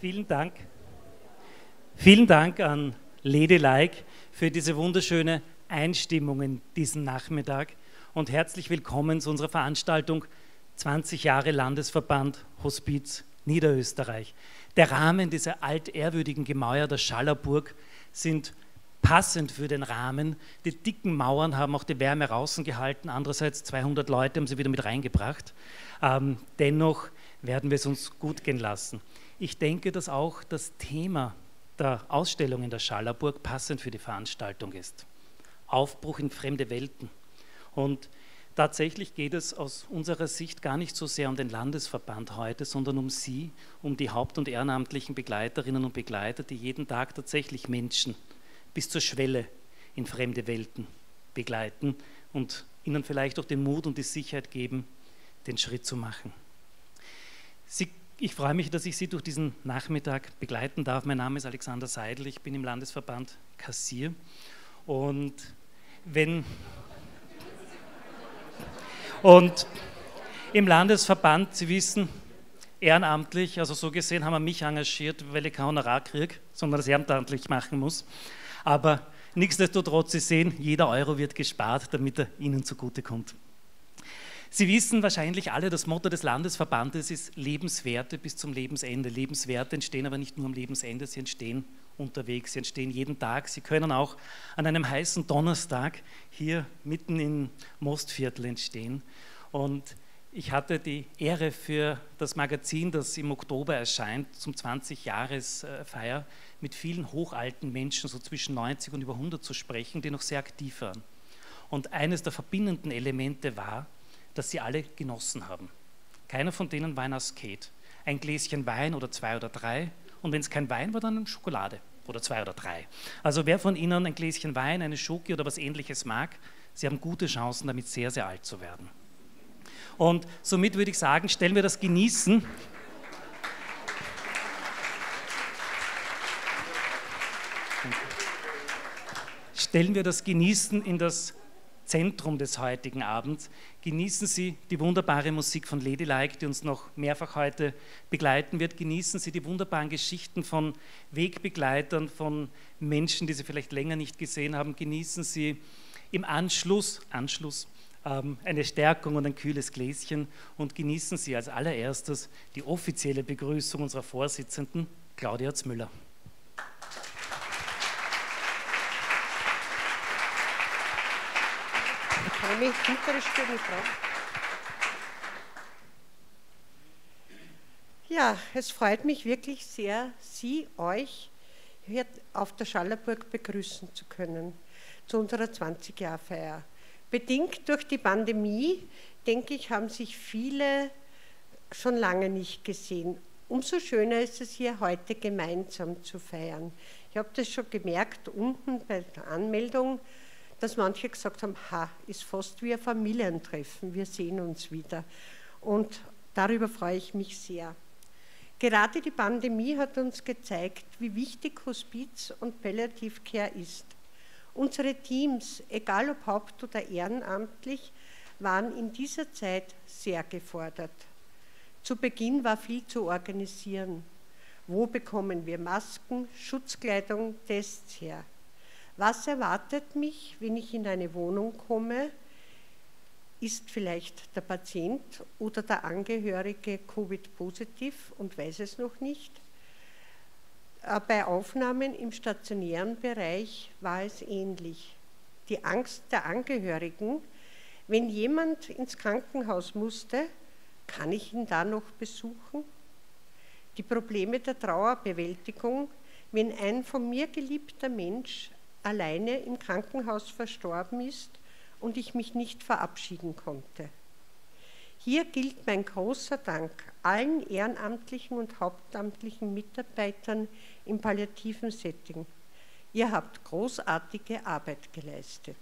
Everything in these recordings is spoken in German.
Vielen Dank. Vielen Dank an Ladylike für diese wunderschöne Einstimmung in diesen Nachmittag und herzlich willkommen zu unserer Veranstaltung 20 Jahre Landesverband Hospiz Niederösterreich. Der Rahmen dieser altehrwürdigen Gemäuer der Schallerburg sind passend für den Rahmen. Die dicken Mauern haben auch die Wärme draußen gehalten. Andererseits 200 Leute haben sie wieder mit reingebracht. Ähm, dennoch werden wir es uns gut gehen lassen. Ich denke, dass auch das Thema der Ausstellung in der Schallerburg passend für die Veranstaltung ist. Aufbruch in fremde Welten. Und tatsächlich geht es aus unserer Sicht gar nicht so sehr um den Landesverband heute, sondern um Sie, um die haupt- und ehrenamtlichen Begleiterinnen und Begleiter, die jeden Tag tatsächlich Menschen bis zur Schwelle in fremde Welten begleiten und ihnen vielleicht auch den Mut und die Sicherheit geben, den Schritt zu machen. Sie, ich freue mich, dass ich Sie durch diesen Nachmittag begleiten darf. Mein Name ist Alexander Seidel, ich bin im Landesverband Kassier. Und wenn. Und im Landesverband, Sie wissen, ehrenamtlich, also so gesehen haben wir mich engagiert, weil ich kein Honorar kriege, sondern das ehrenamtlich machen muss. Aber nichtsdestotrotz, Sie sehen, jeder Euro wird gespart, damit er Ihnen zugutekommt. Sie wissen wahrscheinlich alle, das Motto des Landesverbandes ist Lebenswerte bis zum Lebensende. Lebenswerte entstehen aber nicht nur am Lebensende, sie entstehen unterwegs, sie entstehen jeden Tag. Sie können auch an einem heißen Donnerstag hier mitten im Mostviertel entstehen. Und ich hatte die Ehre für das Magazin, das im Oktober erscheint, zum 20-Jahres-Feier, mit vielen hochalten Menschen, so zwischen 90 und über 100 zu sprechen, die noch sehr aktiv waren. Und eines der verbindenden Elemente war, dass sie alle genossen haben. Keiner von denen war ein Asket. Ein Gläschen Wein oder zwei oder drei. Und wenn es kein Wein war, dann Schokolade oder zwei oder drei. Also wer von Ihnen ein Gläschen Wein, eine Schoki oder was ähnliches mag, Sie haben gute Chancen, damit sehr, sehr alt zu werden. Und somit würde ich sagen, stellen wir das Genießen stellen wir das Genießen in das Zentrum des heutigen Abends. Genießen Sie die wunderbare Musik von Ladylike, die uns noch mehrfach heute begleiten wird. Genießen Sie die wunderbaren Geschichten von Wegbegleitern, von Menschen, die Sie vielleicht länger nicht gesehen haben. Genießen Sie im Anschluss, Anschluss ähm, eine Stärkung und ein kühles Gläschen und genießen Sie als allererstes die offizielle Begrüßung unserer Vorsitzenden, Claudia Zmüller. Stücken drauf. Ja, es freut mich wirklich sehr, Sie, euch hier auf der Schallerburg begrüßen zu können zu unserer 20-Jahr-Feier. Bedingt durch die Pandemie, denke ich, haben sich viele schon lange nicht gesehen. Umso schöner ist es hier heute gemeinsam zu feiern. Ich habe das schon gemerkt unten bei der Anmeldung dass manche gesagt haben, ha, ist fast wie ein Familientreffen, wir sehen uns wieder. Und darüber freue ich mich sehr. Gerade die Pandemie hat uns gezeigt, wie wichtig Hospiz und Palliative Care ist. Unsere Teams, egal ob haupt- oder ehrenamtlich, waren in dieser Zeit sehr gefordert. Zu Beginn war viel zu organisieren. Wo bekommen wir Masken, Schutzkleidung, Tests her? Was erwartet mich, wenn ich in eine Wohnung komme? Ist vielleicht der Patient oder der Angehörige Covid-positiv und weiß es noch nicht? Äh, bei Aufnahmen im stationären Bereich war es ähnlich. Die Angst der Angehörigen, wenn jemand ins Krankenhaus musste, kann ich ihn da noch besuchen? Die Probleme der Trauerbewältigung, wenn ein von mir geliebter Mensch alleine im Krankenhaus verstorben ist und ich mich nicht verabschieden konnte. Hier gilt mein großer Dank allen ehrenamtlichen und hauptamtlichen Mitarbeitern im palliativen Setting. Ihr habt großartige Arbeit geleistet.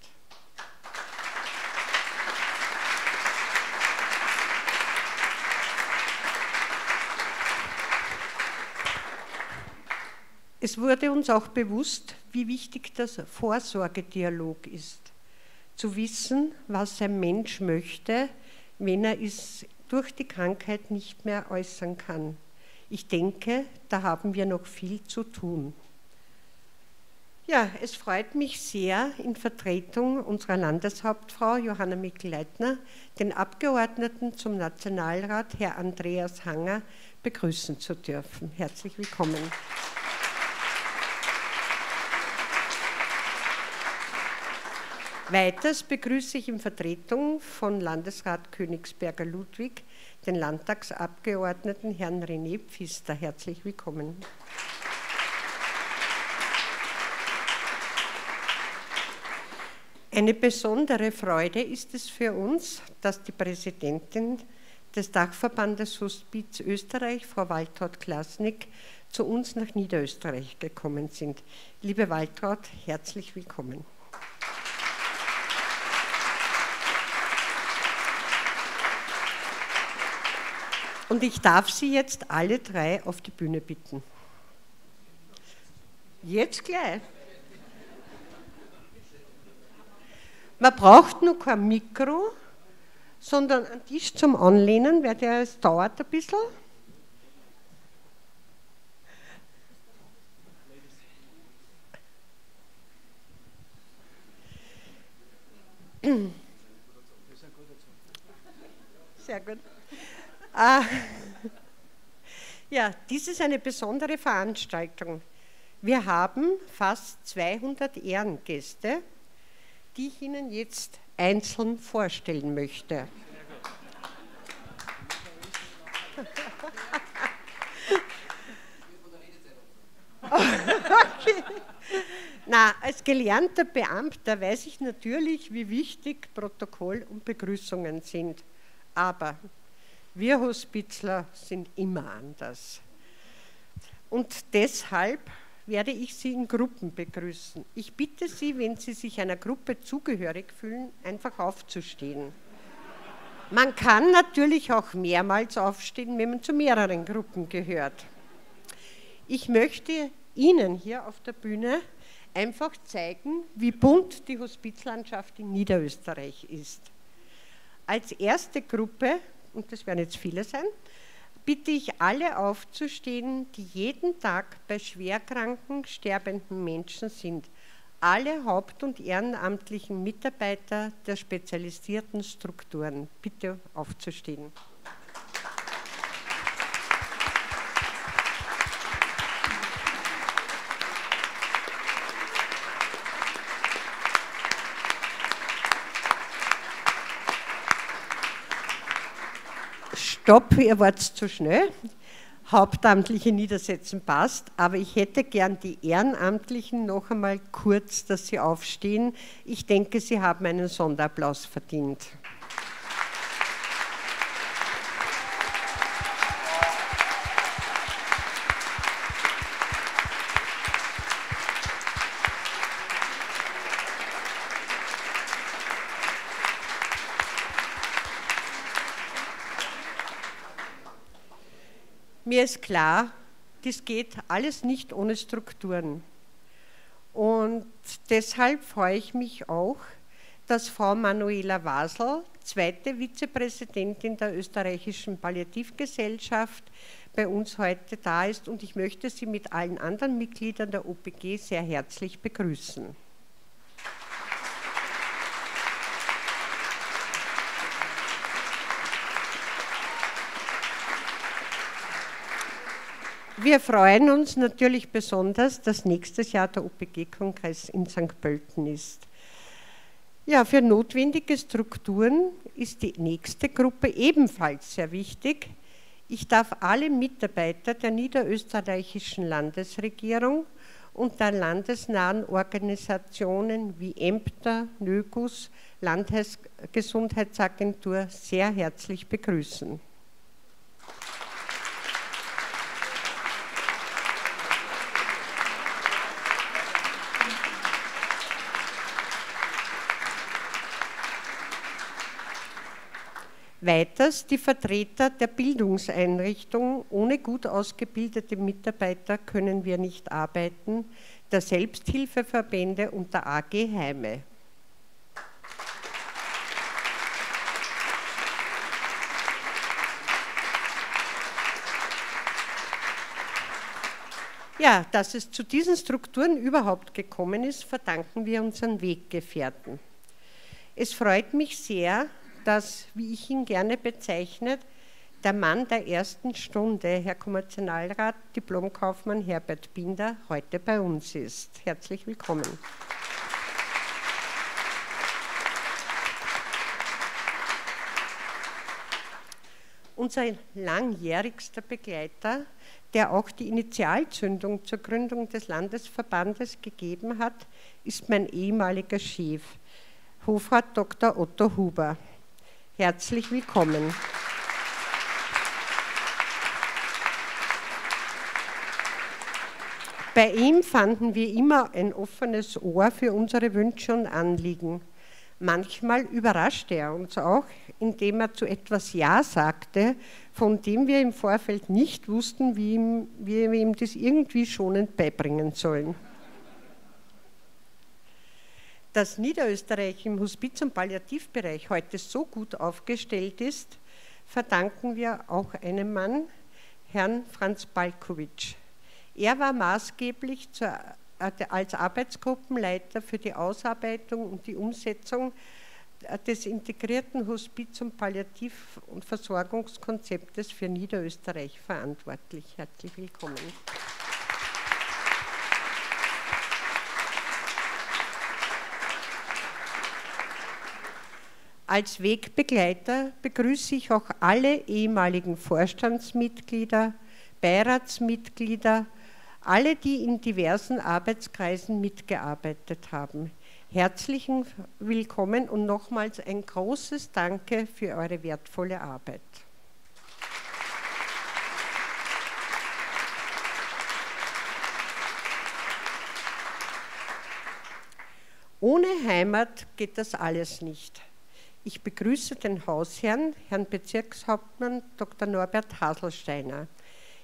Es wurde uns auch bewusst, wie wichtig das Vorsorgedialog ist. Zu wissen, was ein Mensch möchte, wenn er es durch die Krankheit nicht mehr äußern kann. Ich denke, da haben wir noch viel zu tun. Ja, es freut mich sehr, in Vertretung unserer Landeshauptfrau Johanna Mikl-Leitner den Abgeordneten zum Nationalrat, Herr Andreas Hanger, begrüßen zu dürfen. Herzlich willkommen. Weiters begrüße ich in Vertretung von Landesrat Königsberger Ludwig den Landtagsabgeordneten Herrn René Pfister. Herzlich willkommen. Eine besondere Freude ist es für uns, dass die Präsidentin des Dachverbandes Hospiz Österreich, Frau Waltraud Klasnik, zu uns nach Niederösterreich gekommen sind. Liebe Waltraud, herzlich willkommen. Und ich darf Sie jetzt alle drei auf die Bühne bitten. Jetzt gleich. Man braucht nur kein Mikro, sondern einen Tisch zum Anlehnen, weil der es dauert ein bisschen. Sehr gut. Ah, ja, dies ist eine besondere Veranstaltung. Wir haben fast 200 Ehrengäste, die ich Ihnen jetzt einzeln vorstellen möchte. okay. Na, als gelernter Beamter weiß ich natürlich, wie wichtig Protokoll und Begrüßungen sind. Aber wir Hospizler sind immer anders. Und deshalb werde ich Sie in Gruppen begrüßen. Ich bitte Sie, wenn Sie sich einer Gruppe zugehörig fühlen, einfach aufzustehen. Man kann natürlich auch mehrmals aufstehen, wenn man zu mehreren Gruppen gehört. Ich möchte Ihnen hier auf der Bühne einfach zeigen, wie bunt die Hospizlandschaft in Niederösterreich ist. Als erste Gruppe und das werden jetzt viele sein, bitte ich alle aufzustehen, die jeden Tag bei schwerkranken, sterbenden Menschen sind. Alle haupt- und ehrenamtlichen Mitarbeiter der spezialisierten Strukturen. Bitte aufzustehen. Stopp, ihr wart zu schnell. Hauptamtliche Niedersetzen passt, aber ich hätte gern die Ehrenamtlichen noch einmal kurz, dass sie aufstehen. Ich denke, sie haben einen Sonderapplaus verdient. Mir ist klar, das geht alles nicht ohne Strukturen. Und deshalb freue ich mich auch, dass Frau Manuela Wasel, zweite Vizepräsidentin der österreichischen Palliativgesellschaft, bei uns heute da ist und ich möchte sie mit allen anderen Mitgliedern der OPG sehr herzlich begrüßen. Wir freuen uns natürlich besonders, dass nächstes Jahr der OPG-Kongress in St. Pölten ist. Ja, für notwendige Strukturen ist die nächste Gruppe ebenfalls sehr wichtig. Ich darf alle Mitarbeiter der niederösterreichischen Landesregierung und der landesnahen Organisationen wie Ämter, NÖGUS, Landesgesundheitsagentur sehr herzlich begrüßen. Weiters die Vertreter der Bildungseinrichtungen. Ohne gut ausgebildete Mitarbeiter können wir nicht arbeiten, der Selbsthilfeverbände und der AG Heime. Ja, dass es zu diesen Strukturen überhaupt gekommen ist, verdanken wir unseren Weggefährten. Es freut mich sehr, dass, wie ich ihn gerne bezeichne, der Mann der ersten Stunde, Herr Kommerzialrat, Diplomkaufmann Herbert Binder, heute bei uns ist. Herzlich willkommen. Unser langjährigster Begleiter, der auch die Initialzündung zur Gründung des Landesverbandes gegeben hat, ist mein ehemaliger Chef, Hofrat Dr. Otto Huber. Herzlich willkommen. Bei ihm fanden wir immer ein offenes Ohr für unsere Wünsche und Anliegen. Manchmal überraschte er uns auch, indem er zu etwas Ja sagte, von dem wir im Vorfeld nicht wussten, wie, wir ihm das irgendwie schonend beibringen sollen. Dass Niederösterreich im Hospiz- und Palliativbereich heute so gut aufgestellt ist, verdanken wir auch einem Mann, Herrn Franz Balkowitsch. Er war maßgeblich zur, als Arbeitsgruppenleiter für die Ausarbeitung und die Umsetzung des integrierten Hospiz- und Palliativ- und Versorgungskonzeptes für Niederösterreich verantwortlich. Herzlich willkommen. Als Wegbegleiter begrüße ich auch alle ehemaligen Vorstandsmitglieder, Beiratsmitglieder, alle, die in diversen Arbeitskreisen mitgearbeitet haben. Herzlichen Willkommen und nochmals ein großes Danke für eure wertvolle Arbeit. Ohne Heimat geht das alles nicht. Ich begrüße den Hausherrn, Herrn Bezirkshauptmann Dr. Norbert Haselsteiner.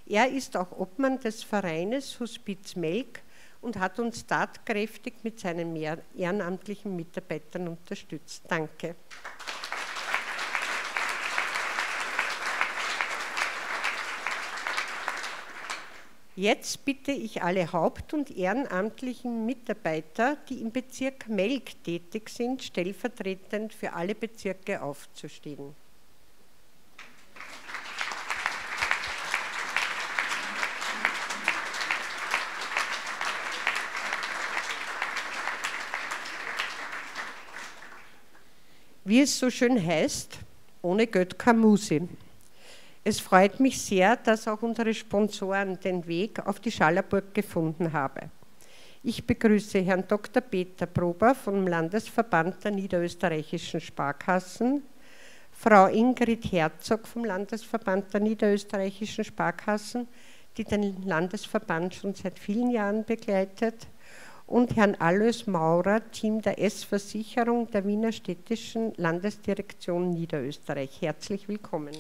Er ist auch Obmann des Vereines Hospiz Melk und hat uns tatkräftig mit seinen ehrenamtlichen Mitarbeitern unterstützt. Danke. Jetzt bitte ich alle haupt- und ehrenamtlichen Mitarbeiter, die im Bezirk Melk tätig sind, stellvertretend für alle Bezirke aufzustehen. wie es so schön heißt, ohne Geld keine Musi. Es freut mich sehr, dass auch unsere Sponsoren den Weg auf die Schallerburg gefunden haben. Ich begrüße Herrn Dr. Peter Prober vom Landesverband der Niederösterreichischen Sparkassen, Frau Ingrid Herzog vom Landesverband der Niederösterreichischen Sparkassen, die den Landesverband schon seit vielen Jahren begleitet, und Herrn Alois Maurer, Team der S-Versicherung der Wiener Städtischen Landesdirektion Niederösterreich. Herzlich willkommen.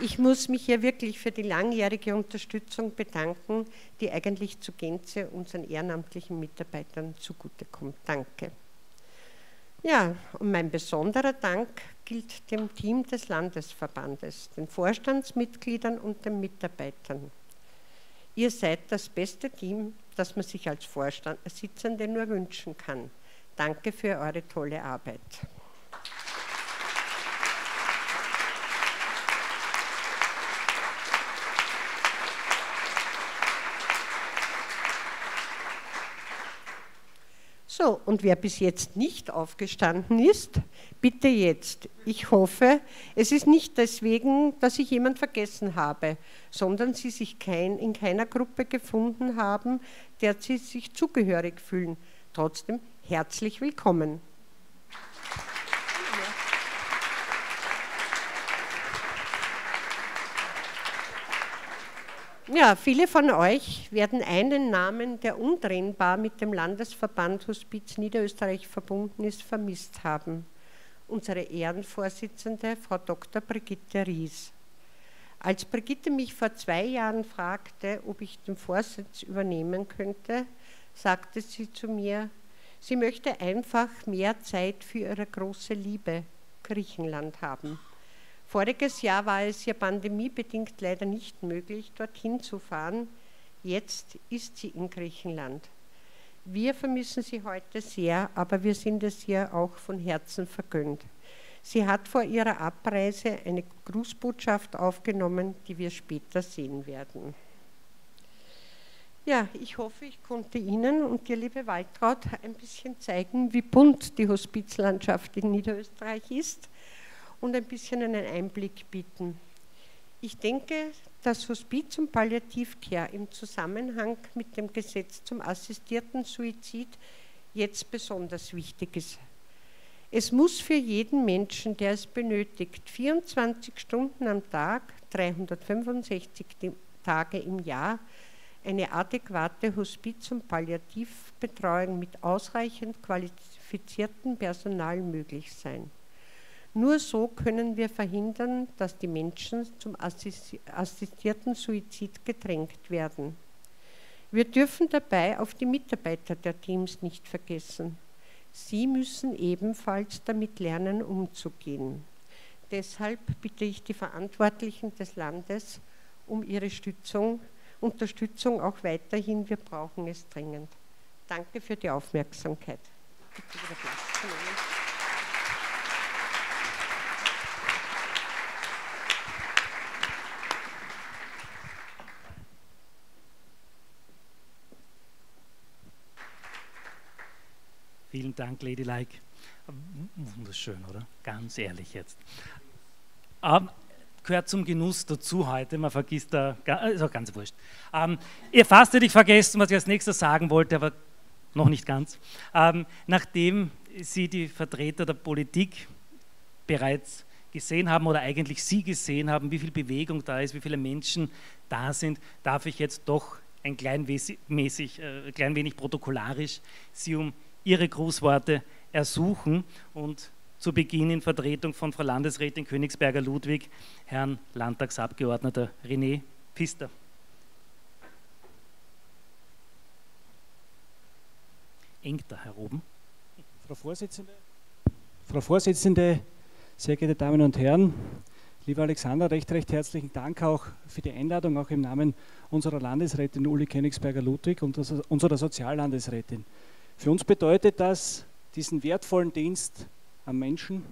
Ich muss mich hier wirklich für die langjährige Unterstützung bedanken, die eigentlich zu Gänze unseren ehrenamtlichen Mitarbeitern zugutekommt. Danke. Ja, und mein besonderer Dank gilt dem Team des Landesverbandes, den Vorstandsmitgliedern und den Mitarbeitern. Ihr seid das beste Team, das man sich als Vorsitzende nur wünschen kann. Danke für eure tolle Arbeit. So, und wer bis jetzt nicht aufgestanden ist, bitte jetzt. Ich hoffe, es ist nicht deswegen, dass ich jemand vergessen habe, sondern Sie sich kein, in keiner Gruppe gefunden haben, der Sie sich zugehörig fühlen. Trotzdem herzlich willkommen. Ja, viele von euch werden einen Namen, der untrennbar mit dem Landesverband Hospiz Niederösterreich verbunden ist, vermisst haben. Unsere Ehrenvorsitzende, Frau Dr. Brigitte Ries. Als Brigitte mich vor zwei Jahren fragte, ob ich den Vorsitz übernehmen könnte, sagte sie zu mir, sie möchte einfach mehr Zeit für ihre große Liebe, Griechenland haben. Voriges Jahr war es ja pandemiebedingt leider nicht möglich, dorthin zu fahren. Jetzt ist sie in Griechenland. Wir vermissen sie heute sehr, aber wir sind es ihr auch von Herzen vergönnt. Sie hat vor ihrer Abreise eine Grußbotschaft aufgenommen, die wir später sehen werden. Ja, ich hoffe, ich konnte Ihnen und dir, liebe Waltraud, ein bisschen zeigen, wie bunt die Hospizlandschaft in Niederösterreich ist und ein bisschen einen Einblick bieten. Ich denke, dass Hospiz und Palliativcare im Zusammenhang mit dem Gesetz zum assistierten Suizid jetzt besonders wichtig ist. Es muss für jeden Menschen, der es benötigt, 24 Stunden am Tag, 365 Tage im Jahr, eine adäquate Hospiz- und Palliativbetreuung mit ausreichend qualifiziertem Personal möglich sein. Nur so können wir verhindern, dass die Menschen zum assistierten Suizid gedrängt werden. Wir dürfen dabei auf die Mitarbeiter der Teams nicht vergessen. Sie müssen ebenfalls damit lernen, umzugehen. Deshalb bitte ich die Verantwortlichen des Landes um ihre Stützung Unterstützung auch weiterhin. Wir brauchen es dringend. Danke für die Aufmerksamkeit. Vielen Dank, Lady Like. Wunderschön, oder? Ganz ehrlich jetzt. Ähm, gehört zum Genuss dazu heute. Man vergisst da, ist auch ganz wurscht. Ähm, ihr fast hätte ich vergessen, was ich als nächstes sagen wollte, aber noch nicht ganz. Ähm, nachdem Sie die Vertreter der Politik bereits gesehen haben oder eigentlich Sie gesehen haben, wie viel Bewegung da ist, wie viele Menschen da sind, darf ich jetzt doch ein klein, mäßig, äh, klein wenig protokollarisch Sie um Ihre Grußworte ersuchen und zu Beginn in Vertretung von Frau Landesrätin Königsberger Ludwig, Herrn Landtagsabgeordneter René Pfister. Eng da heroben. Frau Vorsitzende, Frau Vorsitzende, sehr geehrte Damen und Herren, lieber Alexander, recht, recht herzlichen Dank auch für die Einladung, auch im Namen unserer Landesrätin Uli Königsberger-Ludwig und unserer Soziallandesrätin. Für uns bedeutet das, diesen wertvollen Dienst am Menschen,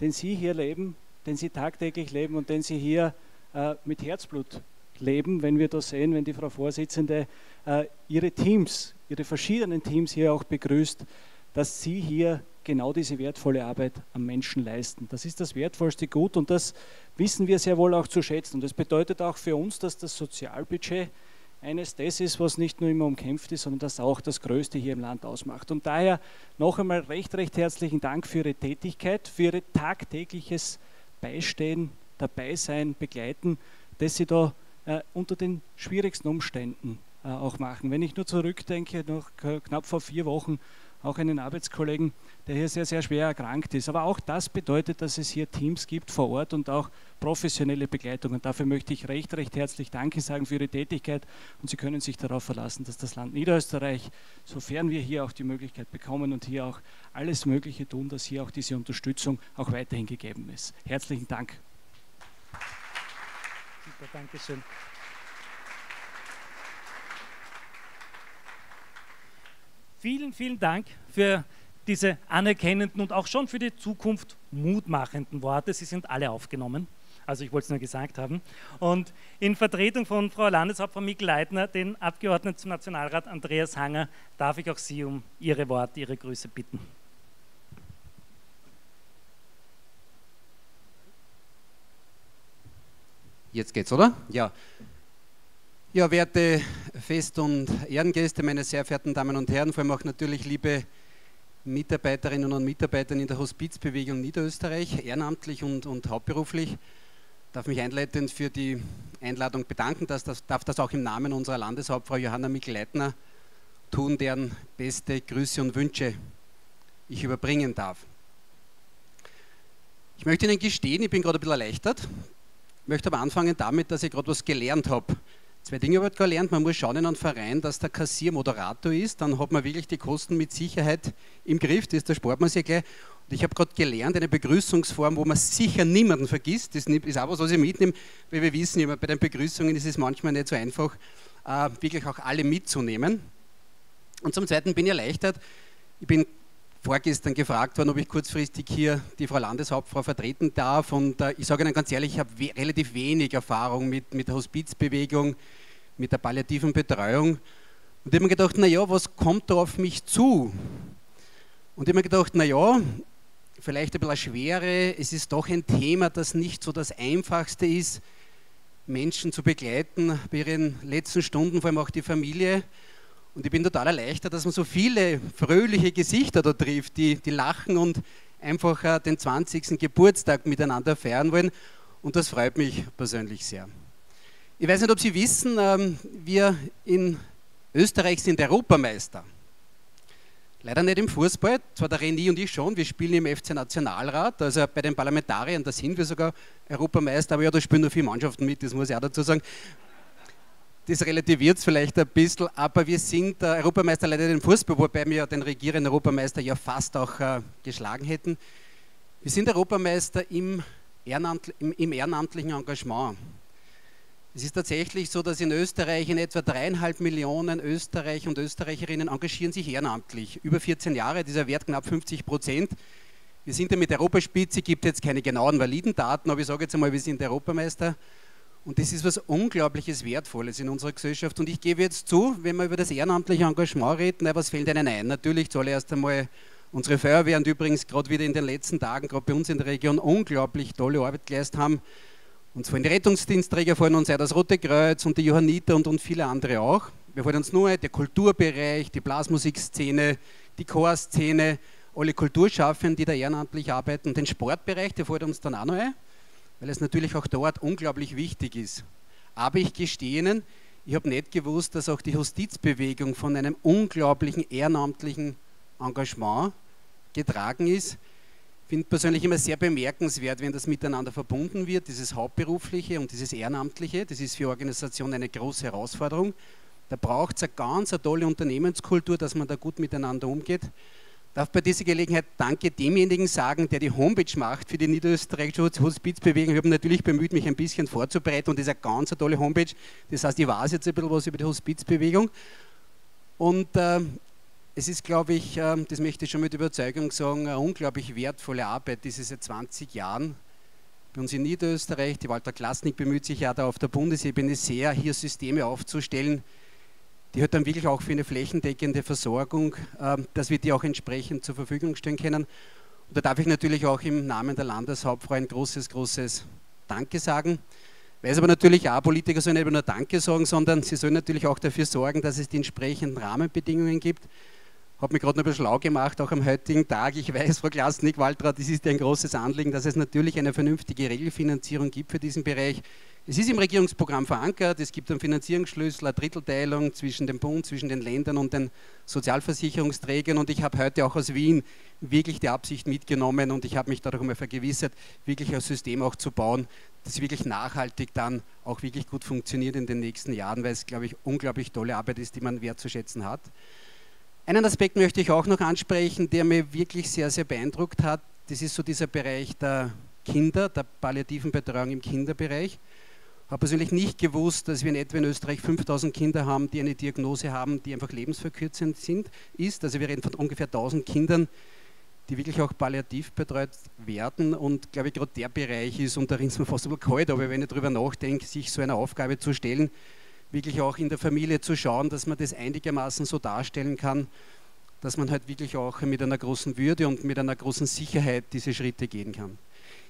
den Sie hier leben, den Sie tagtäglich leben und den Sie hier äh, mit Herzblut leben, wenn wir das sehen, wenn die Frau Vorsitzende äh, ihre Teams, ihre verschiedenen Teams hier auch begrüßt, dass Sie hier genau diese wertvolle Arbeit am Menschen leisten. Das ist das wertvollste Gut und das wissen wir sehr wohl auch zu schätzen. Und das bedeutet auch für uns, dass das Sozialbudget eines das ist, was nicht nur immer umkämpft ist, sondern das auch das Größte hier im Land ausmacht. Und daher noch einmal recht, recht herzlichen Dank für Ihre Tätigkeit, für Ihr tagtägliches Beistehen, dabei sein, begleiten, das Sie da äh, unter den schwierigsten Umständen äh, auch machen. Wenn ich nur zurückdenke, noch knapp vor vier Wochen auch einen Arbeitskollegen, der hier sehr, sehr schwer erkrankt ist. Aber auch das bedeutet, dass es hier Teams gibt vor Ort und auch professionelle Begleitung. Und dafür möchte ich recht, recht herzlich Danke sagen für Ihre Tätigkeit. Und Sie können sich darauf verlassen, dass das Land Niederösterreich, sofern wir hier auch die Möglichkeit bekommen und hier auch alles Mögliche tun, dass hier auch diese Unterstützung auch weiterhin gegeben ist. Herzlichen Dank. Super, Dankeschön. Vielen, vielen Dank für diese anerkennenden und auch schon für die Zukunft mutmachenden Worte. Sie sind alle aufgenommen. Also ich wollte es nur gesagt haben. Und in Vertretung von Frau Landeshauptfrau Mikl Leitner, den Abgeordneten zum Nationalrat Andreas Hanger, darf ich auch Sie um Ihre Worte, Ihre Grüße bitten. Jetzt geht's, oder? Ja. Ja, werte Fest- und Ehrengäste, meine sehr verehrten Damen und Herren, vor allem auch natürlich liebe Mitarbeiterinnen und Mitarbeiter in der Hospizbewegung Niederösterreich, ehrenamtlich und, und hauptberuflich. Ich darf mich einleitend für die Einladung bedanken, dass das, darf das auch im Namen unserer Landeshauptfrau Johanna Mikl-Leitner tun, deren beste Grüße und Wünsche ich überbringen darf. Ich möchte Ihnen gestehen, ich bin gerade ein bisschen erleichtert, ich möchte aber anfangen damit, dass ich gerade was gelernt habe Zwei Dinge habe ich gelernt. Man muss schauen in einem Verein, dass der Kassier Moderator ist. Dann hat man wirklich die Kosten mit Sicherheit im Griff. Das, da spart man sich gleich. Und ich habe gerade gelernt, eine Begrüßungsform, wo man sicher niemanden vergisst. Das ist auch was, was ich mitnehme, weil wir wissen, bei den Begrüßungen ist es manchmal nicht so einfach, äh, wirklich auch alle mitzunehmen. Und zum Zweiten bin ich erleichtert. Ich bin vorgestern gefragt worden, ob ich kurzfristig hier die Frau Landeshauptfrau vertreten darf. Und äh, ich sage Ihnen ganz ehrlich, ich habe we relativ wenig Erfahrung mit, mit der Hospizbewegung, mit der palliativen Betreuung. Und ich habe mir gedacht, naja, was kommt da auf mich zu? Und ich habe mir gedacht, naja, vielleicht ein bisschen Schwere, es ist doch ein Thema, das nicht so das Einfachste ist, Menschen zu begleiten bei ihren letzten Stunden, vor allem auch die Familie. Und ich bin total erleichtert, dass man so viele fröhliche Gesichter da trifft, die, die lachen und einfach äh, den 20. Geburtstag miteinander feiern wollen. Und das freut mich persönlich sehr. Ich weiß nicht, ob Sie wissen, ähm, wir in Österreich sind Europameister. Leider nicht im Fußball, zwar der René und ich schon, wir spielen im FC Nationalrat, also bei den Parlamentariern, da sind wir sogar Europameister, aber ja, da spielen nur vier Mannschaften mit, das muss ich auch dazu sagen das relativiert es vielleicht ein bisschen, aber wir sind Europameister leider im Fußball, wobei wir ja den regierenden Europameister ja fast auch äh, geschlagen hätten. Wir sind Europameister im, Ehrenamt, im, im, ehrenamtlichen Engagement. Es ist tatsächlich so, dass in Österreich in etwa dreieinhalb Millionen Österreicher und Österreicherinnen engagieren sich ehrenamtlich. Über 14 Jahre, dieser Wert knapp 50 Prozent. Wir sind ja mit Europaspitze, gibt jetzt keine genauen validen Daten, aber ich sage jetzt einmal, wir sind Europameister. Und das ist was Unglaubliches Wertvolles in unserer Gesellschaft. Und ich gebe jetzt zu, wenn wir über das ehrenamtliche Engagement reden, was fällt Ihnen ein? Natürlich zuallererst einmal unsere Feuerwehren, die übrigens gerade wieder in den letzten Tagen, gerade bei uns in der Region, unglaublich tolle Arbeit geleistet haben. Und zwar die Rettungsdienstträger fallen uns ein, das Rote Kreuz und die Johanniter und, und viele andere auch. Wir freuen uns nur der Kulturbereich, die Blasmusikszene, die Chorszene, alle Kulturschaffenden, die da ehrenamtlich arbeiten, den Sportbereich, der fällt uns dann auch noch ein weil es natürlich auch dort unglaublich wichtig ist. Aber ich gestehe Ihnen, ich habe nicht gewusst, dass auch die Justizbewegung von einem unglaublichen ehrenamtlichen Engagement getragen ist. Ich finde persönlich immer sehr bemerkenswert, wenn das miteinander verbunden wird, dieses Hauptberufliche und dieses Ehrenamtliche. Das ist für Organisationen eine große Herausforderung. Da braucht es eine ganz eine tolle Unternehmenskultur, dass man da gut miteinander umgeht darf bei dieser Gelegenheit Danke demjenigen sagen, der die Homepage macht für die niederösterreichische Hospizbewegung. Ich habe natürlich bemüht, mich ein bisschen vorzubereiten und das ist eine ganz tolle Homepage. Das heißt, ich weiß jetzt ein bisschen was über die Hospizbewegung. Und äh, es ist, glaube ich, äh, das möchte ich schon mit Überzeugung sagen, eine unglaublich wertvolle Arbeit, die sie seit 20 Jahren bei uns in Niederösterreich, die Walter Klasnik bemüht sich ja da auf der Bundesebene sehr, hier Systeme aufzustellen, die hat dann wirklich auch für eine flächendeckende Versorgung, ähm, dass wir die auch entsprechend zur Verfügung stellen können. Und da darf ich natürlich auch im Namen der Landeshauptfrau ein großes, großes Danke sagen. Weiß aber natürlich auch, Politiker sollen nicht nur Danke sagen, sondern sie sollen natürlich auch dafür sorgen, dass es die entsprechenden Rahmenbedingungen gibt. Habe mich gerade noch ein bisschen schlau gemacht, auch am heutigen Tag. Ich weiß, Frau Klasnik-Waldrat, das ist ein großes Anliegen, dass es natürlich eine vernünftige Regelfinanzierung gibt für diesen Bereich. Es ist im Regierungsprogramm verankert, es gibt einen Finanzierungsschlüssel, eine Drittelteilung zwischen dem Bund, zwischen den Ländern und den Sozialversicherungsträgern und ich habe heute auch aus Wien wirklich die Absicht mitgenommen und ich habe mich darüber vergewissert, wirklich ein System auch zu bauen, das wirklich nachhaltig dann auch wirklich gut funktioniert in den nächsten Jahren, weil es, glaube ich, unglaublich tolle Arbeit ist, die man wertzuschätzen hat. Einen Aspekt möchte ich auch noch ansprechen, der mir wirklich sehr, sehr beeindruckt hat. Das ist so dieser Bereich der Kinder, der palliativen Betreuung im Kinderbereich habe persönlich nicht gewusst, dass wir in etwa in Österreich 5000 Kinder haben, die eine Diagnose haben, die einfach lebensverkürzend sind, ist. Also wir reden von ungefähr 1000 Kindern, die wirklich auch palliativ betreut werden. Und glaube ich, gerade der Bereich ist, und da rinnt es mir fast über kalt, aber wenn ich darüber nachdenke, sich so eine Aufgabe zu stellen, wirklich auch in der Familie zu schauen, dass man das einigermaßen so darstellen kann, dass man halt wirklich auch mit einer großen Würde und mit einer großen Sicherheit diese Schritte gehen kann.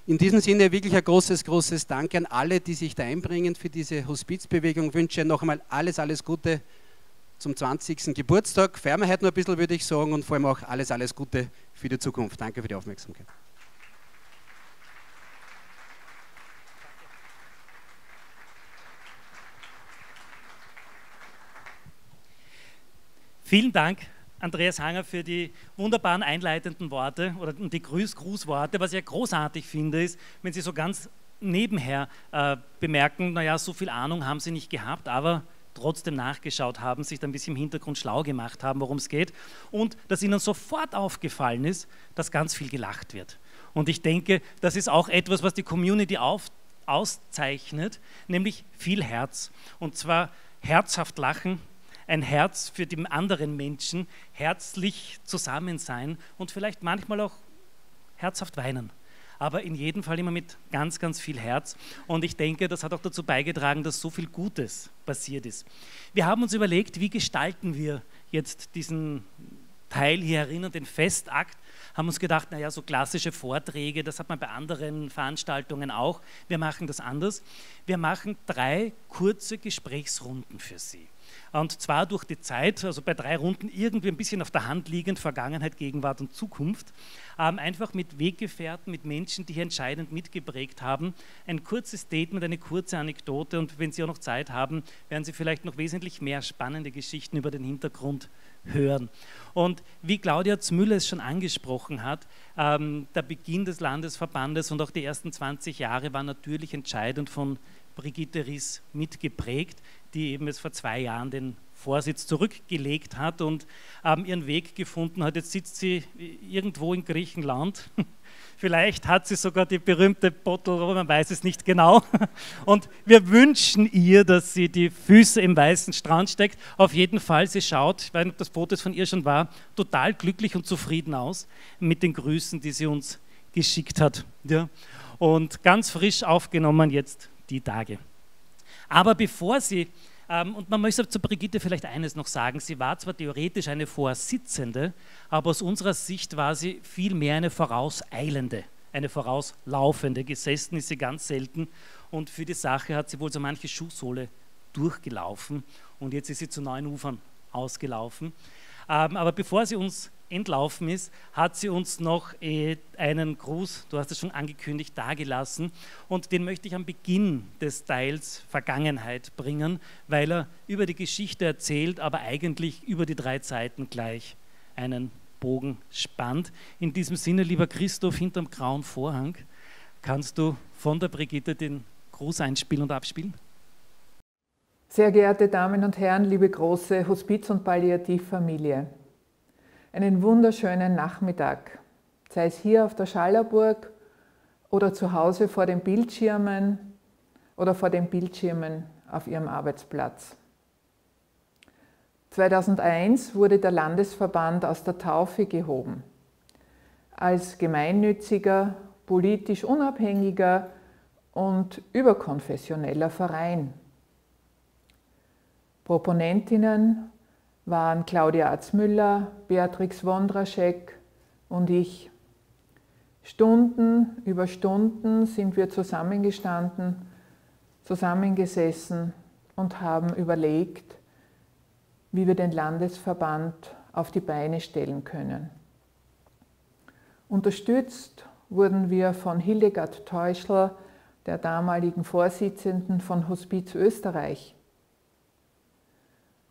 In diesem Sinne wirklich ein großes, großes Dank an alle, die sich da einbringen für diese Hospizbewegung. Ich wünsche noch einmal alles, alles Gute zum 20. Geburtstag. Feiern heute noch ein bisschen, würde ich sagen, und vor allem auch alles, alles Gute für die Zukunft. Danke für die Aufmerksamkeit. Vielen Dank Andreas Hanger für die wunderbaren einleitenden Worte oder die Grüß Grußworte. Was ich großartig finde, ist, wenn Sie so ganz nebenher äh, bemerken, naja, so viel Ahnung haben Sie nicht gehabt, aber trotzdem nachgeschaut haben, sich da ein bisschen im Hintergrund schlau gemacht haben, worum es geht und dass ihnen sofort aufgefallen ist, dass ganz viel gelacht wird. Und ich denke, das ist auch etwas, was die Community auf, auszeichnet, nämlich viel Herz. Und zwar herzhaft lachen, ein Herz für den anderen Menschen, herzlich zusammen sein und vielleicht manchmal auch herzhaft weinen aber in jedem Fall immer mit ganz, ganz viel Herz. Und ich denke, das hat auch dazu beigetragen, dass so viel Gutes passiert ist. Wir haben uns überlegt, wie gestalten wir jetzt diesen Teil hier herinnen, den Festakt, haben uns gedacht, naja, so klassische Vorträge, das hat man bei anderen Veranstaltungen auch. Wir machen das anders. Wir machen drei kurze Gesprächsrunden für Sie. Und zwar durch die Zeit, also bei drei Runden irgendwie ein bisschen auf der Hand liegend, Vergangenheit, Gegenwart und Zukunft, ähm, einfach mit Weggefährten, mit Menschen, die hier entscheidend mitgeprägt haben. Ein kurzes Statement, eine kurze Anekdote und wenn Sie auch noch Zeit haben, werden Sie vielleicht noch wesentlich mehr spannende Geschichten über den Hintergrund hören. Und wie Claudia Zmüller es schon angesprochen hat, ähm, der Beginn des Landesverbandes und auch die ersten 20 Jahre waren natürlich entscheidend von Brigitte Riss mitgeprägt, die eben jetzt vor zwei Jahren den Vorsitz zurückgelegt hat und ähm, ihren Weg gefunden hat. Jetzt sitzt sie irgendwo in Griechenland. Vielleicht hat sie sogar die berühmte Bottle, man weiß es nicht genau. Und wir wünschen ihr, dass sie die Füße im weißen Strand steckt. Auf jeden Fall, sie schaut, ich weiß nicht, ob das Foto von ihr schon war, total glücklich und zufrieden aus mit den Grüßen, die sie uns geschickt hat. Ja. Und ganz frisch aufgenommen jetzt die Tage. Aber bevor sie, ähm, und man möchte zu Brigitte vielleicht eines noch sagen, sie war zwar theoretisch eine Vorsitzende, aber aus unserer Sicht war sie vielmehr eine Vorauseilende, eine Vorauslaufende. Gesessen ist sie ganz selten und für die Sache hat sie wohl so manche Schuhsohle durchgelaufen und jetzt ist sie zu neuen Ufern ausgelaufen. Ähm, aber bevor sie uns entlaufen ist, hat sie uns noch äh, einen Gruß, du hast es schon angekündigt, dagelassen. Und den möchte ich am Beginn des Teils Vergangenheit bringen, weil er über die Geschichte erzählt, aber eigentlich über die drei Zeiten gleich einen Bogen spannt. In diesem Sinne, lieber Christoph, hinterm grauen Vorhang, kannst du von der Brigitte den Gruß einspielen und abspielen? Sehr geehrte Damen und Herren, liebe große Hospiz- und Palliativfamilie einen wunderschönen Nachmittag, sei es hier auf der Schallerburg oder zu Hause vor den Bildschirmen oder vor den Bildschirmen auf Ihrem Arbeitsplatz. 2001 wurde der Landesverband aus der Taufe gehoben. Als gemeinnütziger, politisch unabhängiger und überkonfessioneller Verein. Proponentinnen waren Claudia Atzmüller, Beatrix Wondraschek und ich. Stunden über Stunden sind wir zusammengestanden, zusammengesessen und haben überlegt, wie wir den Landesverband auf die Beine stellen können. Unterstützt wurden wir von Hildegard Teuschler, der damaligen Vorsitzenden von Hospiz Österreich,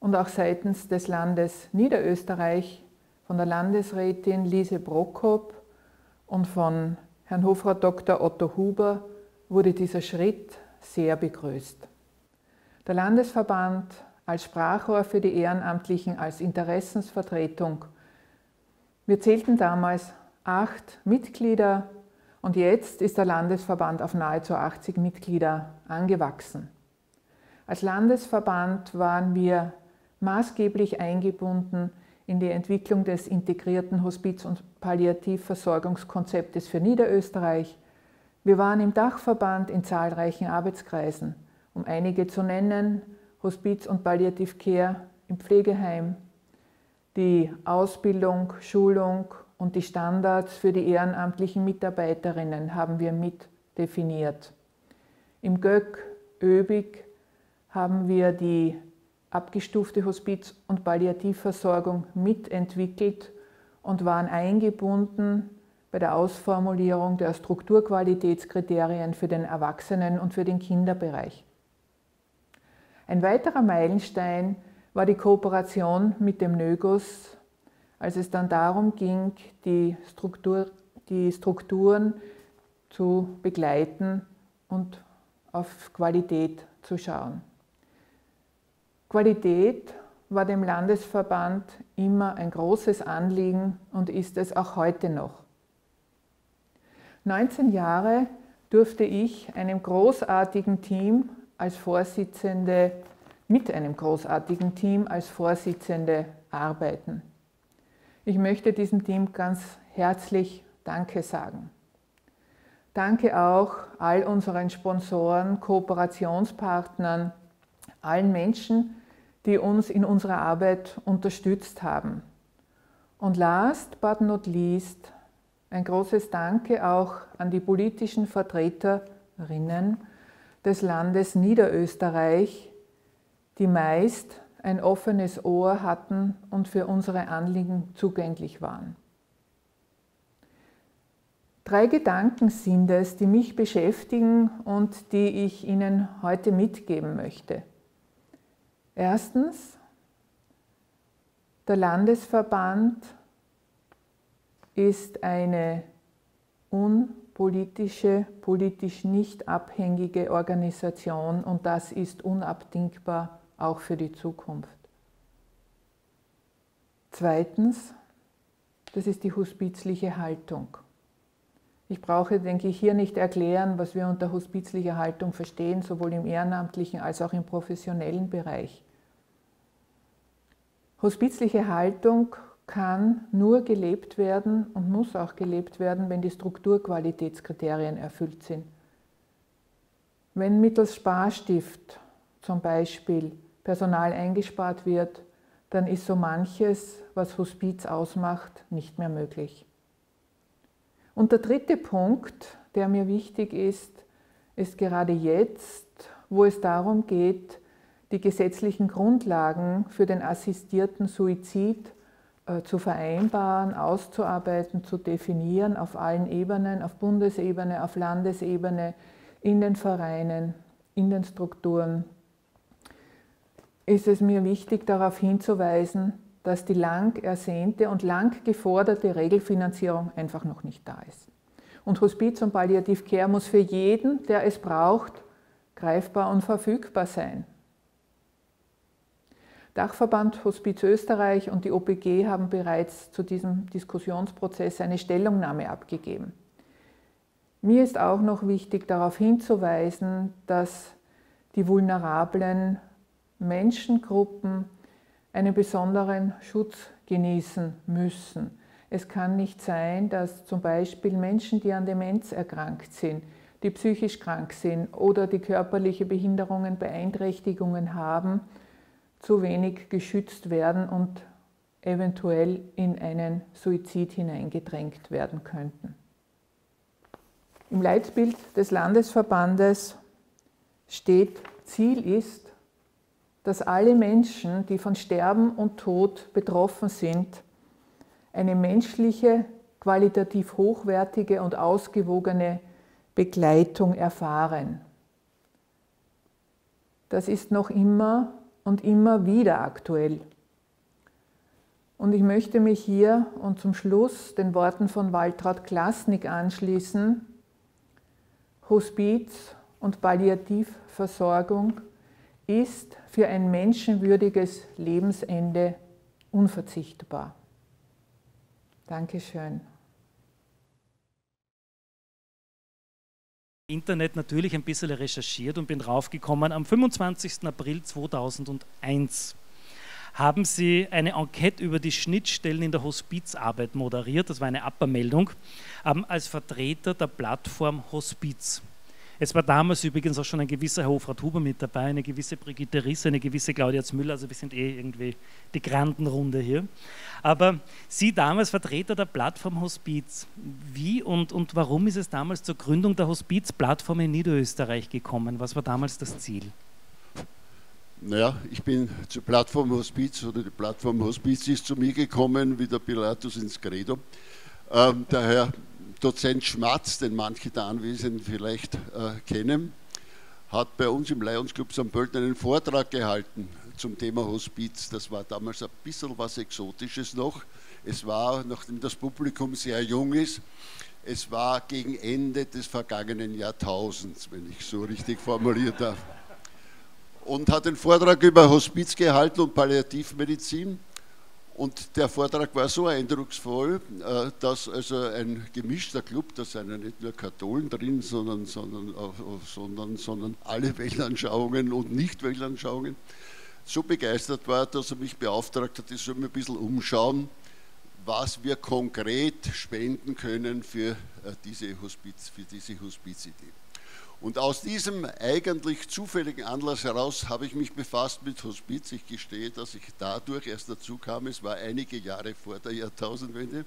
und auch seitens des Landes Niederösterreich von der Landesrätin Lise Brokop und von Herrn Hofrat Dr. Otto Huber wurde dieser Schritt sehr begrüßt. Der Landesverband als Sprachrohr für die Ehrenamtlichen, als Interessensvertretung. Wir zählten damals acht Mitglieder und jetzt ist der Landesverband auf nahezu 80 Mitglieder angewachsen. Als Landesverband waren wir maßgeblich eingebunden in die Entwicklung des integrierten Hospiz- und Palliativversorgungskonzeptes für Niederösterreich. Wir waren im Dachverband in zahlreichen Arbeitskreisen, um einige zu nennen, Hospiz- und Palliativcare im Pflegeheim, die Ausbildung, Schulung und die Standards für die ehrenamtlichen Mitarbeiterinnen haben wir mit definiert. Im GÖC, ÖBIG haben wir die abgestufte Hospiz- und Palliativversorgung mitentwickelt und waren eingebunden bei der Ausformulierung der Strukturqualitätskriterien für den Erwachsenen- und für den Kinderbereich. Ein weiterer Meilenstein war die Kooperation mit dem NÖGUS, als es dann darum ging, die, Struktur, die Strukturen zu begleiten und auf Qualität zu schauen. Qualität war dem Landesverband immer ein großes Anliegen und ist es auch heute noch. 19 Jahre durfte ich einem großartigen Team als Vorsitzende, mit einem großartigen Team als Vorsitzende arbeiten. Ich möchte diesem Team ganz herzlich Danke sagen. Danke auch all unseren Sponsoren, Kooperationspartnern, allen Menschen, die uns in unserer Arbeit unterstützt haben. Und last but not least ein großes Danke auch an die politischen Vertreterinnen des Landes Niederösterreich, die meist ein offenes Ohr hatten und für unsere Anliegen zugänglich waren. Drei Gedanken sind es, die mich beschäftigen und die ich Ihnen heute mitgeben möchte. Erstens, der Landesverband ist eine unpolitische, politisch nicht abhängige Organisation und das ist unabdingbar auch für die Zukunft. Zweitens, das ist die hospizliche Haltung. Ich brauche, denke ich, hier nicht erklären, was wir unter hospizlicher Haltung verstehen, sowohl im ehrenamtlichen als auch im professionellen Bereich. Hospizliche Haltung kann nur gelebt werden und muss auch gelebt werden, wenn die Strukturqualitätskriterien erfüllt sind. Wenn mittels Sparstift zum Beispiel Personal eingespart wird, dann ist so manches, was Hospiz ausmacht, nicht mehr möglich. Und der dritte Punkt, der mir wichtig ist, ist gerade jetzt, wo es darum geht, die gesetzlichen Grundlagen für den assistierten Suizid äh, zu vereinbaren, auszuarbeiten, zu definieren auf allen Ebenen, auf Bundesebene, auf Landesebene, in den Vereinen, in den Strukturen, ist es mir wichtig darauf hinzuweisen, dass die lang ersehnte und lang geforderte Regelfinanzierung einfach noch nicht da ist. Und Hospiz und Palliativcare muss für jeden, der es braucht, greifbar und verfügbar sein. Dachverband Hospiz Österreich und die OPG haben bereits zu diesem Diskussionsprozess eine Stellungnahme abgegeben. Mir ist auch noch wichtig darauf hinzuweisen, dass die vulnerablen Menschengruppen einen besonderen Schutz genießen müssen. Es kann nicht sein, dass zum Beispiel Menschen, die an Demenz erkrankt sind, die psychisch krank sind oder die körperliche Behinderungen, Beeinträchtigungen haben, zu wenig geschützt werden und eventuell in einen Suizid hineingedrängt werden könnten. Im Leitbild des Landesverbandes steht, Ziel ist, dass alle Menschen, die von Sterben und Tod betroffen sind, eine menschliche, qualitativ hochwertige und ausgewogene Begleitung erfahren. Das ist noch immer und immer wieder aktuell. Und ich möchte mich hier und zum Schluss den Worten von Waltraud Klasnik anschließen. Hospiz und Palliativversorgung ist für ein menschenwürdiges Lebensende unverzichtbar. Dankeschön. Internet natürlich ein bisschen recherchiert und bin draufgekommen, am 25. April 2001 haben sie eine Enquete über die Schnittstellen in der Hospizarbeit moderiert, das war eine Abmeldung, ähm, als Vertreter der Plattform Hospiz. Es war damals übrigens auch schon ein gewisser Hofrat Huber mit dabei, eine gewisse Brigitte Risse, eine gewisse Claudia Müller, also wir sind eh irgendwie die Grandenrunde hier. Aber Sie damals Vertreter der Plattform Hospiz, wie und, und warum ist es damals zur Gründung der Hospiz-Plattform in Niederösterreich gekommen? Was war damals das Ziel? Naja, ich bin zur Plattform Hospiz oder die Plattform Hospiz ist zu mir gekommen wie der Pilatus ins Credo. Ähm, daher Dozent Schmatz, den manche der Anwesenden vielleicht äh, kennen, hat bei uns im Lions Club St. Pölten einen Vortrag gehalten zum Thema Hospiz. Das war damals ein bisschen was Exotisches noch. Es war, nachdem das Publikum sehr jung ist, es war gegen Ende des vergangenen Jahrtausends, wenn ich so richtig formuliert darf. und hat einen Vortrag über Hospiz gehalten und Palliativmedizin. Und der Vortrag war so eindrucksvoll, äh, dass also ein gemischter Club, da sind ja nicht nur Katholen drin, sondern, sondern, sondern, sondern alle Weltanschauungen und Nicht-Weltanschauungen, so begeistert war, dass er mich beauftragt hat, ich soll mir ein bisschen umschauen, was wir konkret spenden können für äh, diese, Hospiz, für diese. Und aus diesem eigentlich zufälligen Anlass heraus habe ich mich befasst mit Hospiz. Ich gestehe, dass ich dadurch erst dazu kam. Es war einige Jahre vor der Jahrtausendwende.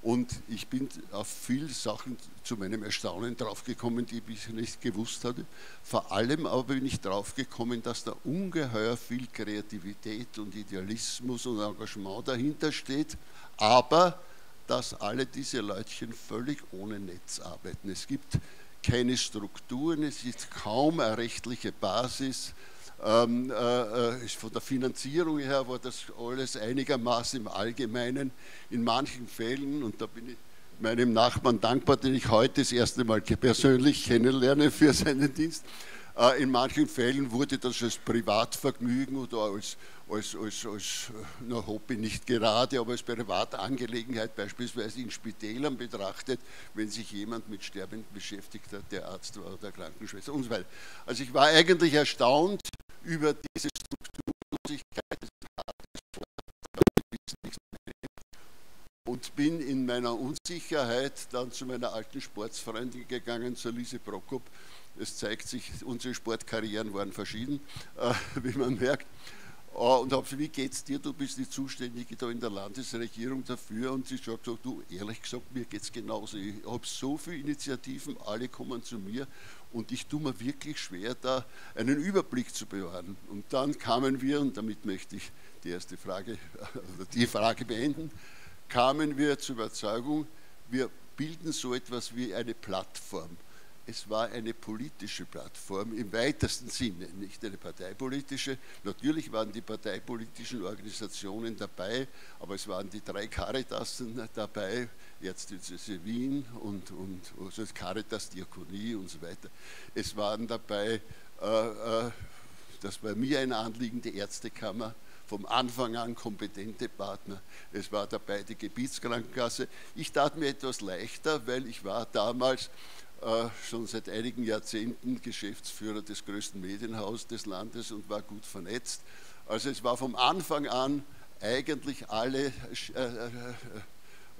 Und ich bin auf viele Sachen zu meinem Erstaunen draufgekommen, die ich nicht gewusst hatte. Vor allem aber bin ich draufgekommen, dass da ungeheuer viel Kreativität und Idealismus und Engagement dahinter steht, aber dass alle diese Leutchen völlig ohne Netz arbeiten. Es gibt keine Strukturen, es ist kaum eine rechtliche Basis. Ähm, äh, äh von der Finanzierung her war das alles einigermaßen im Allgemeinen. In manchen Fällen, und da bin ich meinem Nachbarn dankbar, den ich heute das erste Mal persönlich kennenlerne für seinen Dienst, äh, in manchen Fällen wurde das als Privatvergnügen oder als, als, als, als na, Hobby nicht gerade, aber als Privatangelegenheit beispielsweise in Spitälern betrachtet, wenn sich jemand mit Sterbenden beschäftigt hat, der Arzt war oder Krankenschwester und so weiter. Also ich war eigentlich erstaunt über diese Strukturlosigkeit des und bin in meiner Unsicherheit dann zu meiner alten Sportsfreundin gegangen, zur Lise Prokop, es zeigt sich, unsere Sportkarrieren waren verschieden, äh, wie man merkt. Äh, und habe wie geht es dir? Du bist die Zuständige da in der Landesregierung dafür. Und sie sagt so, du, ehrlich gesagt, mir geht es genauso. Ich habe so viele Initiativen, alle kommen zu mir und ich tue mir wirklich schwer, da einen Überblick zu bewahren. Und dann kamen wir, und damit möchte ich die erste Frage, oder die Frage beenden, kamen wir zur Überzeugung, wir bilden so etwas wie eine Plattform es war eine politische Plattform im weitesten Sinne, nicht eine parteipolitische. Natürlich waren die parteipolitischen Organisationen dabei, aber es waren die drei Caritasen dabei, Erzdiözese Wien und, und also Caritas Diakonie und so weiter. Es waren dabei, äh, äh, das war mir ein Anliegen, die Ärztekammer, vom Anfang an kompetente Partner. Es war dabei die Gebietskrankenkasse. Ich tat mir etwas leichter, weil ich war damals schon seit einigen Jahrzehnten Geschäftsführer des größten Medienhauses des Landes und war gut vernetzt. Also es war vom Anfang an eigentlich alle äh,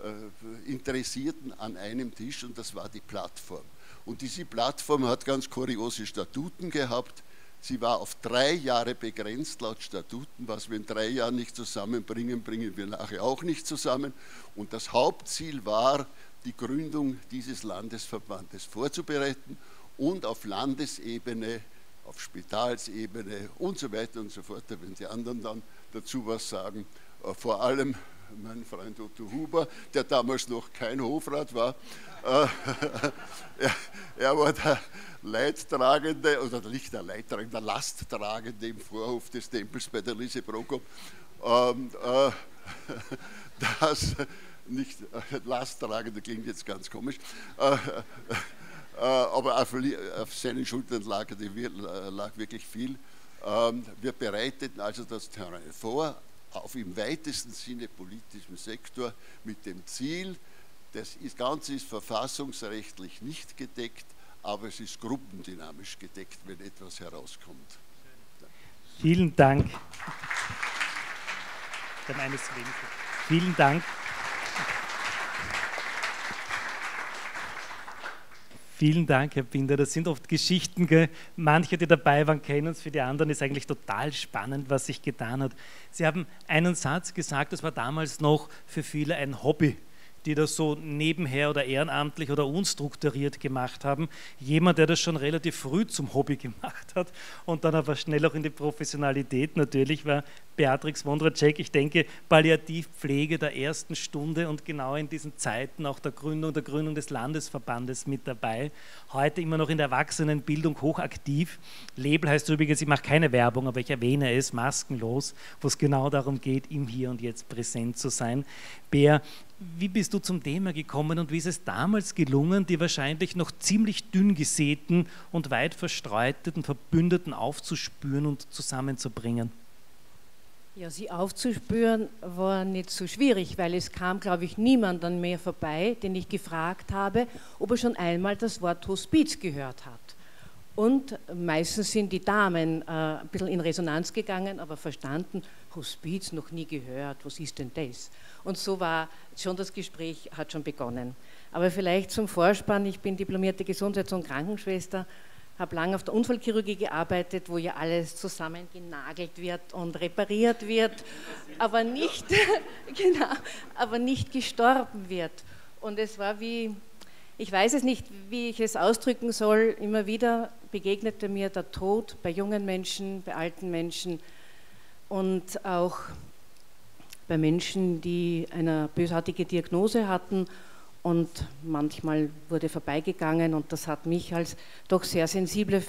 äh, Interessierten an einem Tisch und das war die Plattform. Und diese Plattform hat ganz kuriose Statuten gehabt. Sie war auf drei Jahre begrenzt laut Statuten. Was wir in drei Jahren nicht zusammenbringen, bringen wir nachher auch nicht zusammen. Und das Hauptziel war, die Gründung dieses Landesverbandes vorzubereiten und auf Landesebene, auf Spitalsebene und so weiter und so fort, wenn die anderen dann dazu was sagen, äh, vor allem mein Freund Otto Huber, der damals noch kein Hofrat war, äh, er, war der Leidtragende, oder nicht der Leidtragende, der Lasttragende im Vorhof des Tempels bei der Lise Prokop. Ähm, äh, das nicht äh, lasttragend, klingt jetzt ganz komisch, äh, äh, aber auf, auf, seinen Schultern lag, lag wirklich viel. Ähm, wir bereiteten also das Terrain vor, auf im weitesten Sinne politischem Sektor, mit dem Ziel, das Ganze ist verfassungsrechtlich nicht gedeckt, aber es ist gruppendynamisch gedeckt, wenn etwas herauskommt. Vielen Dank. Vielen Dank. Vielen Dank, Herr Binder. Das sind oft Geschichten, gell? manche, die dabei waren, kennen es, für die anderen ist eigentlich total spannend, was sich getan hat. Sie haben einen Satz gesagt, das war damals noch für viele ein Hobby die das so nebenher oder ehrenamtlich oder unstrukturiert gemacht haben. Jemand, der das schon relativ früh zum Hobby gemacht hat und dann aber schnell auch in die Professionalität natürlich war Beatrix Wondracek. Ich denke, Palliativpflege der ersten Stunde und genau in diesen Zeiten auch der Gründung, der Gründung des Landesverbandes mit dabei. Heute immer noch in der Erwachsenenbildung hochaktiv. Label heißt übrigens, ich mache keine Werbung, aber ich erwähne es, maskenlos, wo es genau darum geht, im Hier und Jetzt präsent zu sein. Bär, wie bist du zum Thema gekommen und wie ist es damals gelungen, die wahrscheinlich noch ziemlich dünn gesäten und weit verstreuteten Verbündeten aufzuspüren und zusammenzubringen? Ja, sie aufzuspüren war nicht so schwierig, weil es kam, glaube ich, niemand an mir vorbei, den ich gefragt habe, ob er schon einmal das Wort Hospiz gehört hat. Und meistens sind die Damen äh, ein bisschen in Resonanz gegangen, aber verstanden, Hospiz noch nie gehört, was ist denn das? Und so war schon das Gespräch, hat schon begonnen. Aber vielleicht zum Vorspann, ich bin diplomierte Gesundheits- und Krankenschwester, habe lange auf der Unfallchirurgie gearbeitet, wo ja alles zusammengenagelt wird und repariert wird, aber nicht, genau, aber nicht gestorben wird. Und es war wie, ich weiß es nicht, wie ich es ausdrücken soll, immer wieder begegnete mir der Tod bei jungen Menschen, bei alten Menschen und auch bei Menschen, die eine bösartige Diagnose hatten und manchmal wurde vorbeigegangen und das hat mich als doch sehr sensible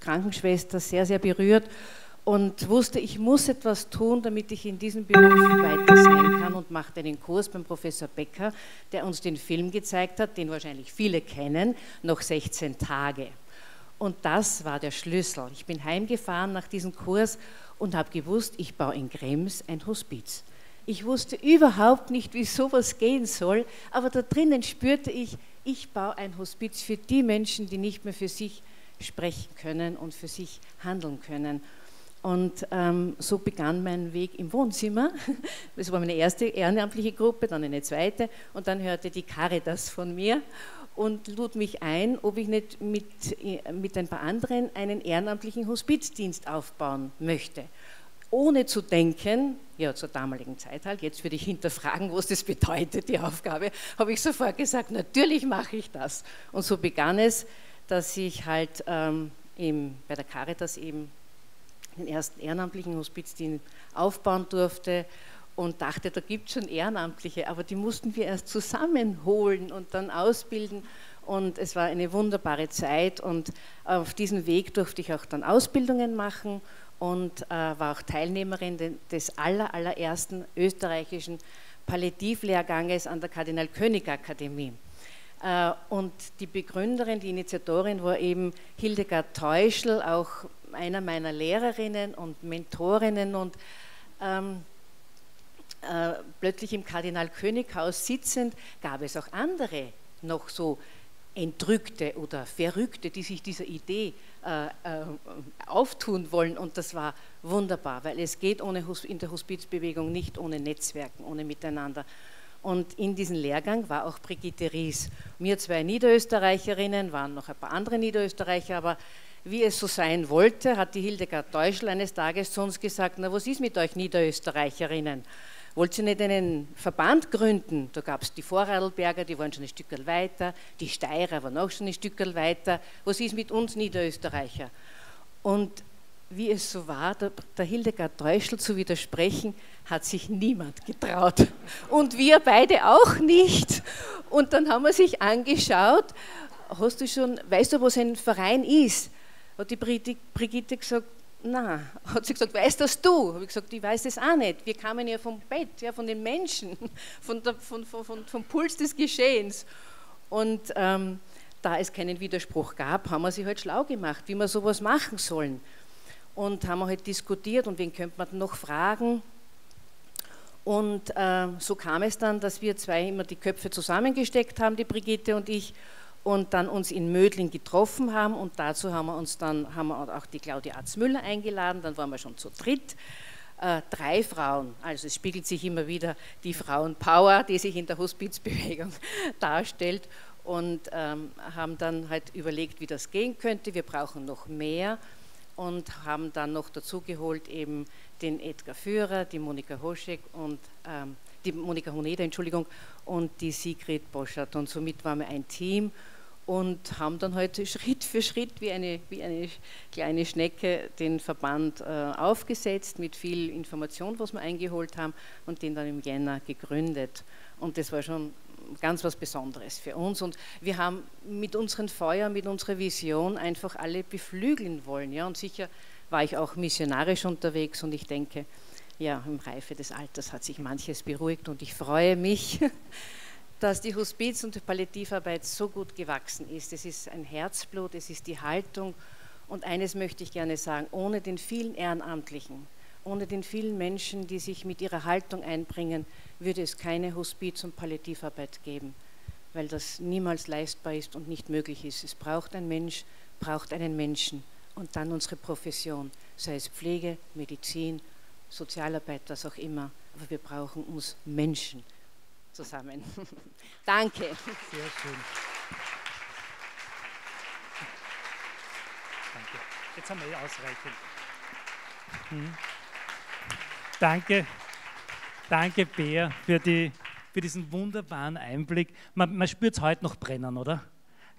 Krankenschwester sehr, sehr berührt und wusste, ich muss etwas tun, damit ich in diesem Beruf weiter sein kann und machte einen Kurs beim Professor Becker, der uns den Film gezeigt hat, den wahrscheinlich viele kennen, noch 16 Tage. Und das war der Schlüssel. Ich bin heimgefahren nach diesem Kurs und habe gewusst, ich baue in Krems ein Hospiz. Ich wusste überhaupt nicht, wie sowas gehen soll, aber da drinnen spürte ich, ich baue ein Hospiz für die Menschen, die nicht mehr für sich sprechen können und für sich handeln können. Und ähm, so begann mein Weg im Wohnzimmer. Das war meine erste ehrenamtliche Gruppe, dann eine zweite und dann hörte die Caritas von mir und lud mich ein, ob ich nicht mit, mit ein paar anderen einen ehrenamtlichen Hospizdienst aufbauen möchte ohne zu denken, ja zur damaligen Zeit halt, jetzt würde ich hinterfragen, was das bedeutet, die Aufgabe, habe ich sofort gesagt, natürlich mache ich das. Und so begann es, dass ich halt ähm, im, bei der Caritas eben den ersten ehrenamtlichen Hospizdienst aufbauen durfte und dachte, da gibt es schon Ehrenamtliche, aber die mussten wir erst zusammenholen und dann ausbilden. Und es war eine wunderbare Zeit und auf diesem Weg durfte ich auch dann Ausbildungen machen und äh, war auch Teilnehmerin des aller, allerersten österreichischen Palliativlehrganges an der Kardinal König Akademie. Äh, und die Begründerin, die Initiatorin war eben Hildegard Teuschel, auch einer meiner Lehrerinnen und Mentorinnen und ähm, äh, plötzlich im Kardinal Könighaus sitzend gab es auch andere noch so Entrückte oder Verrückte, die sich dieser Idee äh, auftun wollen. Und das war wunderbar, weil es geht ohne, in der Hospizbewegung nicht ohne Netzwerken, ohne Miteinander. Und in diesem Lehrgang war auch Brigitte Ries. Wir zwei Niederösterreicherinnen, waren noch ein paar andere Niederösterreicher, aber wie es so sein wollte, hat die Hildegard Teuschel eines Tages zu uns gesagt, na was ist mit euch Niederösterreicherinnen? Wollt ihr nicht einen Verband gründen? Da gab es die Vorarlberger, die waren schon ein Stück weiter, die Steirer waren auch schon ein Stück weiter. Was ist mit uns Niederösterreicher? Und wie es so war, der, Hildegard Teuschel zu widersprechen, hat sich niemand getraut. Und wir beide auch nicht. Und dann haben wir sich angeschaut, hast du schon, weißt du, was ein Verein ist? Hat die Brigitte gesagt, na, hat sie gesagt, weißt das du? Habe ich gesagt, ich weiß das auch nicht. Wir kamen ja vom Bett, ja, von den Menschen, von der, von, von, von, vom Puls des Geschehens. Und ähm, da es keinen Widerspruch gab, haben wir sich halt schlau gemacht, wie wir sowas machen sollen. Und haben halt diskutiert und wen könnte man noch fragen. Und äh, so kam es dann, dass wir zwei immer die Köpfe zusammengesteckt haben, die Brigitte und ich, und dann uns in Mödling getroffen haben und dazu haben wir uns dann haben wir auch die Claudia Arzmüller eingeladen, dann waren wir schon zu dritt. Äh, drei Frauen, also es spiegelt sich immer wieder die Frauenpower, die sich in der Hospizbewegung darstellt und ähm, haben dann halt überlegt, wie das gehen könnte. Wir brauchen noch mehr und haben dann noch dazu geholt eben den Edgar Führer, die Monika Hoschek und ähm, die Monika Honeda, Entschuldigung, und die Sigrid Boschert. Und somit waren wir ein Team und haben dann heute Schritt für Schritt wie eine, wie eine kleine Schnecke den Verband äh, aufgesetzt mit viel Information, was wir eingeholt haben und den dann im Jänner gegründet. Und das war schon ganz was Besonderes für uns. Und wir haben mit unserem Feuer, mit unserer Vision einfach alle beflügeln wollen. Ja? Und sicher war ich auch missionarisch unterwegs und ich denke, ja, im Reife des Alters hat sich manches beruhigt und ich freue mich, dass die Hospiz- und Palliativarbeit so gut gewachsen ist. Es ist ein Herzblut, es ist die Haltung und eines möchte ich gerne sagen, ohne den vielen Ehrenamtlichen, ohne den vielen Menschen, die sich mit ihrer Haltung einbringen, würde es keine Hospiz- und Palliativarbeit geben, weil das niemals leistbar ist und nicht möglich ist. Es braucht ein Mensch, braucht einen Menschen und dann unsere Profession, sei es Pflege, Medizin, Sozialarbeit, was auch immer. Aber wir brauchen uns Menschen zusammen. Danke. Sehr schön. Danke. Jetzt haben wir eh ausreichend. Hm. Danke, danke Bär für, die, für diesen wunderbaren Einblick. Man, man spürt es heute noch brennen, oder?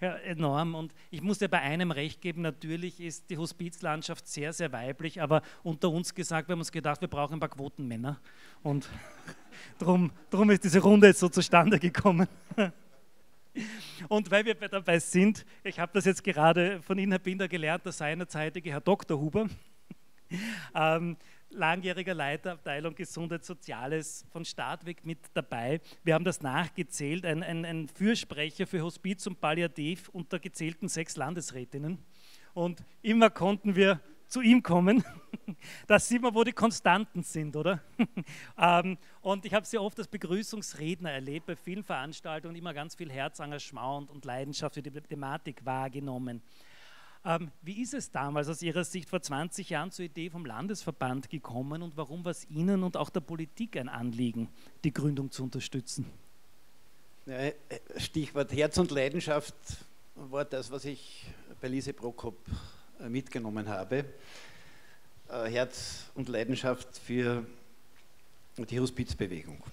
Ja, enorm. Und ich muss dir bei einem recht geben, natürlich ist die Hospizlandschaft sehr, sehr weiblich, aber unter uns gesagt, wir haben uns gedacht, wir brauchen ein paar Quotenmänner. Und darum, darum ist diese Runde jetzt so zustande gekommen. Und weil wir dabei sind, ich habe das jetzt gerade von Ihnen, Herr Binder, gelernt, der seinerzeitige Herr Dr. Huber, ähm, langjähriger Leiter Abteilung Gesundheit Soziales von Startweg mit dabei. Wir haben das nachgezählt, ein, ein, ein Fürsprecher für Hospiz und Palliativ unter gezählten sechs Landesrätinnen. Und immer konnten wir zu ihm kommen. Da sieht man, wo die Konstanten sind, oder? Ähm, und ich habe sie oft als Begrüßungsredner erlebt, bei vielen Veranstaltungen immer ganz viel Herzengagement und Leidenschaft für die Thematik wahrgenommen. Ähm, wie ist es damals aus Ihrer Sicht vor 20 Jahren zur Idee vom Landesverband gekommen und warum war es Ihnen und auch der Politik ein Anliegen, die Gründung zu unterstützen? Äh, Stichwort Herz und Leidenschaft war das, was ich bei Lise Prokop äh, mitgenommen habe. Äh, Herz und Leidenschaft für die Hospizbewegung.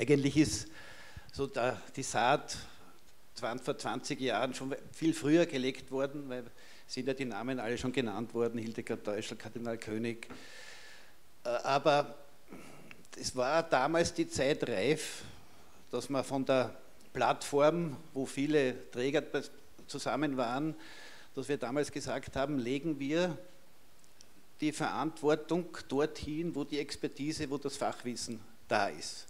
Eigentlich ist so da die Saat vor 20 Jahren schon viel früher gelegt worden, weil sind ja die Namen alle schon genannt worden, Hildegard Teuschel, Kardinal König. Äh, aber es war damals die Zeit reif, dass man von der Plattform, wo viele Träger zusammen waren, dass wir damals gesagt haben, legen wir die Verantwortung dorthin, wo die Expertise, wo das Fachwissen da ist.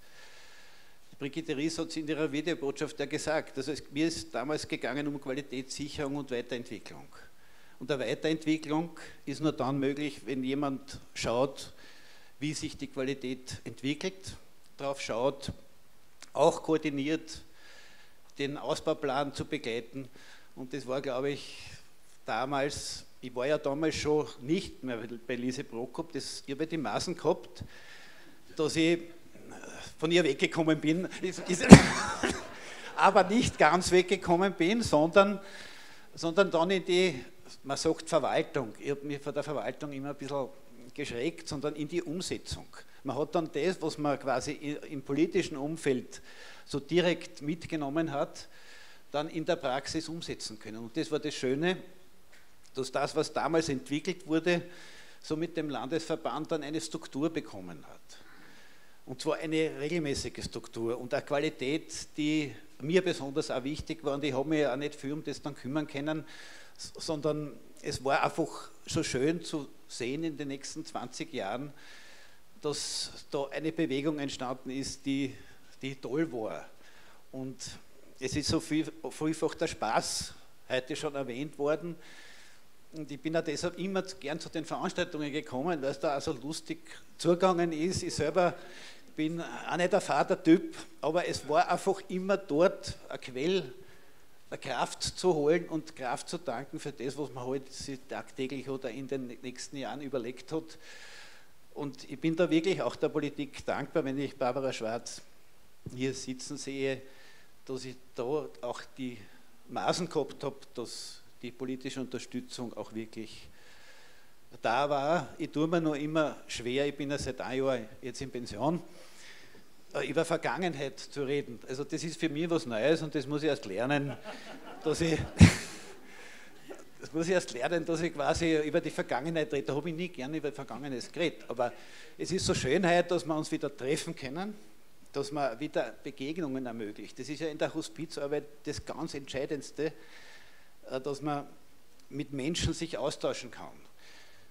Brigitte Ries hat es in ihrer Videobotschaft ja gesagt. Also es, mir ist damals gegangen um Qualitätssicherung und Weiterentwicklung. Und eine Weiterentwicklung ist nur dann möglich, wenn jemand schaut, wie sich die Qualität entwickelt, darauf schaut, auch koordiniert den Ausbauplan zu begleiten. Und das war, glaube ich, damals, ich war ja damals schon nicht mehr bei Lise Prokop, das, ich habe die Maßen gehabt, dass ich von ihr weggekommen bin, ist, ist, aber nicht ganz weggekommen bin, sondern, sondern dann in die, man sagt Verwaltung, ich habe mich von der Verwaltung immer ein bisschen geschreckt, sondern in die Umsetzung. Man hat dann das, was man quasi im politischen Umfeld so direkt mitgenommen hat, dann in der Praxis umsetzen können. Und das war das Schöne, dass das, was damals entwickelt wurde, so mit dem Landesverband dann eine Struktur bekommen hat. Und zwar eine regelmäßige Struktur und eine Qualität, die mir besonders auch wichtig war. Und ich habe mich auch nicht viel um das dann kümmern können, sondern es war einfach so schön zu sehen in den nächsten 20 Jahren, dass da eine Bewegung entstanden ist, die, die toll war. Und es ist so viel, vielfach der Spaß heute schon erwähnt worden. Und ich bin auch deshalb immer gern zu den Veranstaltungen gekommen, weil es da also lustig zugegangen ist. Ich selber bin auch nicht der Vatertyp, aber es war einfach immer dort ein Quell der Kraft zu holen und Kraft zu danken für das, was man heute halt tagtäglich oder in den nächsten Jahren überlegt hat. Und ich bin da wirklich auch der Politik dankbar, wenn ich Barbara Schwarz hier sitzen sehe, dass ich da auch die Maßen gehabt habe, dass die politische Unterstützung auch wirklich da war. Ich tue mir noch immer schwer, ich bin ja seit einem Jahr jetzt in Pension, äh, über Vergangenheit zu reden. Also das ist für mich was Neues und das muss ich erst lernen, dass ich, das muss ich erst lernen, dass ich quasi über die Vergangenheit rede. Da habe ich nie gerne über Vergangenes geredet. Aber es ist so Schönheit, dass wir uns wieder treffen können, dass man wieder Begegnungen ermöglicht. Das ist ja in der Hospizarbeit das ganz Entscheidendste, dass man mit Menschen sich austauschen kann.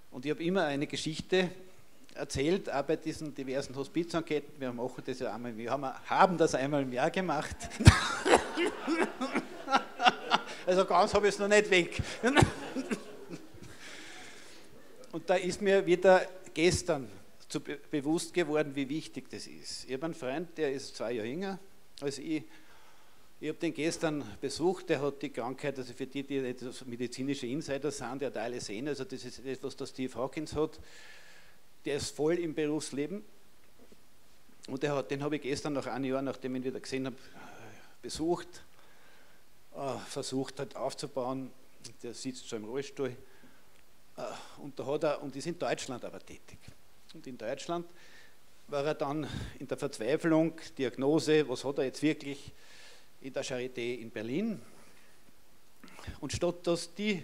Und ich habe immer eine Geschichte erzählt, auch bei diesen diversen Hospizenqueten, wir machen das ja einmal, wir haben das einmal im Jahr gemacht. also ganz habe ich es noch nicht weg. Und da ist mir wieder gestern bewusst geworden, wie wichtig das ist. Ich habe einen Freund, der ist zwei Jahre jünger als ich. Ich habe den gestern besucht, der hat die Krankheit, also für die, die nicht medizinische Insider sind, der hat alle sehen, also das ist etwas, das Steve Hawkins hat. Der ist voll im Berufsleben und hat, den habe ich gestern nach einem Jahr, nachdem ich ihn wieder gesehen habe, besucht, äh, versucht halt aufzubauen. Der sitzt schon im Rollstuhl. Äh, und, da hat er, und ist in Deutschland aber tätig. Und in Deutschland war er dann in der Verzweiflung, Diagnose, was hat er jetzt wirklich in der Charité in Berlin. Und statt dass die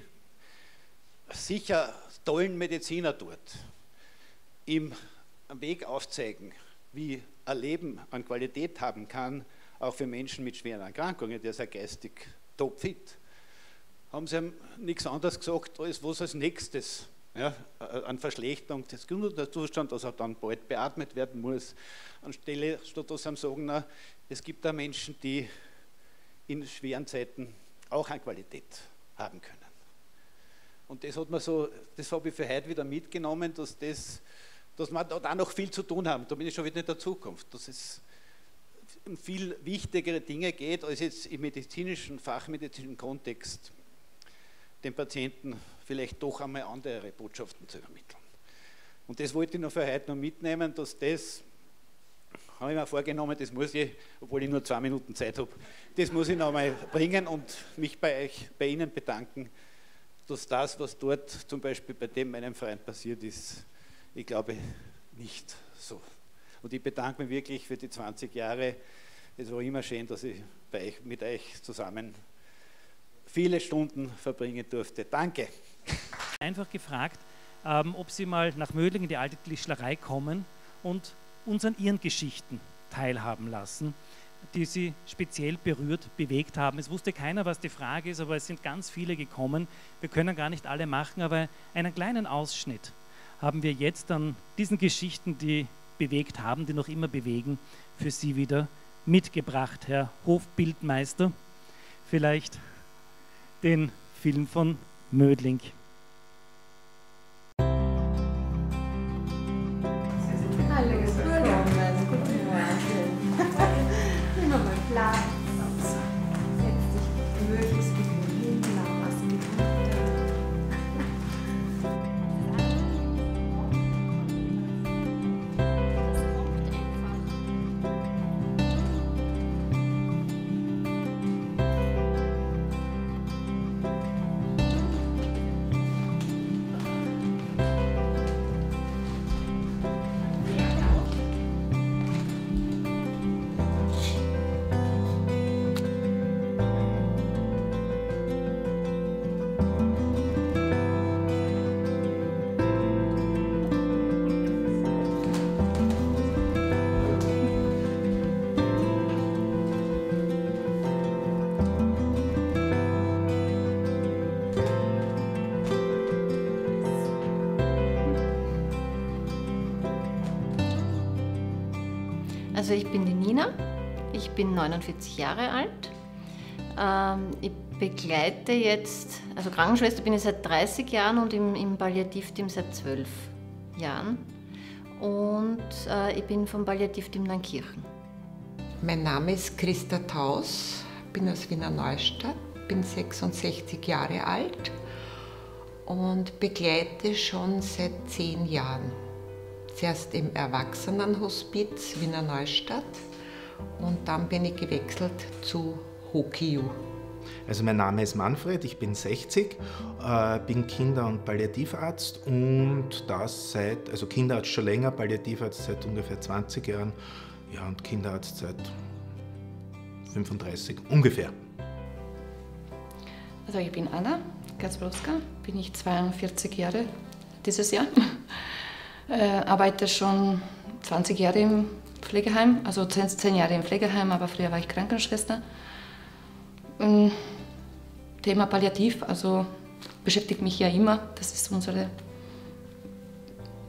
sicher tollen Mediziner dort ihm einen Weg aufzeigen, wie ein Leben an Qualität haben kann, auch für Menschen mit schweren Erkrankungen, der ist ja geistig topfit, haben sie ihm nichts anderes gesagt, als was als nächstes ja, an Verschlechterung des Gesundheitszustands, dass er dann bald beatmet werden muss, anstelle, statt dass sie ihm sagen, na, es gibt da Menschen, die in schweren Zeiten auch an Qualität haben können. Und das hat man so, das habe ich für heute wieder mitgenommen, dass das, dass wir da noch viel zu tun haben. Da bin ich schon wieder in der Zukunft, dass es um viel wichtigere Dinge geht, als jetzt im medizinischen, fachmedizinischen Kontext den Patienten vielleicht doch einmal andere Botschaften zu übermitteln. Und das wollte ich noch für heute noch mitnehmen, dass das, habe ich mir vorgenommen, das muss ich, obwohl ich nur zwei Minuten Zeit habe, das muss ich noch einmal bringen und mich bei euch, bei Ihnen bedanken, dass das, was dort zum Beispiel bei dem meinem Freund passiert ist, ich glaube nicht so. Und ich bedanke mich wirklich für die 20 Jahre. Es war immer schön, dass ich euch, mit euch zusammen viele Stunden verbringen durfte. Danke. Einfach gefragt, ähm, ob Sie mal nach Mödling in die alte Tischlerei kommen und uns an Ihren Geschichten teilhaben lassen, die Sie speziell berührt, bewegt haben. Es wusste keiner, was die Frage ist, aber es sind ganz viele gekommen. Wir können gar nicht alle machen, aber einen kleinen Ausschnitt haben wir jetzt an diesen Geschichten, die bewegt haben, die noch immer bewegen, für Sie wieder mitgebracht, Herr Hofbildmeister. Vielleicht den Film von Mödling. 49 Jahre alt. Ähm, ich begleite jetzt, also Krankenschwester bin ich seit 30 Jahren und im, im Palliativteam seit 12 Jahren. Und äh, ich bin vom Palliativteam Neunkirchen. Mein Name ist Christa Taus, bin aus Wiener Neustadt, bin 66 Jahre alt und begleite schon seit 10 Jahren zuerst im Erwachsenenhospiz Wiener Neustadt und dann bin ich gewechselt zu Hokiu. Also mein Name ist Manfred, ich bin 60, äh, bin Kinder- und Palliativarzt und das seit, also Kinderarzt schon länger, Palliativarzt seit ungefähr 20 Jahren, ja und Kinderarzt seit 35 ungefähr. Also ich bin Anna Gatzbrowska, bin ich 42 Jahre dieses Jahr. Äh, arbeite schon 20 Jahre im Pflegeheim, also 10, 10 Jahre im Pflegeheim, aber früher war ich Krankenschwester. Ähm, Thema Palliativ, also beschäftigt mich ja immer. Das ist unsere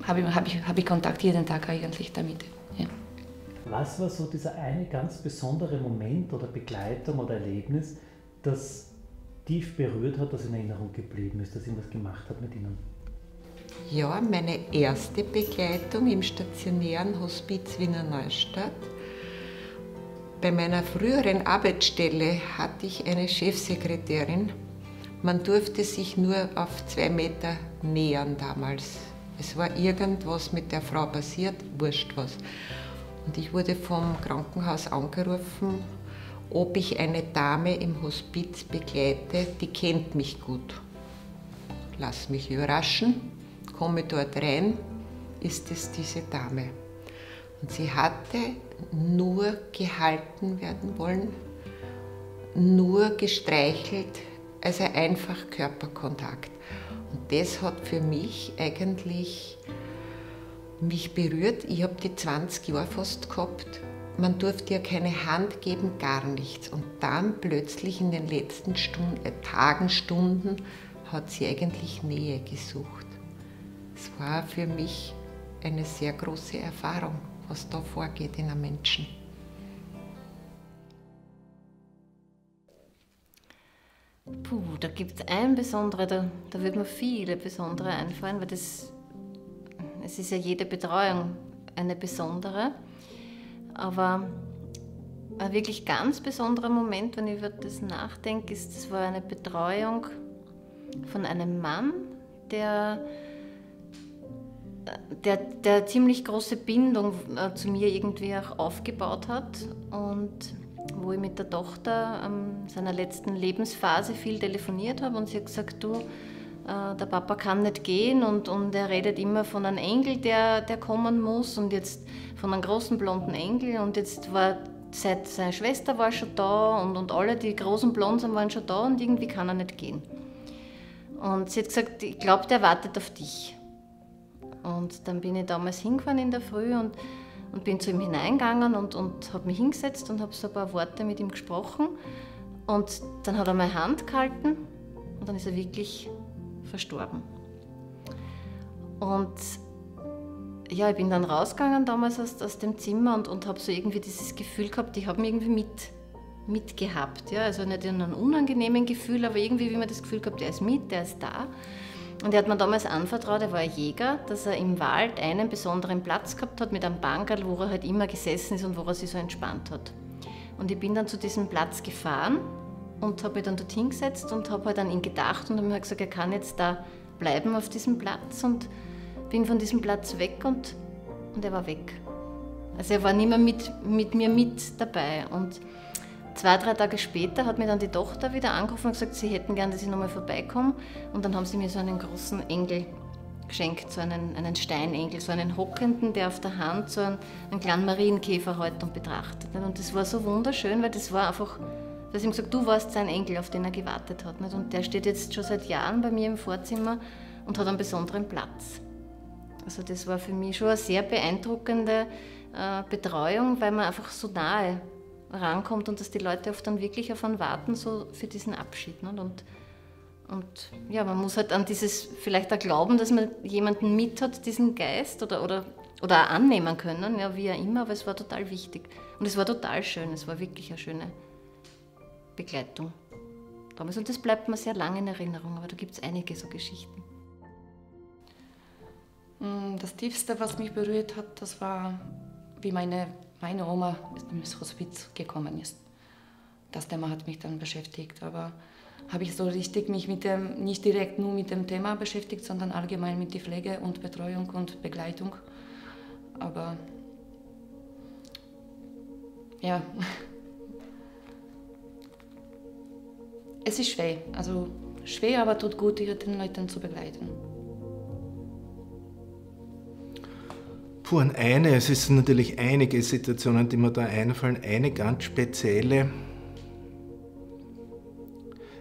habe ich, hab ich, hab ich Kontakt jeden Tag eigentlich damit. Ja. Was war so dieser eine ganz besondere Moment oder Begleitung oder Erlebnis, das tief berührt hat, das in Erinnerung geblieben ist, das irgendwas gemacht hat mit Ihnen? Ja, meine erste Begleitung im stationären Hospiz Wiener Neustadt. Bei meiner früheren Arbeitsstelle hatte ich eine Chefsekretärin. Man durfte sich nur auf zwei Meter nähern damals. Es war irgendwas mit der Frau passiert, wurscht was. Und ich wurde vom Krankenhaus angerufen, ob ich eine Dame im Hospiz begleite, die kennt mich gut. Lass mich überraschen, komme dort rein, ist es diese Dame. Und sie hatte nur gehalten werden wollen, nur gestreichelt, also einfach Körperkontakt. Und das hat für mich eigentlich mich berührt. Ich habe die 20 Jahre fast gehabt. Man durfte ja keine Hand geben, gar nichts. Und dann plötzlich in den letzten Stunden, äh, Tagen, Stunden hat sie eigentlich Nähe gesucht. Es war für mich eine sehr große Erfahrung, was da vorgeht in einem Menschen. Puh, da gibt es ein besondere, da, da wird mir viele besondere einfallen, weil das, es ist ja jede Betreuung eine besondere. Aber ein wirklich ganz besonderer Moment, wenn ich über das nachdenke, ist, das war eine Betreuung von einem Mann, der, der, der ziemlich große Bindung äh, zu mir irgendwie auch aufgebaut hat und wo ich mit der Tochter ähm, seiner letzten Lebensphase viel telefoniert habe und sie hat gesagt, du, äh, der Papa kann nicht gehen und, und er redet immer von einem Engel, der, der kommen muss und jetzt von einem großen blonden Engel und jetzt war seit seine Schwester war schon da und, und alle die großen Blonden waren schon da und irgendwie kann er nicht gehen. Und sie hat gesagt, ich glaube, der wartet auf dich. Und dann bin ich damals hingefahren in der Früh und und bin zu ihm hineingegangen und, und habe mich hingesetzt und habe so ein paar Worte mit ihm gesprochen. Und dann hat er meine Hand gehalten und dann ist er wirklich verstorben. Und ja, ich bin dann rausgegangen damals aus, aus dem Zimmer und, und habe so irgendwie dieses Gefühl gehabt, ich habe mich irgendwie mit, mitgehabt. Ja? Also nicht in einem unangenehmen Gefühl, aber irgendwie, wie man das Gefühl gehabt, der ist mit, der ist da. Und er hat mir damals anvertraut, er war ein Jäger, dass er im Wald einen besonderen Platz gehabt hat mit einem Bankerl, wo er halt immer gesessen ist und wo er sich so entspannt hat. Und ich bin dann zu diesem Platz gefahren und habe mich dann dorthin gesetzt und habe halt an ihn gedacht und habe mir gesagt, er kann jetzt da bleiben auf diesem Platz und bin von diesem Platz weg und, und er war weg. Also er war nicht mehr mit, mit mir mit dabei und Zwei, drei Tage später hat mir dann die Tochter wieder angerufen und gesagt, sie hätten gern, dass ich nochmal vorbeikomme. Und dann haben sie mir so einen großen Engel geschenkt, so einen, einen Steinengel, so einen Hockenden, der auf der Hand so einen, einen kleinen Marienkäfer hält und betrachtet. Und das war so wunderschön, weil das war einfach, dass ihm gesagt, du warst sein Engel, auf den er gewartet hat. Und der steht jetzt schon seit Jahren bei mir im Vorzimmer und hat einen besonderen Platz. Also das war für mich schon eine sehr beeindruckende äh, Betreuung, weil man einfach so nahe rankommt und dass die Leute oft dann wirklich auf einen warten, so für diesen Abschied. Ne? Und, und ja, man muss halt an dieses vielleicht auch glauben, dass man jemanden mit hat, diesen Geist oder, oder, oder auch annehmen können, ja, wie auch immer, aber es war total wichtig. Und es war total schön, es war wirklich eine schöne Begleitung damals. Und das bleibt mir sehr lange in Erinnerung, aber da gibt es einige so Geschichten. Mm, das Tiefste, was mich berührt hat, das war, wie meine meine Oma ins Hospiz gekommen ist. Das Thema hat mich dann beschäftigt, aber habe ich so richtig mich mit dem, nicht direkt nur mit dem Thema beschäftigt, sondern allgemein mit der Pflege und Betreuung und Begleitung. Aber ja, es ist schwer. Also schwer, aber tut gut, den Leuten zu begleiten. Puh, eine, es ist natürlich einige Situationen, die mir da einfallen. Eine ganz spezielle.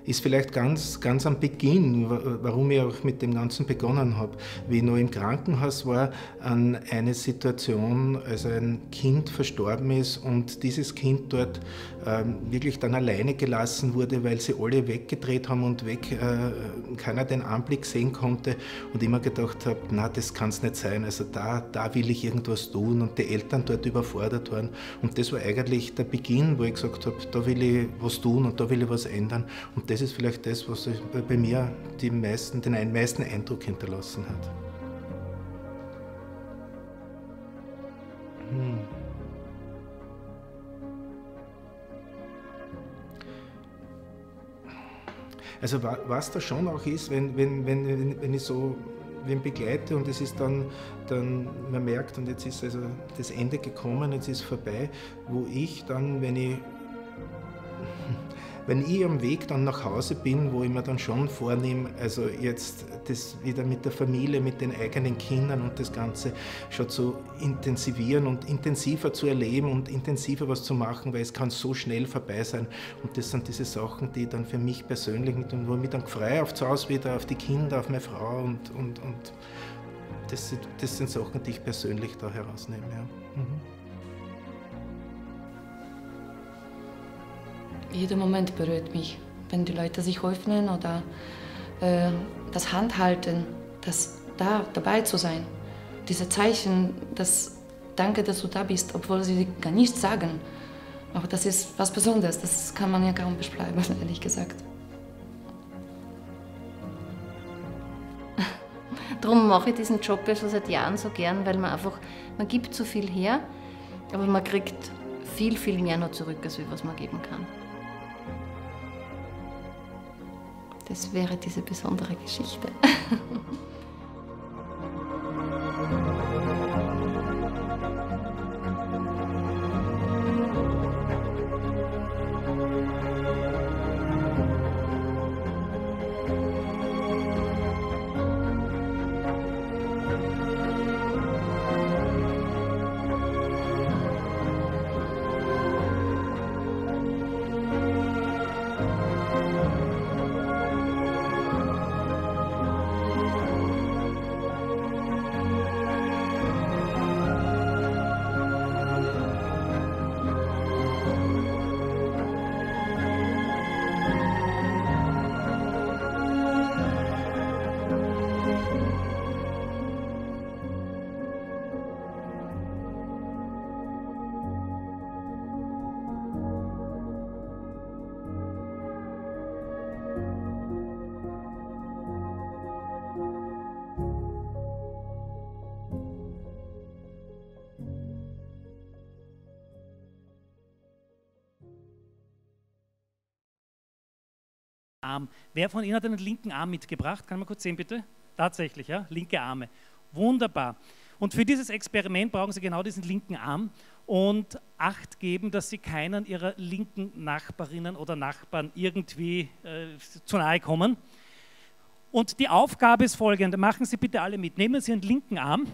Ist vielleicht ganz, ganz am Beginn, warum ich auch mit dem Ganzen begonnen habe. Wie ich noch im Krankenhaus war, an eine Situation, als ein Kind verstorben ist und dieses Kind dort ähm, wirklich dann alleine gelassen wurde, weil sie alle weggedreht haben und weg äh, keiner den Anblick sehen konnte und immer gedacht habe, na, das kann es nicht sein. Also da, da will ich irgendwas tun und die Eltern dort überfordert waren. Und das war eigentlich der Beginn, wo ich gesagt habe, da will ich was tun und da will ich was ändern. Und das ist vielleicht das, was bei mir meisten, den meisten Eindruck hinterlassen hat. Hm. Also was da schon auch ist, wenn, wenn, wenn, wenn ich so wen begleite und es ist dann, dann, man merkt und jetzt ist also das Ende gekommen, jetzt ist vorbei, wo ich dann, wenn ich wenn ich am Weg dann nach Hause bin, wo ich mir dann schon vornehme, also jetzt das wieder mit der Familie, mit den eigenen Kindern und das Ganze schon zu intensivieren und intensiver zu erleben und intensiver was zu machen, weil es kann so schnell vorbei sein. Und das sind diese Sachen, die dann für mich persönlich wo ich mich dann freue auf zu Hause wieder, auf die Kinder, auf meine Frau und, und, und das, das sind Sachen, die ich persönlich da herausnehme. Ja. Mhm. Jeder Moment berührt mich, wenn die Leute sich öffnen oder äh, das Handhalten, das da dabei zu sein. Diese Zeichen, das Danke, dass du da bist, obwohl sie gar nichts sagen. Aber das ist was Besonderes, das kann man ja kaum beschreiben, ehrlich gesagt. Darum mache ich diesen Job ja schon seit Jahren so gern, weil man einfach, man gibt so viel her, aber man kriegt viel, viel mehr noch zurück, als was man geben kann. Das wäre diese besondere Geschichte. Arm. Wer von Ihnen hat einen linken Arm mitgebracht? Kann man kurz sehen, bitte? Tatsächlich, ja? Linke Arme. Wunderbar. Und für dieses Experiment brauchen Sie genau diesen linken Arm und Acht geben, dass Sie keinen Ihrer linken Nachbarinnen oder Nachbarn irgendwie äh, zu nahe kommen. Und die Aufgabe ist folgende: Machen Sie bitte alle mit. Nehmen Sie Ihren linken Arm,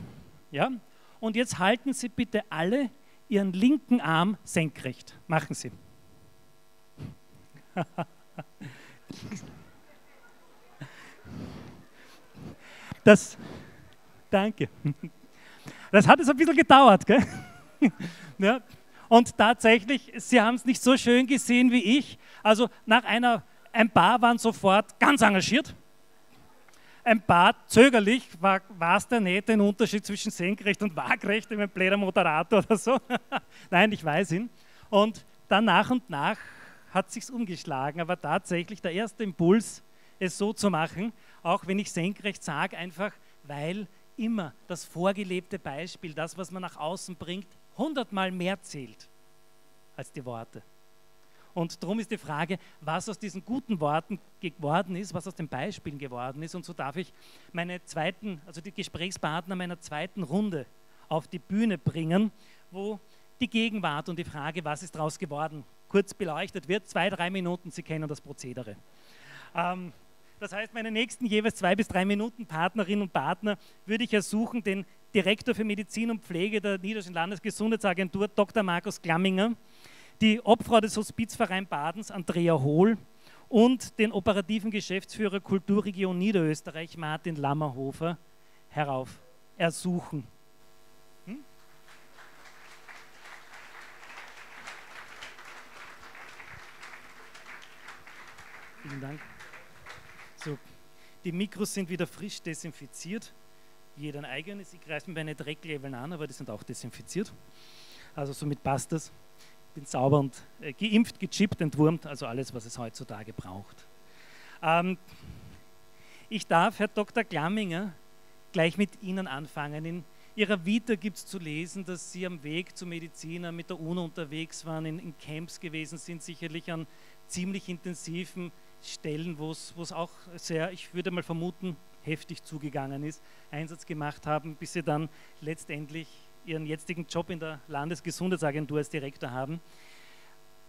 ja, und jetzt halten Sie bitte alle Ihren linken Arm senkrecht. Machen Sie. Das, danke. Das hat es ein bisschen gedauert, gell? Ja. Und tatsächlich, Sie haben es nicht so schön gesehen wie ich. Also nach einer, ein paar waren sofort ganz engagiert. Ein paar zögerlich, war es da nicht den Unterschied zwischen senkrecht und waagrecht, im blöder Moderator oder so. Nein, ich weiß ihn. Und dann nach und nach hat sich umgeschlagen, aber tatsächlich der erste Impuls, es so zu machen, auch wenn ich senkrecht sage, einfach weil immer das vorgelebte Beispiel, das, was man nach außen bringt, hundertmal mehr zählt als die Worte. Und darum ist die Frage, was aus diesen guten Worten geworden ist, was aus den Beispielen geworden ist. Und so darf ich meine zweiten, also die Gesprächspartner meiner zweiten Runde auf die Bühne bringen, wo die Gegenwart und die Frage, was ist daraus geworden, kurz beleuchtet wird. Zwei, drei Minuten, Sie kennen das Prozedere. Ähm, das heißt, meine nächsten jeweils zwei bis drei Minuten Partnerinnen und Partner würde ich ersuchen, den Direktor für Medizin und Pflege der Niederländischen Landesgesundheitsagentur, Dr. Markus Glamminger, die Obfrau des Hospizvereins Badens, Andrea Hohl, und den operativen Geschäftsführer Kulturregion Niederösterreich, Martin Lammerhofer, herauf ersuchen. Vielen Dank. So, die Mikros sind wieder frisch desinfiziert. Jeder ein eigenes. Ich greife mir meine Drecklabeln an, aber die sind auch desinfiziert. Also somit passt das. Ich bin sauber und äh, geimpft, gechippt, entwurmt, also alles, was es heutzutage braucht. Ähm, ich darf, Herr Dr. Glamminger, gleich mit Ihnen anfangen. In Ihrer Vita gibt es zu lesen, dass Sie am Weg zu Mediziner mit der UNO unterwegs waren, in, in Camps gewesen sind, sicherlich an ziemlich intensiven Stellen, wo es auch sehr, ich würde mal vermuten, heftig zugegangen ist, Einsatz gemacht haben, bis sie dann letztendlich ihren jetzigen Job in der Landesgesundheitsagentur als Direktor haben.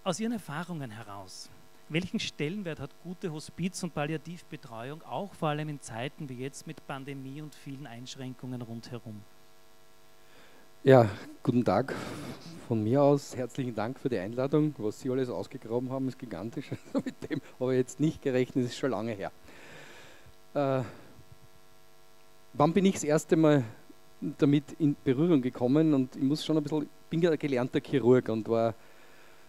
Aus Ihren Erfahrungen heraus, welchen Stellenwert hat gute Hospiz- und Palliativbetreuung, auch vor allem in Zeiten wie jetzt mit Pandemie und vielen Einschränkungen rundherum? Ja, guten Tag von mir aus. Herzlichen Dank für die Einladung. Was Sie alles ausgegraben haben, ist gigantisch. Mit dem habe ich jetzt nicht gerechnet, ist schon lange her. Äh, wann bin ich das erste Mal damit in Berührung gekommen? Und ich muss schon ein bisschen, bin ja gelernter Chirurg und war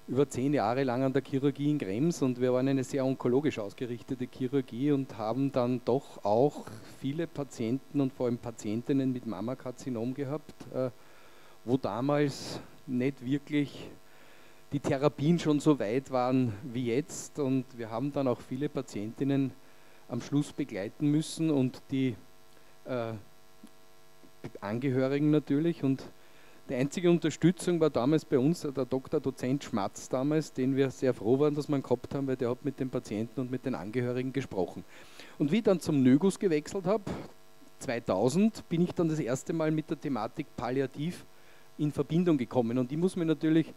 über zehn Jahre lang an der Chirurgie in Krems und wir waren eine sehr onkologisch ausgerichtete Chirurgie und haben dann doch auch viele Patienten und vor allem Patientinnen mit Mammakarzinom gehabt. Äh, wo damals nicht wirklich die Therapien schon so weit waren wie jetzt. Und wir haben dann auch viele Patientinnen am Schluss begleiten müssen und die äh, Angehörigen natürlich. Und die einzige Unterstützung war damals bei uns der Dr. Dozent Schmatz damals, den wir sehr froh waren, dass wir ihn gehabt haben, weil der hat mit den Patienten und mit den Angehörigen gesprochen. Und wie ich dann zum Nögus gewechselt habe, 2000, bin ich dann das erste Mal mit der Thematik Palliativ in Verbindung gekommen. Und ich muss mir natürlich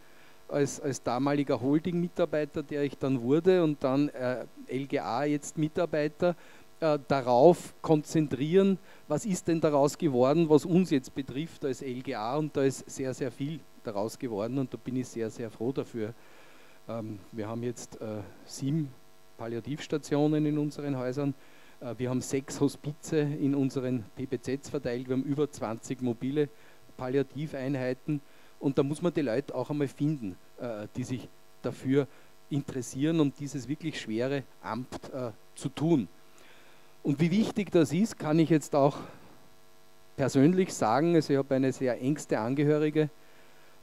als, als damaliger Holding-Mitarbeiter, der ich dann wurde und dann äh, LGA jetzt Mitarbeiter, äh, darauf konzentrieren, was ist denn daraus geworden, was uns jetzt betrifft als LGA und da ist sehr, sehr viel daraus geworden und da bin ich sehr, sehr froh dafür. Ähm, wir haben jetzt äh, sieben Palliativstationen in unseren Häusern, äh, wir haben sechs Hospize in unseren PPZs verteilt, wir haben über 20 mobile Palliativeinheiten. Und da muss man die Leute auch einmal finden, äh, die sich dafür interessieren und dieses wirklich schwere Amt äh, zu tun. Und wie wichtig das ist, kann ich jetzt auch persönlich sagen. Also ich habe eine sehr engste Angehörige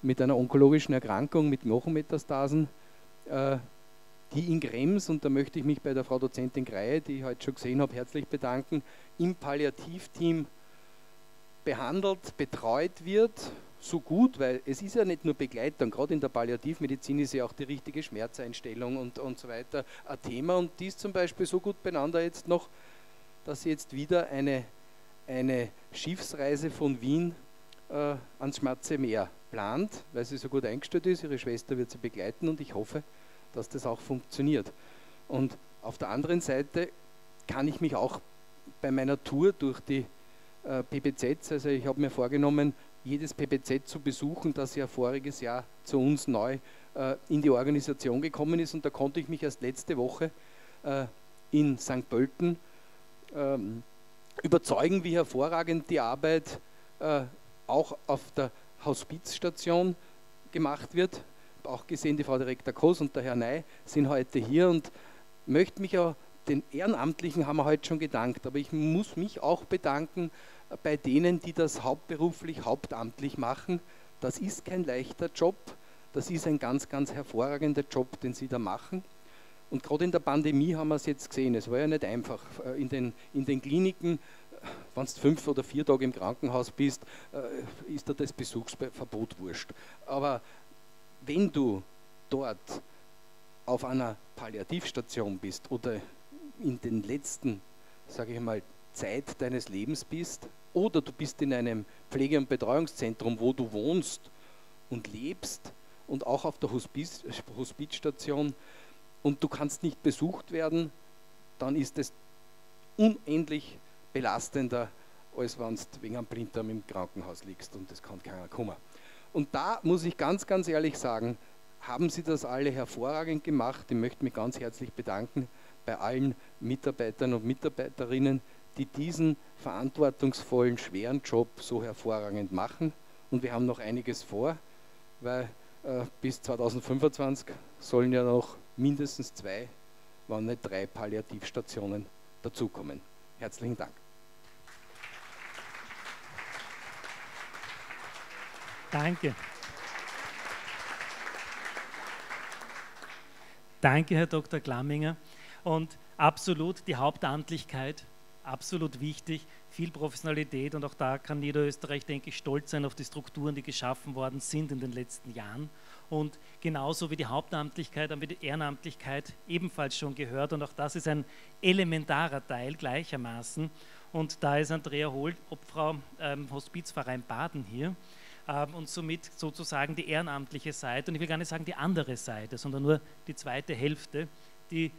mit einer onkologischen Erkrankung, mit Knochenmetastasen, äh, die in Krems, und da möchte ich mich bei der Frau Dozentin Greie, die ich heute schon gesehen habe, herzlich bedanken, im Palliativteam behandelt, betreut wird, so gut, weil es ist ja nicht nur Begleitung, gerade in der Palliativmedizin ist ja auch die richtige Schmerzeinstellung und, und so weiter ein Thema. Und die ist zum Beispiel so gut beieinander jetzt noch, dass sie jetzt wieder eine, eine Schiffsreise von Wien äh, ans Schmatze Meer plant, weil sie so gut eingestellt ist, ihre Schwester wird sie begleiten und ich hoffe, dass das auch funktioniert. Und auf der anderen Seite kann ich mich auch bei meiner Tour durch die äh, PPZs. Also ich habe mir vorgenommen, jedes PPZ zu besuchen, das ja voriges Jahr zu uns neu äh, in die Organisation gekommen ist. Und da konnte ich mich erst letzte Woche äh, in St. Pölten ähm, überzeugen, wie hervorragend die Arbeit auch auf der Hospizstation gemacht wird. Auch gesehen, die Frau Direktor Kos und der Herr Ney sind heute hier und möchte mich auch den Ehrenamtlichen haben wir heute schon gedankt, aber ich muss mich auch bedanken bei denen, die das hauptberuflich, hauptamtlich machen. Das ist kein leichter Job, das ist ein ganz, ganz hervorragender Job, den sie da machen. Und gerade in der Pandemie haben wir es jetzt gesehen, es war ja nicht einfach. Äh, in den, in den Kliniken, äh, wenn du fünf oder vier Tage im Krankenhaus bist, äh, ist da das Besuchsverbot wurscht. Aber wenn du dort auf einer Palliativstation bist oder in den letzten, sage ich mal, Zeit deines Lebens bist oder du bist in einem Pflege- und Betreuungszentrum, wo du wohnst und lebst und auch auf der Hospiz, Hospizstation und du kannst nicht besucht werden, dann ist es unendlich belastender, als wenn du wegen einem Blinddarm im Krankenhaus liegst und das kann keiner kommen. Und da muss ich ganz, ganz ehrlich sagen, haben Sie das alle hervorragend gemacht. Ich möchte mich ganz herzlich bedanken bei allen Mitarbeitern und Mitarbeiterinnen, die diesen verantwortungsvollen, schweren Job so hervorragend machen. Und wir haben noch einiges vor, weil äh, bis 2025 sollen ja noch mindestens zwei, wenn nicht drei Palliativstationen dazukommen. Herzlichen Dank. Danke. Danke, Herr Dr. Glamminger. Und absolut die Hauptamtlichkeit, absolut wichtig, viel Professionalität und auch da kann Niederösterreich, denke ich, stolz sein auf die Strukturen, die geschaffen worden sind in den letzten Jahren. Und genauso wie die Hauptamtlichkeit, haben wir die Ehrenamtlichkeit ebenfalls schon gehört und auch das ist ein elementarer Teil gleichermaßen. Und da ist Andrea Holt, Obfrau ähm, Hospizverein Baden hier ähm, und somit sozusagen die ehrenamtliche Seite und ich will gar nicht sagen die andere Seite, sondern nur die zweite Hälfte, die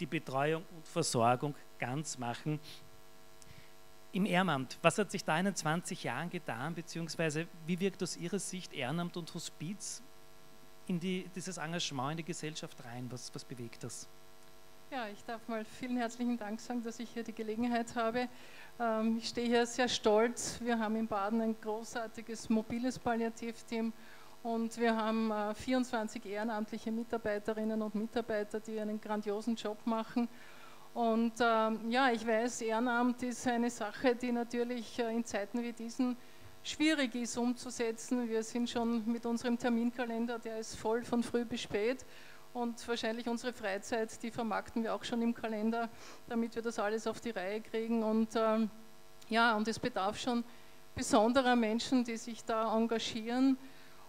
die Betreuung und Versorgung ganz machen. Im Ehrenamt, was hat sich da in den 20 Jahren getan, beziehungsweise wie wirkt aus Ihrer Sicht Ehrenamt und Hospiz in die, dieses Engagement in die Gesellschaft rein? Was, was bewegt das? Ja, ich darf mal vielen herzlichen Dank sagen, dass ich hier die Gelegenheit habe. Ähm, ich stehe hier sehr stolz. Wir haben in Baden ein großartiges mobiles Palliativteam und wir haben 24 äh, ehrenamtliche Mitarbeiterinnen und Mitarbeiter, die einen grandiosen Job machen. Und ähm, ja, ich weiß, Ehrenamt ist eine Sache, die natürlich äh, in Zeiten wie diesen schwierig ist umzusetzen. Wir sind schon mit unserem Terminkalender, der ist voll von früh bis spät und wahrscheinlich unsere Freizeit, die vermarkten wir auch schon im Kalender, damit wir das alles auf die Reihe kriegen. Und ähm, ja, und es bedarf schon besonderer Menschen, die sich da engagieren.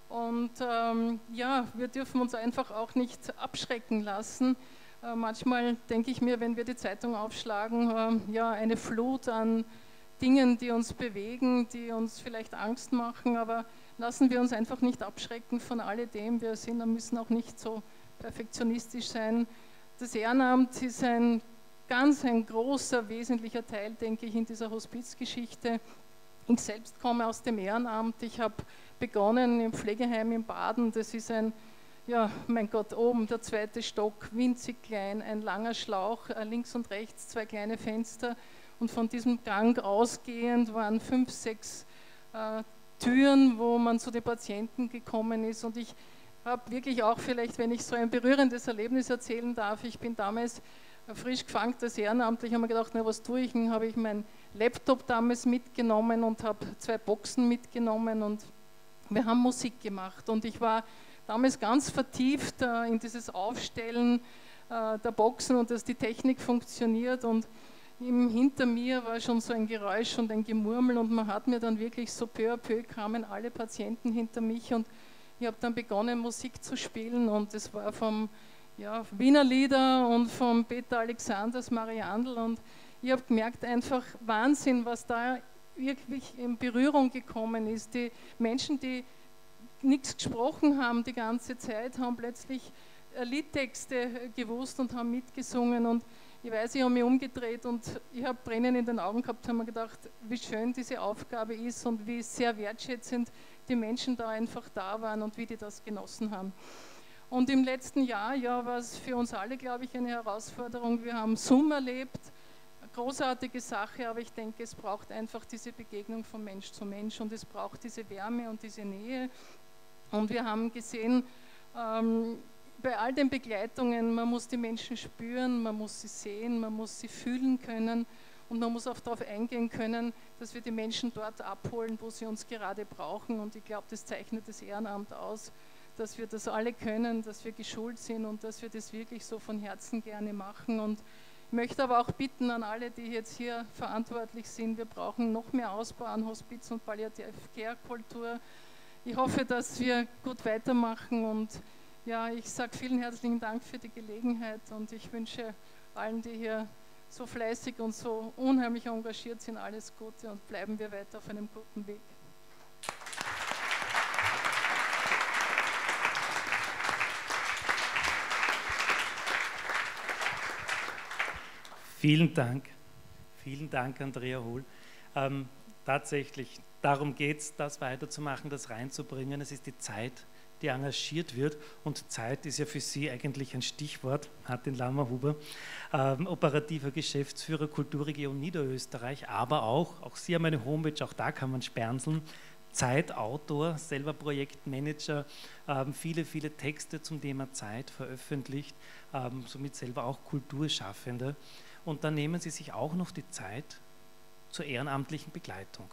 Und ähm, ja, wir dürfen uns einfach auch nicht abschrecken lassen. Äh, manchmal denke ich mir, wenn wir die Zeitung aufschlagen, äh, ja, eine Flut an Dingen, die uns bewegen, die uns vielleicht Angst machen, aber lassen wir uns einfach nicht abschrecken von alledem. Wir sind, müssen auch nicht so perfektionistisch sein. Das Ehrenamt ist ein ganz ein großer, wesentlicher Teil, denke ich, in dieser Hospizgeschichte. Ich selbst komme aus dem Ehrenamt. Ich habe begonnen im Pflegeheim in Baden. Das ist ein, ja, mein Gott, oben der zweite Stock, winzig klein, ein langer Schlauch, äh, links und rechts zwei kleine Fenster. Und von diesem Gang ausgehend waren fünf, sechs äh, Türen, wo man zu den Patienten gekommen ist. Und ich habe wirklich auch vielleicht, wenn ich so ein berührendes Erlebnis erzählen darf, ich bin damals frisch gefangen als Ehrenamtlich, habe mir gedacht, na, was tue ich? Dann habe ich meinen Laptop damals mitgenommen und habe zwei Boxen mitgenommen und wir haben Musik gemacht. Und ich war damals ganz vertieft äh, in dieses Aufstellen äh, der Boxen und dass die Technik funktioniert und hinter mir war schon so ein Geräusch und ein Gemurmel und man hat mir dann wirklich so peu à peu kamen alle Patienten hinter mich und ich habe dann begonnen, Musik zu spielen und es war vom ja, Wiener Lieder und vom Peter Alexanders Mariandel und ich habe gemerkt, einfach Wahnsinn, was da wirklich in Berührung gekommen ist. Die Menschen, die nichts gesprochen haben die ganze Zeit, haben plötzlich Liedtexte gewusst und haben mitgesungen und ich weiß, ich habe mich umgedreht und ich habe Tränen in den Augen gehabt, habe mir gedacht, wie schön diese Aufgabe ist und wie sehr wertschätzend die Menschen da einfach da waren und wie die das genossen haben. Und im letzten Jahr ja, war es für uns alle, glaube ich, eine Herausforderung. Wir haben Zoom erlebt, großartige Sache, aber ich denke, es braucht einfach diese Begegnung von Mensch zu Mensch und es braucht diese Wärme und diese Nähe. Und wir haben gesehen, ähm, bei all den Begleitungen, man muss die Menschen spüren, man muss sie sehen, man muss sie fühlen können und man muss auch darauf eingehen können, dass wir die Menschen dort abholen, wo sie uns gerade brauchen. Und ich glaube, das zeichnet das Ehrenamt aus, dass wir das alle können, dass wir geschult sind und dass wir das wirklich so von Herzen gerne machen. Und ich möchte aber auch bitten an alle, die jetzt hier verantwortlich sind, wir brauchen noch mehr Ausbau an Hospiz- und Palliative-Care-Kultur. Ich hoffe, dass wir gut weitermachen und ja, ich sage vielen herzlichen Dank für die Gelegenheit und ich wünsche allen, die hier so fleißig und so unheimlich engagiert sind, alles Gute und bleiben wir weiter auf einem guten Weg. Vielen Dank. Vielen Dank, Andrea Hohl. Ähm, tatsächlich, darum geht es, das weiterzumachen, das reinzubringen. Es ist die Zeit, die engagiert wird. Und Zeit ist ja für Sie eigentlich ein Stichwort, Martin Lammerhuber, ähm, operativer Geschäftsführer Kulturregion Niederösterreich, aber auch, auch Sie haben eine Homepage, auch da kann man spernseln, Zeitautor, selber Projektmanager, ähm, viele, viele Texte zum Thema Zeit veröffentlicht, ähm, somit selber auch Kulturschaffende. Und dann nehmen Sie sich auch noch die Zeit zur ehrenamtlichen Begleitung.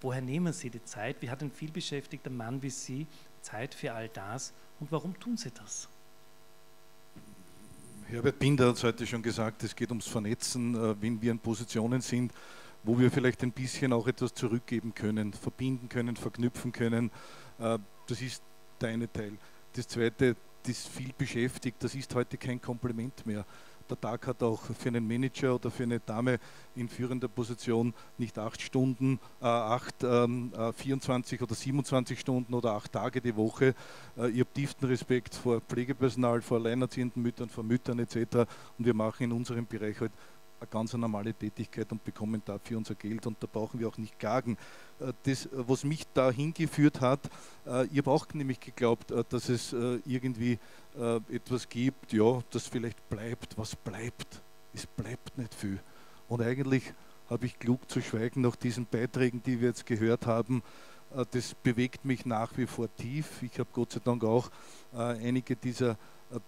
Woher nehmen Sie die Zeit? Wie hat ein vielbeschäftigter Mann wie Sie Zeit für all das und warum tun Sie das? Herbert Binder hat es heute schon gesagt, es geht ums Vernetzen, äh, wenn wir in Positionen sind, wo wir vielleicht ein bisschen auch etwas zurückgeben können, verbinden können, verknüpfen können. Äh, das ist der eine Teil. Das zweite, das viel beschäftigt, das ist heute kein Kompliment mehr der Tag hat auch für einen Manager oder für eine Dame in führender Position nicht acht Stunden, äh, acht, ähm, äh, 24 oder 27 Stunden oder acht Tage die Woche. Äh, ich habe tiefsten Respekt vor Pflegepersonal, vor alleinerziehenden Müttern, vor Müttern etc. Und wir machen in unserem Bereich halt eine ganz normale Tätigkeit und bekommen dafür unser Geld und da brauchen wir auch nicht klagen. Äh, das, was mich da hingeführt hat, äh, ich habe auch nämlich geglaubt, äh, dass es irgendwie etwas gibt, ja, das vielleicht bleibt. Was bleibt? Es bleibt nicht viel. Und eigentlich habe ich klug zu schweigen nach diesen Beiträgen, die wir jetzt gehört haben. Das bewegt mich nach wie vor tief. Ich habe Gott sei Dank auch einige dieser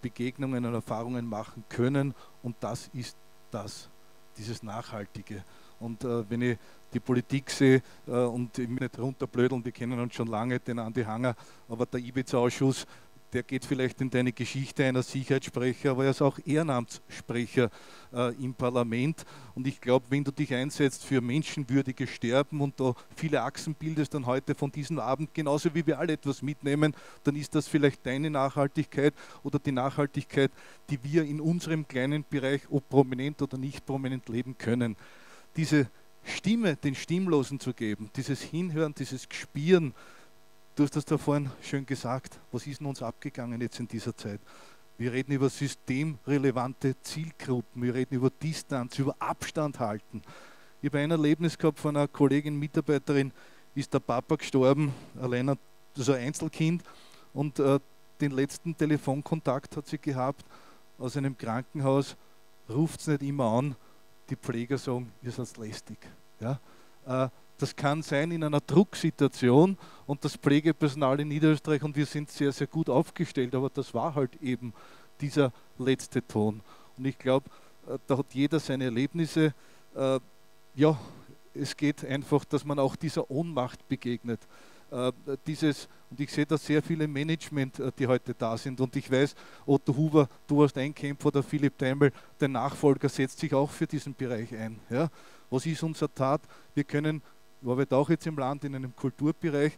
Begegnungen und Erfahrungen machen können und das ist das dieses Nachhaltige. Und äh, wenn ich die Politik sehe äh, und ich will nicht runterblödeln, wir kennen uns schon lange, den Andi Hanger, aber der Ibiza-Ausschuss, der geht vielleicht in deine Geschichte einer Sicherheitssprecher, aber er ist auch Ehrenamtssprecher äh, im Parlament. Und ich glaube, wenn du dich einsetzt für menschenwürdiges Sterben und da viele Achsen bildest dann heute von diesem Abend, genauso wie wir alle etwas mitnehmen, dann ist das vielleicht deine Nachhaltigkeit oder die Nachhaltigkeit, die wir in unserem kleinen Bereich, ob prominent oder nicht prominent, leben können. Diese Stimme den Stimmlosen zu geben, dieses Hinhören, dieses Gspieren, Du hast das da vorhin schön gesagt. Was ist in uns abgegangen jetzt in dieser Zeit? Wir reden über systemrelevante Zielgruppen, wir reden über Distanz, über Abstand halten. Ich habe ein Erlebnis gehabt von einer Kollegin, Mitarbeiterin, ist der Papa gestorben, allein also ein Einzelkind und äh, den letzten Telefonkontakt hat sie gehabt aus einem Krankenhaus, ruft es nicht immer an, die Pfleger sagen, ihr seid lästig. Ja? Äh, das kann sein in einer Drucksituation und das Pflegepersonal in Niederösterreich und wir sind sehr, sehr gut aufgestellt, aber das war halt eben dieser letzte Ton. Und ich glaube, äh, da hat jeder seine Erlebnisse. Äh, ja, es geht einfach, dass man auch dieser Ohnmacht begegnet. Äh, dieses, und ich sehe da sehr viele Management, die heute da sind. Und ich weiß, Otto Huber, du hast ein Kämpfer, der Philipp Deimel, der Nachfolger, setzt sich auch für diesen Bereich ein. Ja? Was ist unser Tat? Wir können ich arbeite auch jetzt im Land in einem Kulturbereich.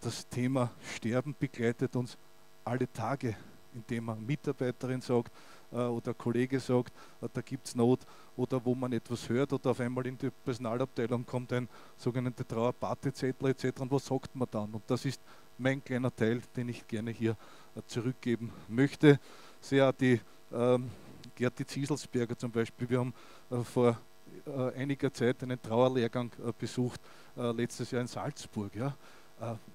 Das Thema Sterben begleitet uns alle Tage, indem man Mitarbeiterin sagt äh, oder Kollege sagt, äh, da gibt es Not oder wo man etwas hört oder auf einmal in die Personalabteilung kommt ein sogenannter Trauerpartezettel etc. Und was sagt man dann? Und das ist mein kleiner Teil, den ich gerne hier äh, zurückgeben möchte. Sehr die ähm, Gerti Zieselsberger zum Beispiel, wir haben äh, vor äh, einiger Zeit einen Trauerlehrgang äh, besucht, äh, letztes Jahr in Salzburg. Ja?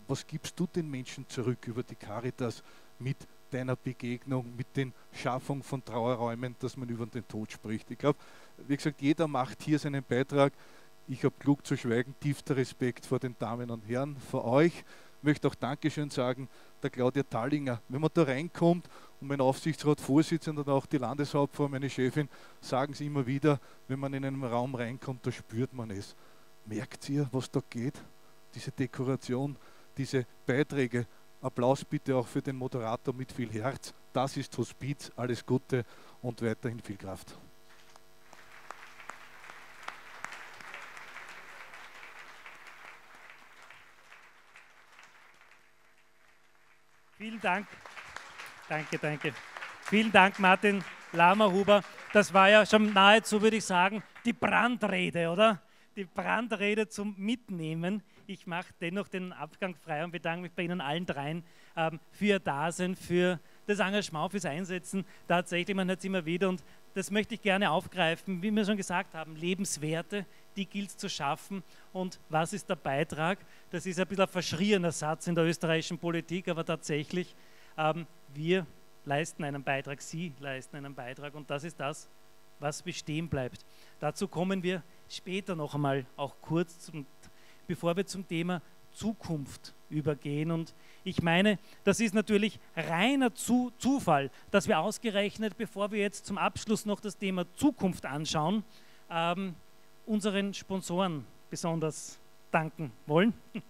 was gibst du den Menschen zurück über die Caritas mit deiner Begegnung, mit den Schaffung von Trauerräumen, dass man über den Tod spricht? Ich glaube, wie gesagt, jeder macht hier seinen Beitrag. Ich habe klug zu schweigen, tiefster Respekt vor den Damen und Herren, vor euch. Ich möchte auch Dankeschön sagen, der Claudia Tallinger. Wenn man da reinkommt und mein Aufsichtsratsvorsitzender und auch die Landeshauptfrau, meine Chefin, sagen sie immer wieder, wenn man in einen Raum reinkommt, da spürt man es. Merkt ihr, was da geht? Diese Dekoration, diese Beiträge. Applaus bitte auch für den Moderator mit viel Herz. Das ist Hospiz. Alles Gute und weiterhin viel Kraft. Vielen Dank. Danke, danke. Vielen Dank, Martin Lamerhuber. Das war ja schon nahezu, würde ich sagen, die Brandrede, oder? Die Brandrede zum Mitnehmen. Ich mache dennoch den Abgang frei und bedanke mich bei Ihnen allen dreien ähm, für Ihr Dasein, für das Engagement, fürs Einsetzen. Tatsächlich, man hört es immer wieder und das möchte ich gerne aufgreifen. Wie wir schon gesagt haben, Lebenswerte, die gilt es zu schaffen. Und was ist der Beitrag? Das ist ein bisschen ein verschriener Satz in der österreichischen Politik, aber tatsächlich, ähm, wir leisten einen Beitrag, Sie leisten einen Beitrag und das ist das, was bestehen bleibt. Dazu kommen wir später noch einmal auch kurz, zum, bevor wir zum Thema Zukunft übergehen. Und ich meine, das ist natürlich reiner Zu Zufall, dass wir ausgerechnet, bevor wir jetzt zum Abschluss noch das Thema Zukunft anschauen, ähm, unseren Sponsoren besonders danken wollen.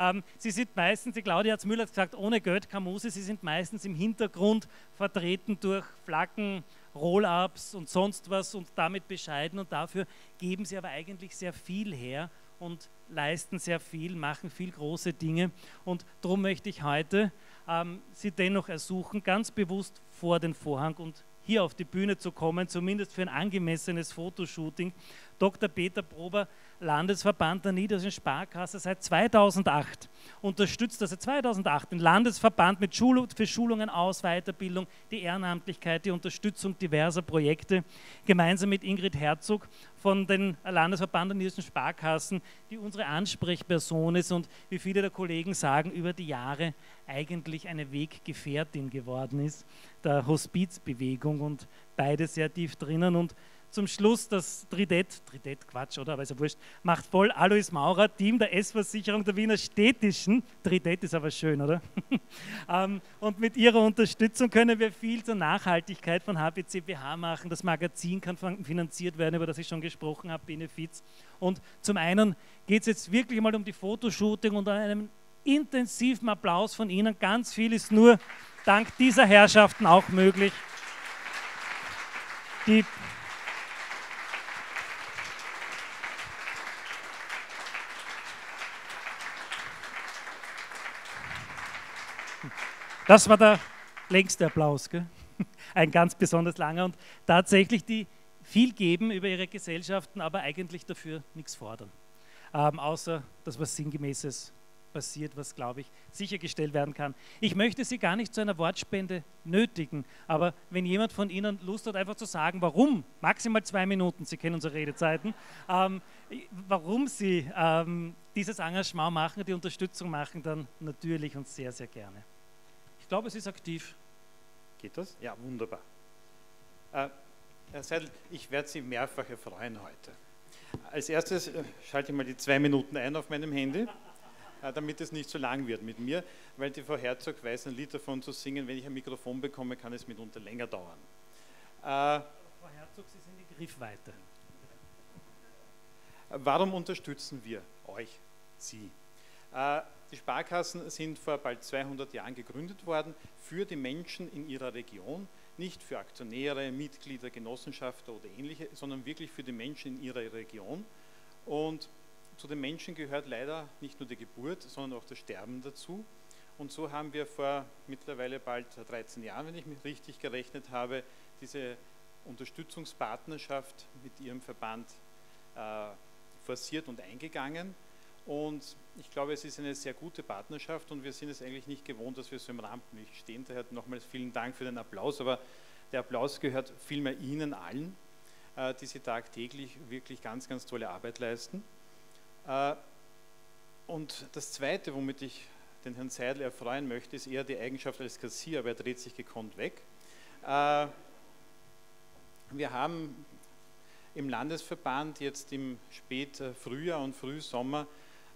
ähm, sie sind meistens, die Claudia hat Müller hat gesagt, ohne Geld keine Muse, sie sind meistens im Hintergrund vertreten durch Flaggen, Roll-ups und sonst was und damit bescheiden und dafür geben sie aber eigentlich sehr viel her und leisten sehr viel, machen viel große Dinge und darum möchte ich heute ähm, Sie dennoch ersuchen, ganz bewusst vor den Vorhang und hier auf die Bühne zu kommen, zumindest für ein angemessenes Fotoshooting. Dr. Peter Prober Landesverband der Niederländischen Sparkasse seit 2008 unterstützt, also 2008 den Landesverband mit Schul für Schulungen aus, Weiterbildung, die Ehrenamtlichkeit, die Unterstützung diverser Projekte, gemeinsam mit Ingrid Herzog von den Landesverband der Niederländischen Sparkassen, die unsere Ansprechperson ist und wie viele der Kollegen sagen, über die Jahre eigentlich eine Weggefährtin geworden ist, der Hospizbewegung und beide sehr tief drinnen und zum Schluss das Tridett, Tridett Quatsch, oder? Aber ist ja wurscht, macht voll Alois Maurer, Team der S-Versicherung der Wiener Städtischen. Tridett ist aber schön, oder? Ähm, und mit ihrer Unterstützung können wir viel zur Nachhaltigkeit von HPCBH machen. Das Magazin kann finanziert werden, über das ich schon gesprochen habe, Benefiz. Und zum einen geht es jetzt wirklich mal um die Fotoshooting und einem intensiven Applaus von Ihnen. Ganz viel ist nur dank dieser Herrschaften auch möglich. Die Das war der längste Applaus, gell? ein ganz besonders langer und tatsächlich die viel geben über ihre Gesellschaften, aber eigentlich dafür nichts fordern. Ähm, außer dass was Sinngemäßes passiert, was, glaube ich, sichergestellt werden kann. Ich möchte Sie gar nicht zu einer Wortspende nötigen, aber wenn jemand von Ihnen Lust hat, einfach zu sagen, warum, maximal zwei Minuten, Sie kennen unsere Redezeiten, ähm, warum Sie ähm, dieses Engagement machen, die Unterstützung machen, dann natürlich und sehr, sehr gerne glaube, es ist aktiv. Geht das? Ja, wunderbar. Äh, Herr Seidel, ich werde Sie mehrfach erfreuen heute. Als erstes äh, schalte ich mal die zwei Minuten ein auf meinem Handy, äh, damit es nicht so lang wird mit mir, weil die Frau Herzog weiß ein Lied davon zu singen, wenn ich ein Mikrofon bekomme, kann es mitunter länger dauern. Äh, Frau Herzog, Sie sind die Griffweite. Warum unterstützen wir euch, Sie? Die Sparkassen sind vor bald 200 Jahren gegründet worden für die Menschen in ihrer Region, nicht für Aktionäre, Mitglieder, Genossenschaften oder ähnliche, sondern wirklich für die Menschen in ihrer Region. Und zu den Menschen gehört leider nicht nur die Geburt, sondern auch das Sterben dazu. Und so haben wir vor mittlerweile bald 13 Jahren, wenn ich mich richtig gerechnet habe, diese Unterstützungspartnerschaft mit Ihrem Verband äh, forciert und eingegangen. Und ich glaube, es ist eine sehr gute Partnerschaft und wir sind es eigentlich nicht gewohnt, dass wir so im Rampenlicht stehen. Daher nochmals vielen Dank für den Applaus, aber der Applaus gehört vielmehr Ihnen allen, äh, die Sie tagtäglich wirklich ganz, ganz tolle Arbeit leisten. Äh, und das Zweite, womit ich den Herrn Seidel erfreuen möchte, ist eher die Eigenschaft als Kassier, aber er dreht sich gekonnt weg. Äh, wir haben im Landesverband jetzt im Spätfrühjahr und Frühsommer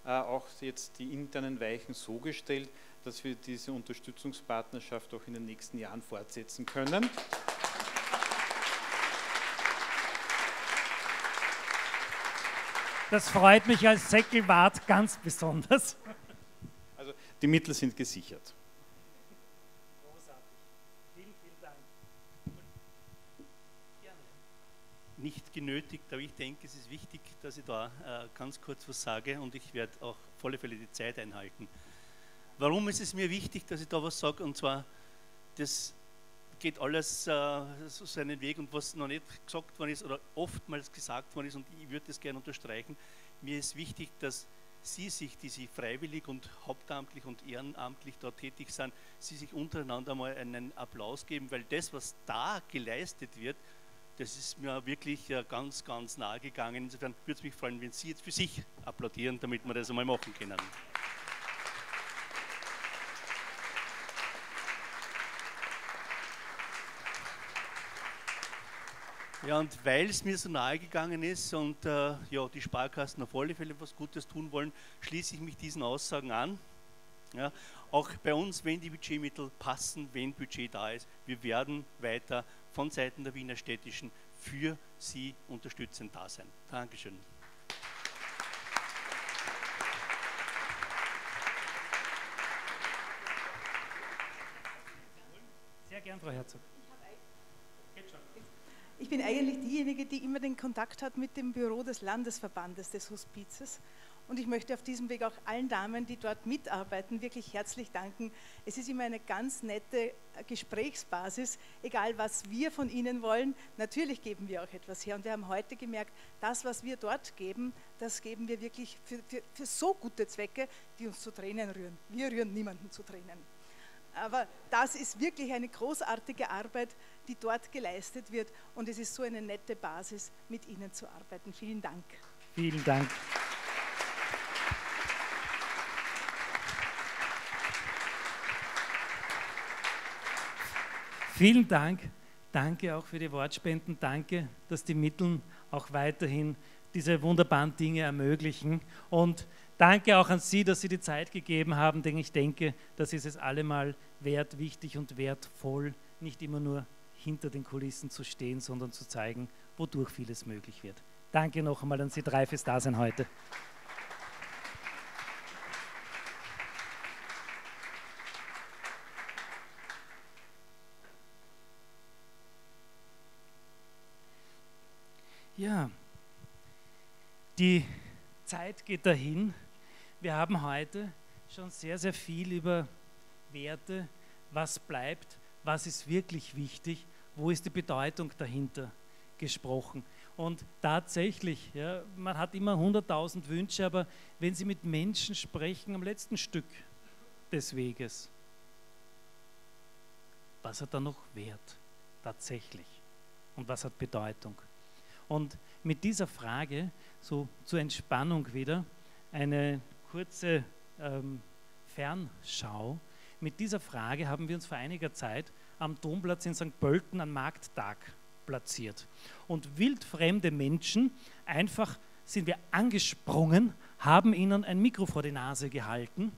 auch jetzt die internen Weichen so gestellt, dass wir diese Unterstützungspartnerschaft auch in den nächsten Jahren fortsetzen können. Das freut mich als Säckelwart ganz besonders. Also die Mittel sind gesichert. Nicht genötigt, aber ich denke, es ist wichtig, dass ich da äh, ganz kurz was sage und ich werde auch alle Fälle die Zeit einhalten. Warum ist es mir wichtig, dass ich da was sage? Und zwar, das geht alles äh, so seinen Weg und was noch nicht gesagt worden ist oder oftmals gesagt worden ist und ich würde das gerne unterstreichen, mir ist wichtig, dass Sie sich, die Sie freiwillig und hauptamtlich und ehrenamtlich dort tätig sind, Sie sich untereinander mal einen Applaus geben, weil das, was da geleistet wird, das ist mir wirklich äh, ganz, ganz nahe gegangen. Insofern würde es mich freuen, wenn Sie jetzt für sich applaudieren, damit wir das einmal machen können. Ja, und weil es mir so nahe gegangen ist und äh, ja, die Sparkassen auf alle Fälle was Gutes tun wollen, schließe ich mich diesen Aussagen an. Ja, auch bei uns, wenn die Budgetmittel passen, wenn Budget da ist, wir werden weiter von Seiten der Wiener Städtischen für Sie unterstützend da sein. Dankeschön. Sehr gern, Frau Herzog. Ich bin eigentlich diejenige, die immer den Kontakt hat mit dem Büro des Landesverbandes des Hospizes. Und ich möchte auf diesem Weg auch allen Damen, die dort mitarbeiten, wirklich herzlich danken. Es ist immer eine ganz nette Gesprächsbasis, egal was wir von Ihnen wollen. Natürlich geben wir auch etwas her. Und wir haben heute gemerkt, das, was wir dort geben, das geben wir wirklich für, für, für so gute Zwecke, die uns zu Tränen rühren. Wir rühren niemanden zu Tränen. Aber das ist wirklich eine großartige Arbeit, die dort geleistet wird. Und es ist so eine nette Basis, mit Ihnen zu arbeiten. Vielen Dank. Vielen Dank. Vielen Dank. Danke auch für die Wortspenden. Danke, dass die Mittel auch weiterhin diese wunderbaren Dinge ermöglichen. Und danke auch an Sie, dass Sie die Zeit gegeben haben, denn ich denke, das ist es allemal wert, wichtig und wertvoll, nicht immer nur hinter den Kulissen zu stehen, sondern zu zeigen, wodurch vieles möglich wird. Danke noch einmal an Sie drei fürs Dasein heute. Ja, die Zeit geht dahin. Wir haben heute schon sehr, sehr viel über Werte, was bleibt, was ist wirklich wichtig, wo ist die Bedeutung dahinter gesprochen. Und tatsächlich, ja, man hat immer 100.000 Wünsche, aber wenn Sie mit Menschen sprechen am letzten Stück des Weges, was hat da noch Wert tatsächlich und was hat Bedeutung? Und mit dieser Frage, so zur Entspannung wieder, eine kurze ähm, Fernschau. Mit dieser Frage haben wir uns vor einiger Zeit am Domplatz in St. Pölten an Markttag platziert. Und wildfremde Menschen, einfach sind wir angesprungen, haben ihnen ein Mikro vor die Nase gehalten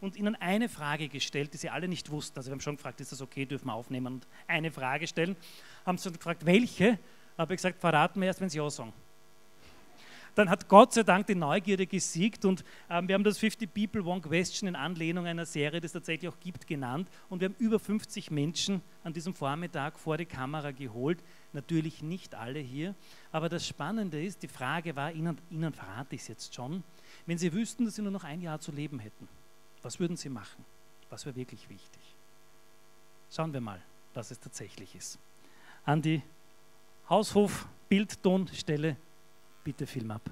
und ihnen eine Frage gestellt, die sie alle nicht wussten. Also wir haben schon gefragt, ist das okay, dürfen wir aufnehmen und eine Frage stellen. Haben sie gefragt, welche? Habe ich gesagt, verraten wir erst, wenn Sie Ja sagen. Dann hat Gott sei Dank die Neugierde gesiegt und ähm, wir haben das 50 People One Question in Anlehnung einer Serie, die es tatsächlich auch gibt, genannt. Und wir haben über 50 Menschen an diesem Vormittag vor die Kamera geholt. Natürlich nicht alle hier. Aber das Spannende ist, die Frage war, Ihnen, Ihnen verrate ich es jetzt schon, wenn Sie wüssten, dass Sie nur noch ein Jahr zu leben hätten, was würden Sie machen? Was wäre wirklich wichtig? Schauen wir mal, was es tatsächlich ist. An die Haushof, Bildtonstelle, bitte Film ab.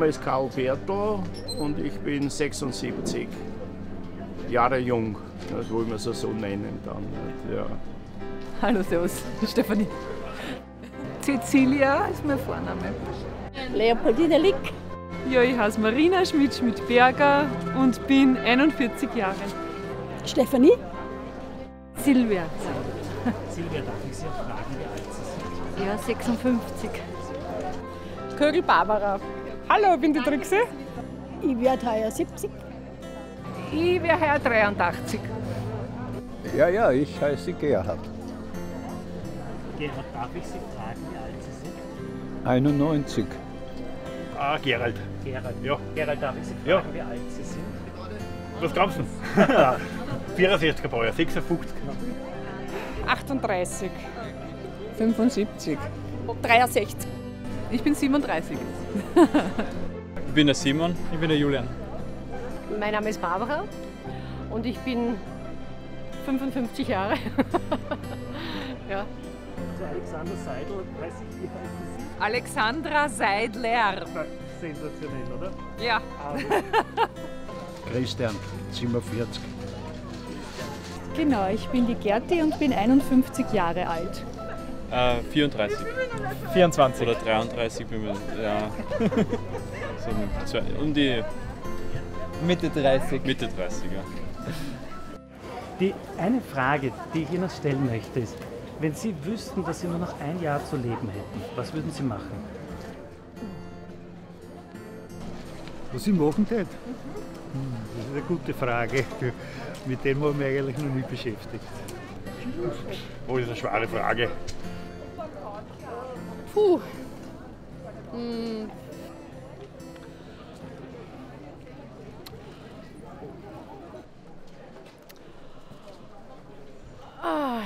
Name ist Karl Bertel und ich bin 76 Jahre jung, das wollen wir es so nennen dann. Ja. Hallo, Servus, Stefanie. Cecilia ist mein Vorname. Leopoldine Lick. Ja, ich heiße Marina Schmidt-Schmidt-Berger und bin 41 Jahre. Stefanie. Silvia. Silvia, darf ich Sie fragen, wie alt Sie sind? Ja, 56. Kögel Barbara. Hallo, bin die Trixie. Ich werde heuer 70. Ich wäre heuer 83. Ja, ja, ich heiße Gerhard. Gerhard, darf ich Sie fragen, wie alt Sie sind? 91. Ah, Gerald. Gerald. Ja. Gerald, darf ich Sie Ja. fragen, wie alt Sie sind? Was glaubst du? 64er Baujahr, 56. 38. 75. 63. Ich bin 37. Ich bin der Simon, ich bin der Julian. Mein Name ist Barbara und ich bin 55 Jahre. ja. Alexander Seidel, weiß ich, wie? Alexandra Seidler. Sensationell, oder? Ja. Christian, 47. Genau, ich bin die Gerti und bin 51 Jahre alt. Äh, 34. 24. Oder 33 bin ich, ja. so um zwei, um die Mitte 30. Mitte 30, ja. Die eine Frage, die ich Ihnen stellen möchte, ist, wenn Sie wüssten, dass Sie nur noch ein Jahr zu leben hätten, was würden Sie machen? Was ich machen tät? Hm, Das ist eine gute Frage. Mit dem haben wir eigentlich noch nie beschäftigt. Oh, das ist eine schwere Frage. Puh. Hm. Ah.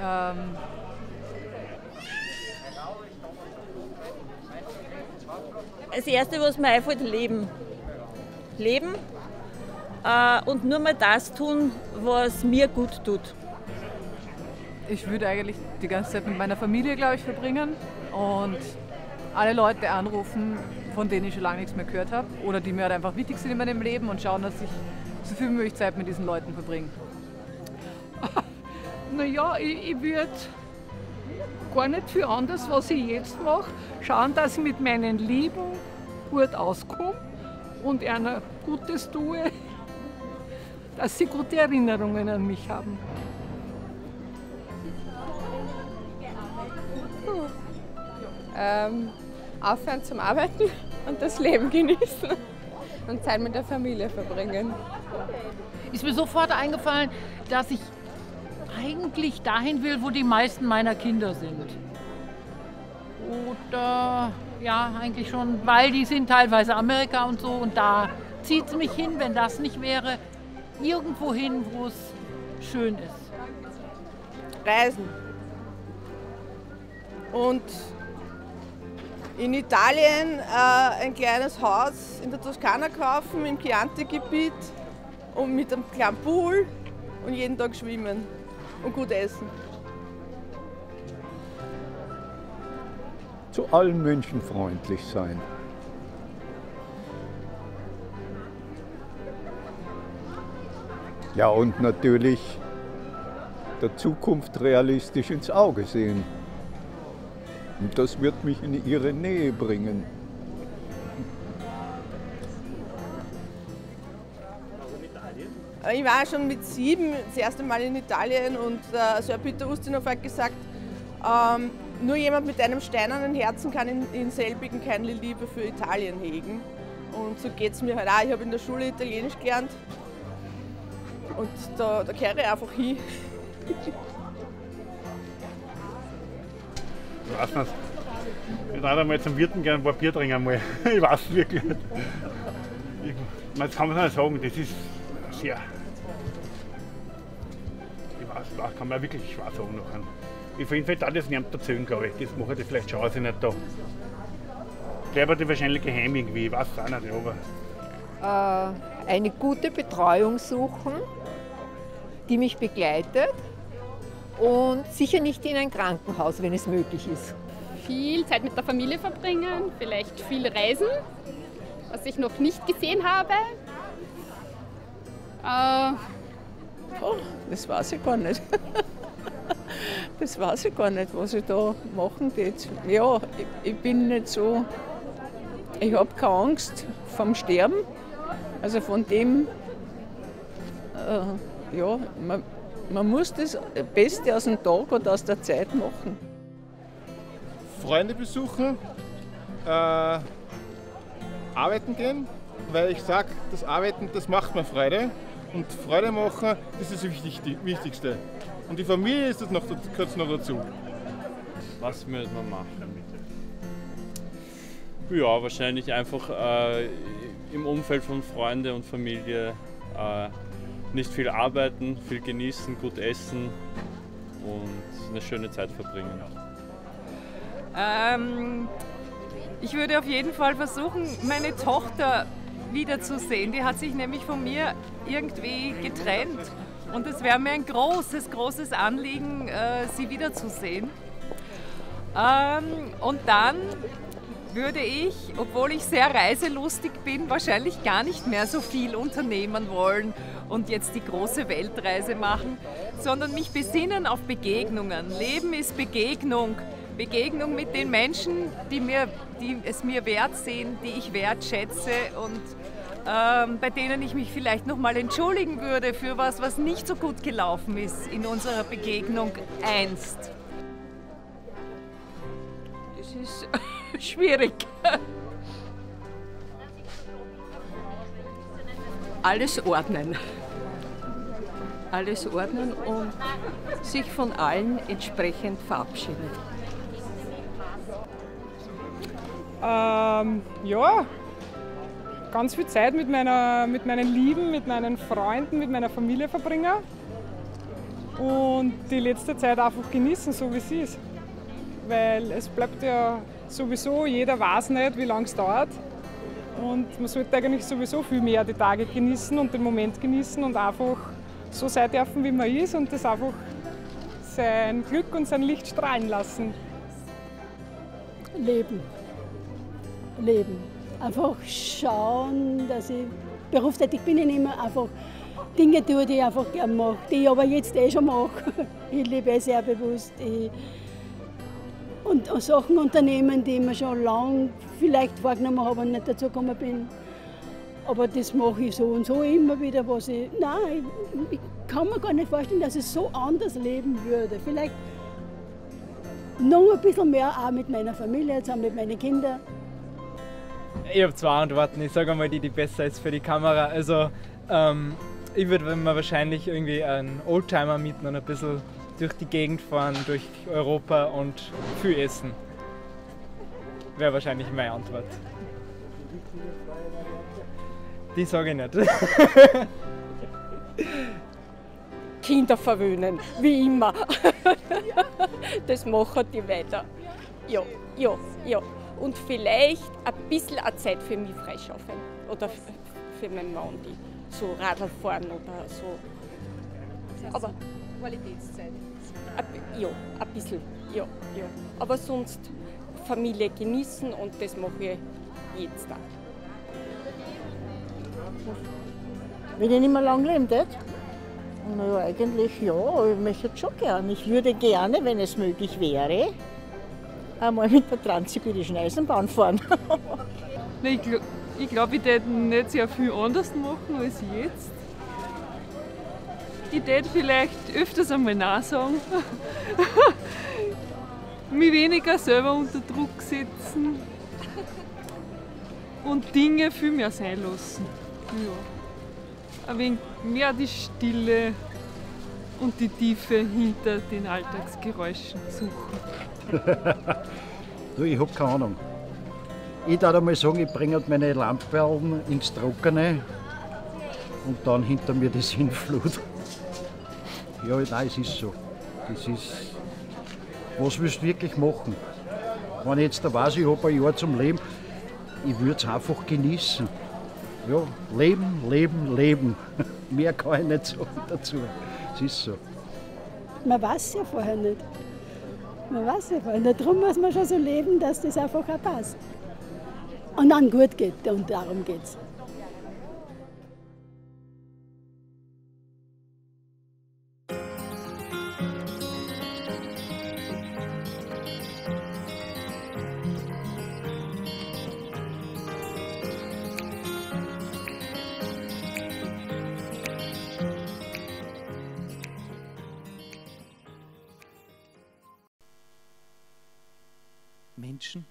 Ähm. Das Erste, was mir einfällt, leben. Leben und nur mal das tun, was mir gut tut. Ich würde eigentlich die ganze Zeit mit meiner Familie, glaube ich, verbringen und alle Leute anrufen, von denen ich schon lange nichts mehr gehört habe oder die mir halt einfach wichtig sind in meinem Leben und schauen, dass ich so viel wie möglich Zeit mit diesen Leuten verbringe. Naja, ich, ich würde gar nicht viel anders, was ich jetzt mache. Schauen, dass ich mit meinen Lieben gut auskomme und einer Gutes tue, dass sie gute Erinnerungen an mich haben. Ähm, aufhören zum Arbeiten und das Leben genießen und Zeit mit der Familie verbringen. ist mir sofort eingefallen, dass ich eigentlich dahin will, wo die meisten meiner Kinder sind. Oder ja, eigentlich schon, weil die sind teilweise Amerika und so und da zieht es mich hin, wenn das nicht wäre, irgendwo hin, wo es schön ist. Reisen. Und in Italien äh, ein kleines Haus in der Toskana kaufen, im Chianti-Gebiet und mit einem kleinen Pool und jeden Tag schwimmen und gut essen. Zu allen Menschen freundlich sein. Ja, und natürlich der Zukunft realistisch ins Auge sehen. Und das wird mich in ihre Nähe bringen. Äh, Ich war schon mit sieben das erste Mal in Italien und äh, Sir Peter Ustinov hat gesagt, ähm, nur jemand mit einem steinernen Herzen kann in, in selbigen keine Liebe für Italien hegen. Und so geht es mir halt auch. Ich habe in der Schule Italienisch gelernt und da, da kehre ich einfach hin. Ich weiß nicht. Ich würde einmal zum Wirten gehen, ein paar Bier trinken einmal. Ich weiß es wirklich nicht. Ich, das kann man nicht sagen, das ist sehr. Ich weiß, das kann man wirklich schwer sagen nachher. Ich auf jeden Fall da das niemand erzählen, glaube ich. Das mache ich vielleicht schon, ich nicht da. Bleibe die wahrscheinlich geheim irgendwie, ich weiß es auch nicht, aber. Äh, eine gute Betreuung suchen, die mich begleitet und sicher nicht in ein Krankenhaus, wenn es möglich ist. Viel Zeit mit der Familie verbringen, vielleicht viel reisen, was ich noch nicht gesehen habe. Äh, Oh, das weiß ich gar nicht. das weiß ich gar nicht, was ich da machen tät. Ja, ich, ich bin nicht so. Ich habe keine Angst vom Sterben. Also von dem, äh, ja, man, man muss das Beste aus dem Tag oder aus der Zeit machen. Freunde besuchen, äh, arbeiten gehen, weil ich sage, das Arbeiten, das macht mir Freude. Und Freude machen, das ist das Wichtigste. Und die Familie ist das noch, gehört noch dazu. Was würde man machen? Ja, wahrscheinlich einfach äh, im Umfeld von Freunden und Familie äh, nicht viel arbeiten, viel genießen, gut essen und eine schöne Zeit verbringen. Ähm, ich würde auf jeden Fall versuchen, meine Tochter wiederzusehen. Die hat sich nämlich von mir irgendwie getrennt. Und es wäre mir ein großes, großes Anliegen, äh, sie wiederzusehen. Ähm, und dann würde ich, obwohl ich sehr reiselustig bin, wahrscheinlich gar nicht mehr so viel unternehmen wollen und jetzt die große Weltreise machen, sondern mich besinnen auf Begegnungen. Leben ist Begegnung. Begegnung mit den Menschen, die, mir, die es mir wert sehen, die ich wertschätze und ähm, bei denen ich mich vielleicht nochmal entschuldigen würde für was, was nicht so gut gelaufen ist in unserer Begegnung einst. Das ist schwierig. Alles ordnen. Alles ordnen und sich von allen entsprechend verabschieden. Ähm, ja, ganz viel Zeit mit, meiner, mit meinen Lieben, mit meinen Freunden, mit meiner Familie verbringen und die letzte Zeit einfach genießen, so wie sie ist. Weil es bleibt ja sowieso, jeder weiß nicht, wie lange es dauert. Und man sollte eigentlich sowieso viel mehr die Tage genießen und den Moment genießen und einfach so sein dürfen, wie man ist und das einfach sein Glück und sein Licht strahlen lassen. Leben. Leben. Einfach schauen, dass ich berufstätig bin ich immer einfach Dinge tue, die ich einfach gerne mache, die ich aber jetzt eh schon mache. Ich lebe sehr bewusst. Ich und Sachen unternehmen, die mir schon lange vielleicht vorgenommen habe und nicht dazu gekommen bin. Aber das mache ich so und so immer wieder, was ich. Nein, ich, ich kann mir gar nicht vorstellen, dass ich so anders leben würde. Vielleicht noch ein bisschen mehr auch mit meiner Familie, zusammen mit meinen Kindern. Ich habe zwei Antworten. Ich sage einmal die, die besser ist für die Kamera. Also, ähm, ich würde mir wahrscheinlich irgendwie einen Oldtimer mieten und ein bisschen durch die Gegend fahren, durch Europa und viel essen. Wäre wahrscheinlich meine Antwort. Die sage ich nicht. Kinder verwöhnen, wie immer. Das machen die weiter. Ja, ja, ja. Und vielleicht ein bisschen eine Zeit für mich freischaffen. Oder für meinen Mann, die so Radl fahren oder so. Aber Qualitätszeit. Ja, ein bisschen. Ja, ja. Aber sonst Familie genießen und das mache ich jetzt auch. Wenn ich nicht mehr lange leben würde? Naja, eigentlich ja, ich möchte schon gerne. Ich würde gerne, wenn es möglich wäre, einmal mit der Transsibirischen Eisenbahn fahren. ich glaube, ich, glaub, ich würde nicht sehr viel anders machen als jetzt. Ich würde vielleicht öfters einmal Nein sagen. Mich weniger selber unter Druck setzen. Und Dinge viel mehr sein lassen. Ja. Ein wenig mehr die Stille und die Tiefe hinter den Alltagsgeräuschen suchen. du, ich habe keine Ahnung. Ich würde einmal sagen, ich bringe meine Lampen ins Trockene und dann hinter mir die Sinnflut. Ja, nein, es ist so. Das ist, was willst du wirklich machen? Wenn ich jetzt da weiß, ich habe ein Jahr zum Leben, ich würde es einfach genießen. Ja, leben, leben, leben. Mehr kann ich nicht sagen dazu. Es ist so. Man weiß ja vorher nicht. Man weiß ja vorher nicht. Darum muss man schon so leben, dass das einfach auch passt. Und dann gut geht. Und darum geht Menschen,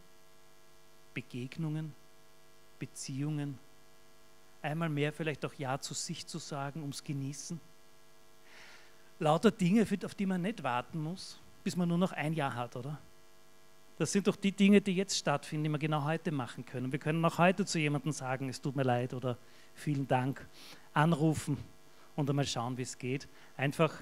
Begegnungen, Beziehungen, einmal mehr vielleicht auch Ja zu sich zu sagen, ums Genießen. Lauter Dinge, auf die man nicht warten muss, bis man nur noch ein Jahr hat, oder? Das sind doch die Dinge, die jetzt stattfinden, die wir genau heute machen können. Wir können auch heute zu jemandem sagen, es tut mir leid oder vielen Dank, anrufen und einmal schauen, wie es geht. Einfach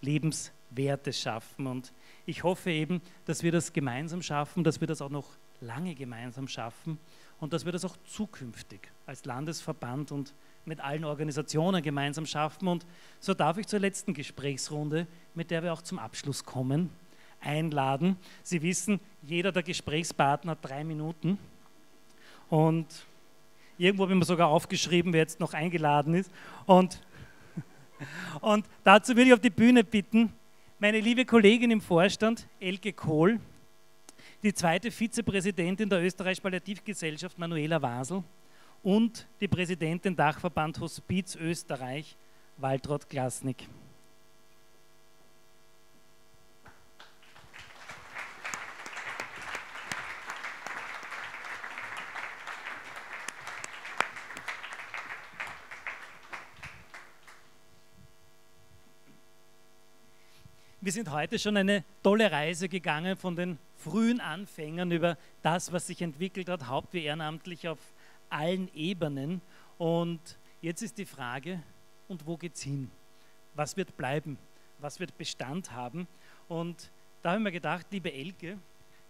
Lebenswerte schaffen. Und ich hoffe eben, dass wir das gemeinsam schaffen, dass wir das auch noch lange gemeinsam schaffen und dass wir das auch zukünftig als Landesverband und mit allen Organisationen gemeinsam schaffen. Und so darf ich zur letzten Gesprächsrunde, mit der wir auch zum Abschluss kommen, einladen. Sie wissen, jeder der Gesprächspartner hat drei Minuten. Und irgendwo habe ich mir sogar aufgeschrieben, wer jetzt noch eingeladen ist. Und, und dazu würde ich auf die Bühne bitten, meine liebe Kollegin im Vorstand, Elke Kohl, die zweite Vizepräsidentin der Österreich Palliativgesellschaft, Manuela Wasel, und die Präsidentin Dachverband Hospiz Österreich, Waltraud Glasnik. Wir sind heute schon eine tolle Reise gegangen von den frühen Anfängern über das, was sich entwickelt hat, haupt- wie ehrenamtlich auf allen Ebenen. Und jetzt ist die Frage, und wo geht es hin? Was wird bleiben? Was wird Bestand haben? Und da habe ich mir gedacht, liebe Elke,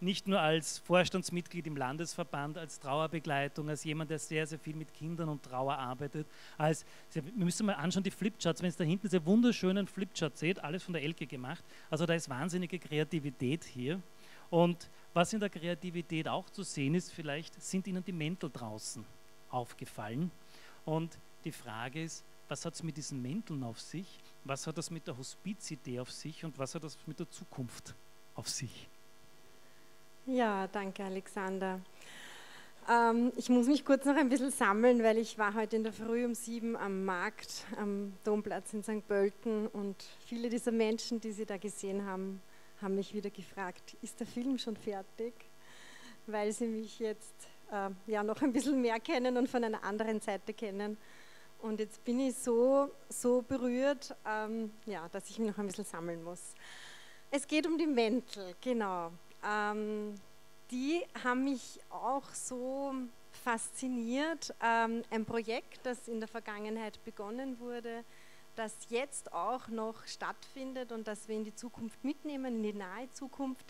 nicht nur als Vorstandsmitglied im Landesverband, als Trauerbegleitung, als jemand, der sehr, sehr viel mit Kindern und Trauer arbeitet, als, wir müssen mal anschauen, die Flipcharts, wenn ihr da hinten diese wunderschönen Flipcharts seht, alles von der Elke gemacht, also da ist wahnsinnige Kreativität hier. Und was in der Kreativität auch zu sehen ist, vielleicht sind Ihnen die Mäntel draußen aufgefallen. Und die Frage ist, was hat es mit diesen Mänteln auf sich, was hat das mit der Hospizidee auf sich? Und was hat das mit der Zukunft auf sich? Ja, danke Alexander. Ähm, ich muss mich kurz noch ein bisschen sammeln, weil ich war heute in der Früh um sieben am Markt am Domplatz in St. Pölten und viele dieser Menschen, die Sie da gesehen haben, haben mich wieder gefragt, ist der Film schon fertig? Weil sie mich jetzt äh, ja noch ein bisschen mehr kennen und von einer anderen Seite kennen. Und jetzt bin ich so, so berührt, ähm, ja, dass ich mich noch ein bisschen sammeln muss. Es geht um die Mäntel, genau ähm, die haben mich auch so fasziniert. Ähm, ein Projekt, das in der Vergangenheit begonnen wurde, das jetzt auch noch stattfindet und das wir in die Zukunft mitnehmen, in die nahe Zukunft,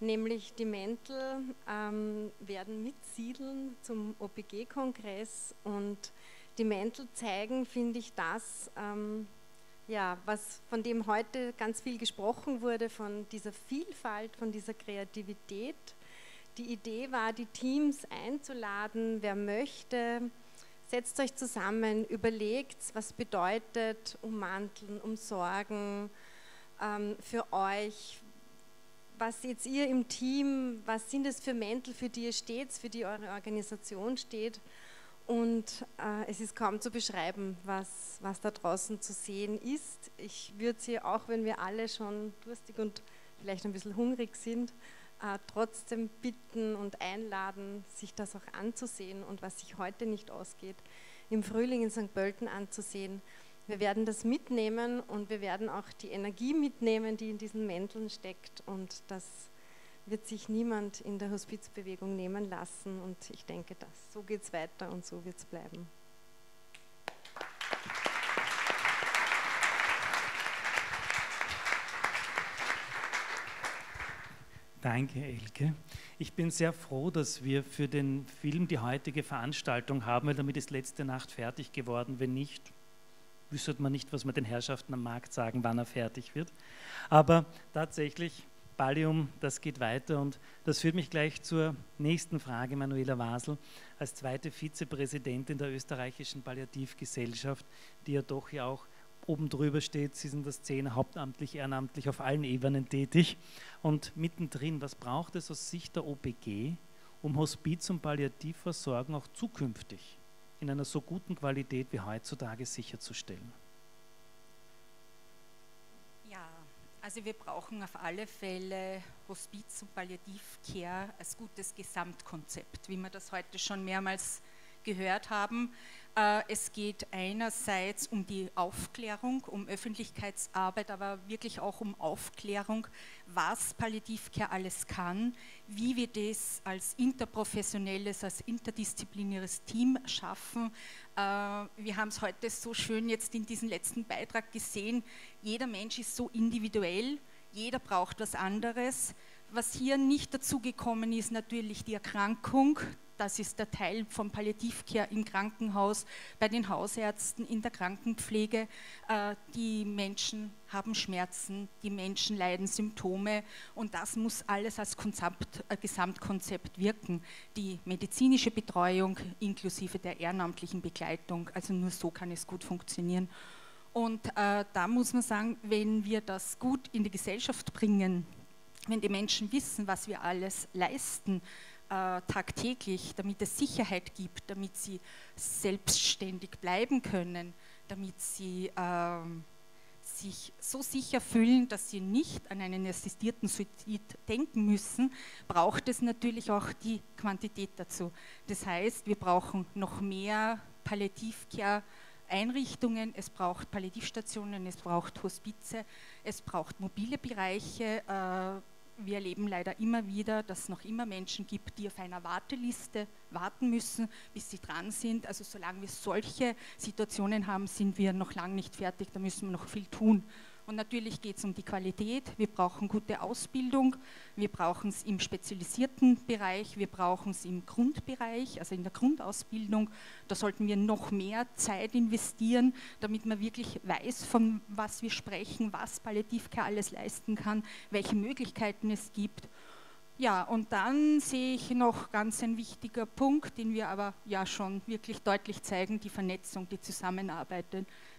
nämlich die Mäntel ähm, werden mitsiedeln zum OPG-Kongress und die Mäntel zeigen, finde ich, das, ähm, ja, was, von dem heute ganz viel gesprochen wurde, von dieser Vielfalt, von dieser Kreativität. Die Idee war, die Teams einzuladen, wer möchte, setzt euch zusammen, überlegt, was bedeutet ummanteln, umsorgen ähm, für euch, was seht ihr im Team, was sind es für Mäntel, für die ihr steht, für die eure Organisation steht und äh, es ist kaum zu beschreiben, was, was da draußen zu sehen ist. Ich würde Sie auch, wenn wir alle schon durstig und vielleicht ein bisschen hungrig sind, äh, trotzdem bitten und einladen, sich das auch anzusehen und was sich heute nicht ausgeht, im Frühling in St. Pölten anzusehen. Wir werden das mitnehmen und wir werden auch die Energie mitnehmen, die in diesen Mänteln steckt und das wird sich niemand in der Hospizbewegung nehmen lassen. Und ich denke, das, so geht es weiter und so wird es bleiben. Danke, Elke. Ich bin sehr froh, dass wir für den Film die heutige Veranstaltung haben, weil damit ist letzte Nacht fertig geworden. Wenn nicht, wüsste man nicht, was wir den Herrschaften am Markt sagen, wann er fertig wird. Aber tatsächlich Ballium, das geht weiter und das führt mich gleich zur nächsten Frage, Manuela Wasel, als zweite Vizepräsidentin der österreichischen Palliativgesellschaft, die ja doch ja auch oben drüber steht, Sie sind das Zehn hauptamtlich, ehrenamtlich auf allen Ebenen tätig und mittendrin, was braucht es aus Sicht der OPG, um Hospiz- und Palliativversorgung auch zukünftig in einer so guten Qualität wie heutzutage sicherzustellen? Also wir brauchen auf alle Fälle Hospiz und Palliativcare als gutes Gesamtkonzept, wie wir das heute schon mehrmals gehört haben. Äh, es geht einerseits um die Aufklärung, um Öffentlichkeitsarbeit, aber wirklich auch um Aufklärung, was Palliativcare alles kann, wie wir das als interprofessionelles, als interdisziplinäres Team schaffen. Äh, wir haben es heute so schön jetzt in diesem letzten Beitrag gesehen, jeder Mensch ist so individuell, jeder braucht was anderes. Was hier nicht dazu gekommen ist, natürlich die Erkrankung, das ist der Teil von Palliativcare im Krankenhaus, bei den Hausärzten, in der Krankenpflege. Äh, die Menschen haben Schmerzen, die Menschen leiden Symptome und das muss alles als Konzept, äh, Gesamtkonzept wirken. Die medizinische Betreuung inklusive der ehrenamtlichen Begleitung, also nur so kann es gut funktionieren. Und äh, da muss man sagen, wenn wir das gut in die Gesellschaft bringen, wenn die Menschen wissen, was wir alles leisten, äh, tagtäglich, damit es Sicherheit gibt, damit sie selbstständig bleiben können, damit sie äh, sich so sicher fühlen, dass sie nicht an einen assistierten Suizid denken müssen, braucht es natürlich auch die Quantität dazu. Das heißt, wir brauchen noch mehr Palliativcare. Einrichtungen, es braucht Palliativstationen, es braucht Hospize, es braucht mobile Bereiche, äh, wir erleben leider immer wieder, dass es noch immer Menschen gibt, die auf einer Warteliste warten müssen, bis sie dran sind. Also solange wir solche Situationen haben, sind wir noch lange nicht fertig, da müssen wir noch viel tun. Und natürlich geht es um die Qualität. Wir brauchen gute Ausbildung, wir brauchen es im spezialisierten Bereich, wir brauchen es im Grundbereich, also in der Grundausbildung. Da sollten wir noch mehr Zeit investieren, damit man wirklich weiß, von was wir sprechen, was Palliativcare alles leisten kann, welche Möglichkeiten es gibt. Ja, und dann sehe ich noch ganz ein wichtiger Punkt, den wir aber ja schon wirklich deutlich zeigen, die Vernetzung, die Zusammenarbeit.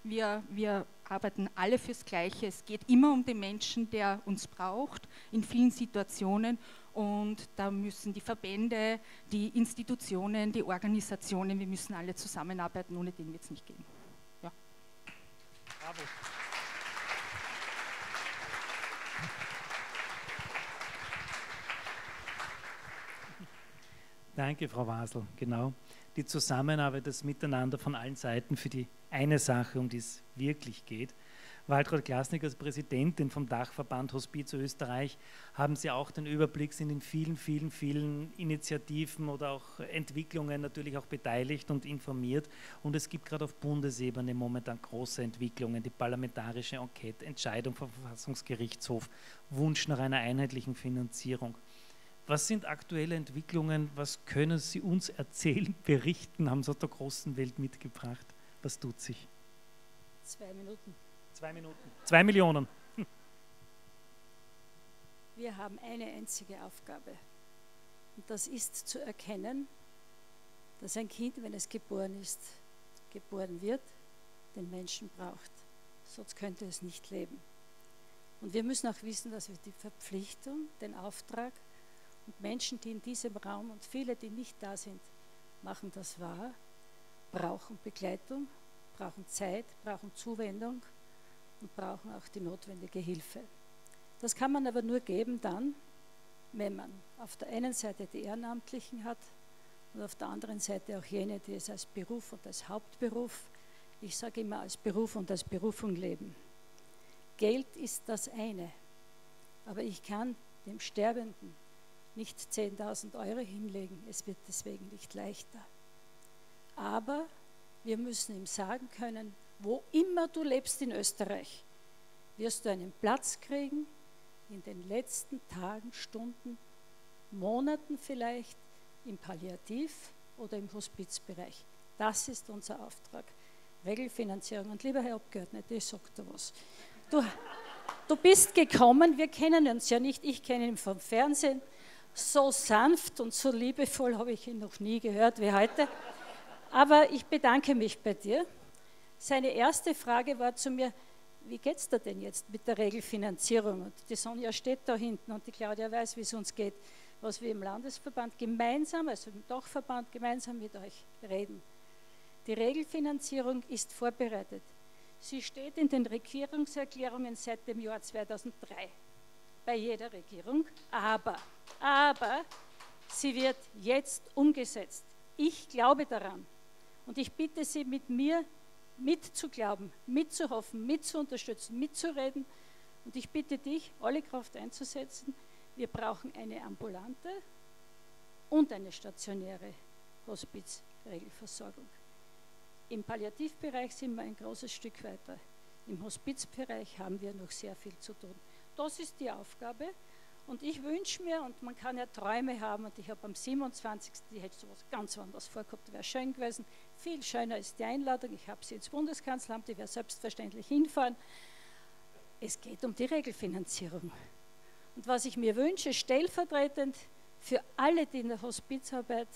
Wir, wir arbeiten alle fürs Gleiche. Es geht immer um den Menschen, der uns braucht, in vielen Situationen. Und da müssen die Verbände, die Institutionen, die Organisationen, wir müssen alle zusammenarbeiten, ohne den wird es nicht gehen. Ja. Bravo. Danke, Frau Wasel. Genau. Die Zusammenarbeit, das Miteinander von allen Seiten für die eine Sache, um die es wirklich geht. Waltraud Klasnik als Präsidentin vom Dachverband Hospiz Österreich haben Sie auch den Überblick, sind in vielen, vielen, vielen Initiativen oder auch Entwicklungen natürlich auch beteiligt und informiert. Und es gibt gerade auf Bundesebene momentan große Entwicklungen, die parlamentarische Enquete, Entscheidung vom Verfassungsgerichtshof, Wunsch nach einer einheitlichen Finanzierung. Was sind aktuelle Entwicklungen? Was können Sie uns erzählen, berichten? Haben Sie aus der großen Welt mitgebracht? Was tut sich? Zwei Minuten. Zwei Minuten. Zwei Millionen. Wir haben eine einzige Aufgabe. Und das ist zu erkennen, dass ein Kind, wenn es geboren ist, geboren wird, den Menschen braucht. Sonst könnte es nicht leben. Und wir müssen auch wissen, dass wir die Verpflichtung, den Auftrag und Menschen, die in diesem Raum und viele, die nicht da sind, machen das wahr, brauchen Begleitung, brauchen Zeit, brauchen Zuwendung und brauchen auch die notwendige Hilfe. Das kann man aber nur geben dann, wenn man auf der einen Seite die Ehrenamtlichen hat und auf der anderen Seite auch jene, die es als Beruf und als Hauptberuf, ich sage immer als Beruf und als Berufung leben. Geld ist das eine, aber ich kann dem Sterbenden nicht 10.000 Euro hinlegen, es wird deswegen nicht leichter. Aber wir müssen ihm sagen können, wo immer du lebst in Österreich, wirst du einen Platz kriegen in den letzten Tagen, Stunden, Monaten vielleicht im Palliativ- oder im Hospizbereich. Das ist unser Auftrag. Regelfinanzierung. Und lieber Herr Abgeordneter, ich sage dir was. Du, du bist gekommen, wir kennen uns ja nicht, ich kenne ihn vom Fernsehen. So sanft und so liebevoll habe ich ihn noch nie gehört wie heute. Aber ich bedanke mich bei dir. Seine erste Frage war zu mir, wie geht es dir denn jetzt mit der Regelfinanzierung? Und die Sonja steht da hinten und die Claudia weiß, wie es uns geht, was wir im Landesverband gemeinsam, also im Dachverband gemeinsam mit euch reden. Die Regelfinanzierung ist vorbereitet. Sie steht in den Regierungserklärungen seit dem Jahr 2003 bei jeder Regierung, aber, aber sie wird jetzt umgesetzt. Ich glaube daran und ich bitte Sie mit mir mitzuglauben, mitzuhoffen, mitzuunterstützen, mitzureden und ich bitte dich, alle Kraft einzusetzen. Wir brauchen eine ambulante und eine stationäre Hospizregelversorgung. Im Palliativbereich sind wir ein großes Stück weiter. Im Hospizbereich haben wir noch sehr viel zu tun. Das ist die Aufgabe. Und ich wünsche mir, und man kann ja Träume haben, und ich habe am 27. ich hätte sowas ganz anders vorgehabt, wäre schön gewesen. Viel schöner ist die Einladung. Ich habe sie ins Bundeskanzleramt, ich werde selbstverständlich hinfahren. Es geht um die Regelfinanzierung. Und was ich mir wünsche, stellvertretend für alle, die in der Hospizarbeit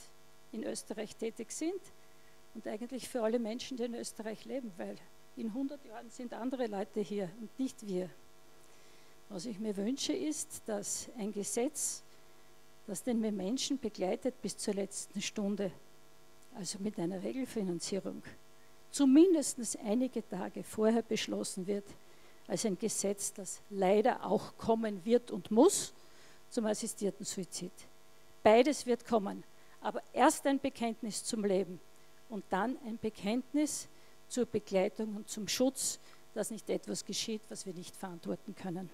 in Österreich tätig sind und eigentlich für alle Menschen, die in Österreich leben, weil in 100 Jahren sind andere Leute hier und nicht wir. Was ich mir wünsche, ist, dass ein Gesetz, das den Menschen begleitet bis zur letzten Stunde, also mit einer Regelfinanzierung, zumindest einige Tage vorher beschlossen wird, als ein Gesetz, das leider auch kommen wird und muss zum assistierten Suizid. Beides wird kommen, aber erst ein Bekenntnis zum Leben und dann ein Bekenntnis zur Begleitung und zum Schutz, dass nicht etwas geschieht, was wir nicht verantworten können.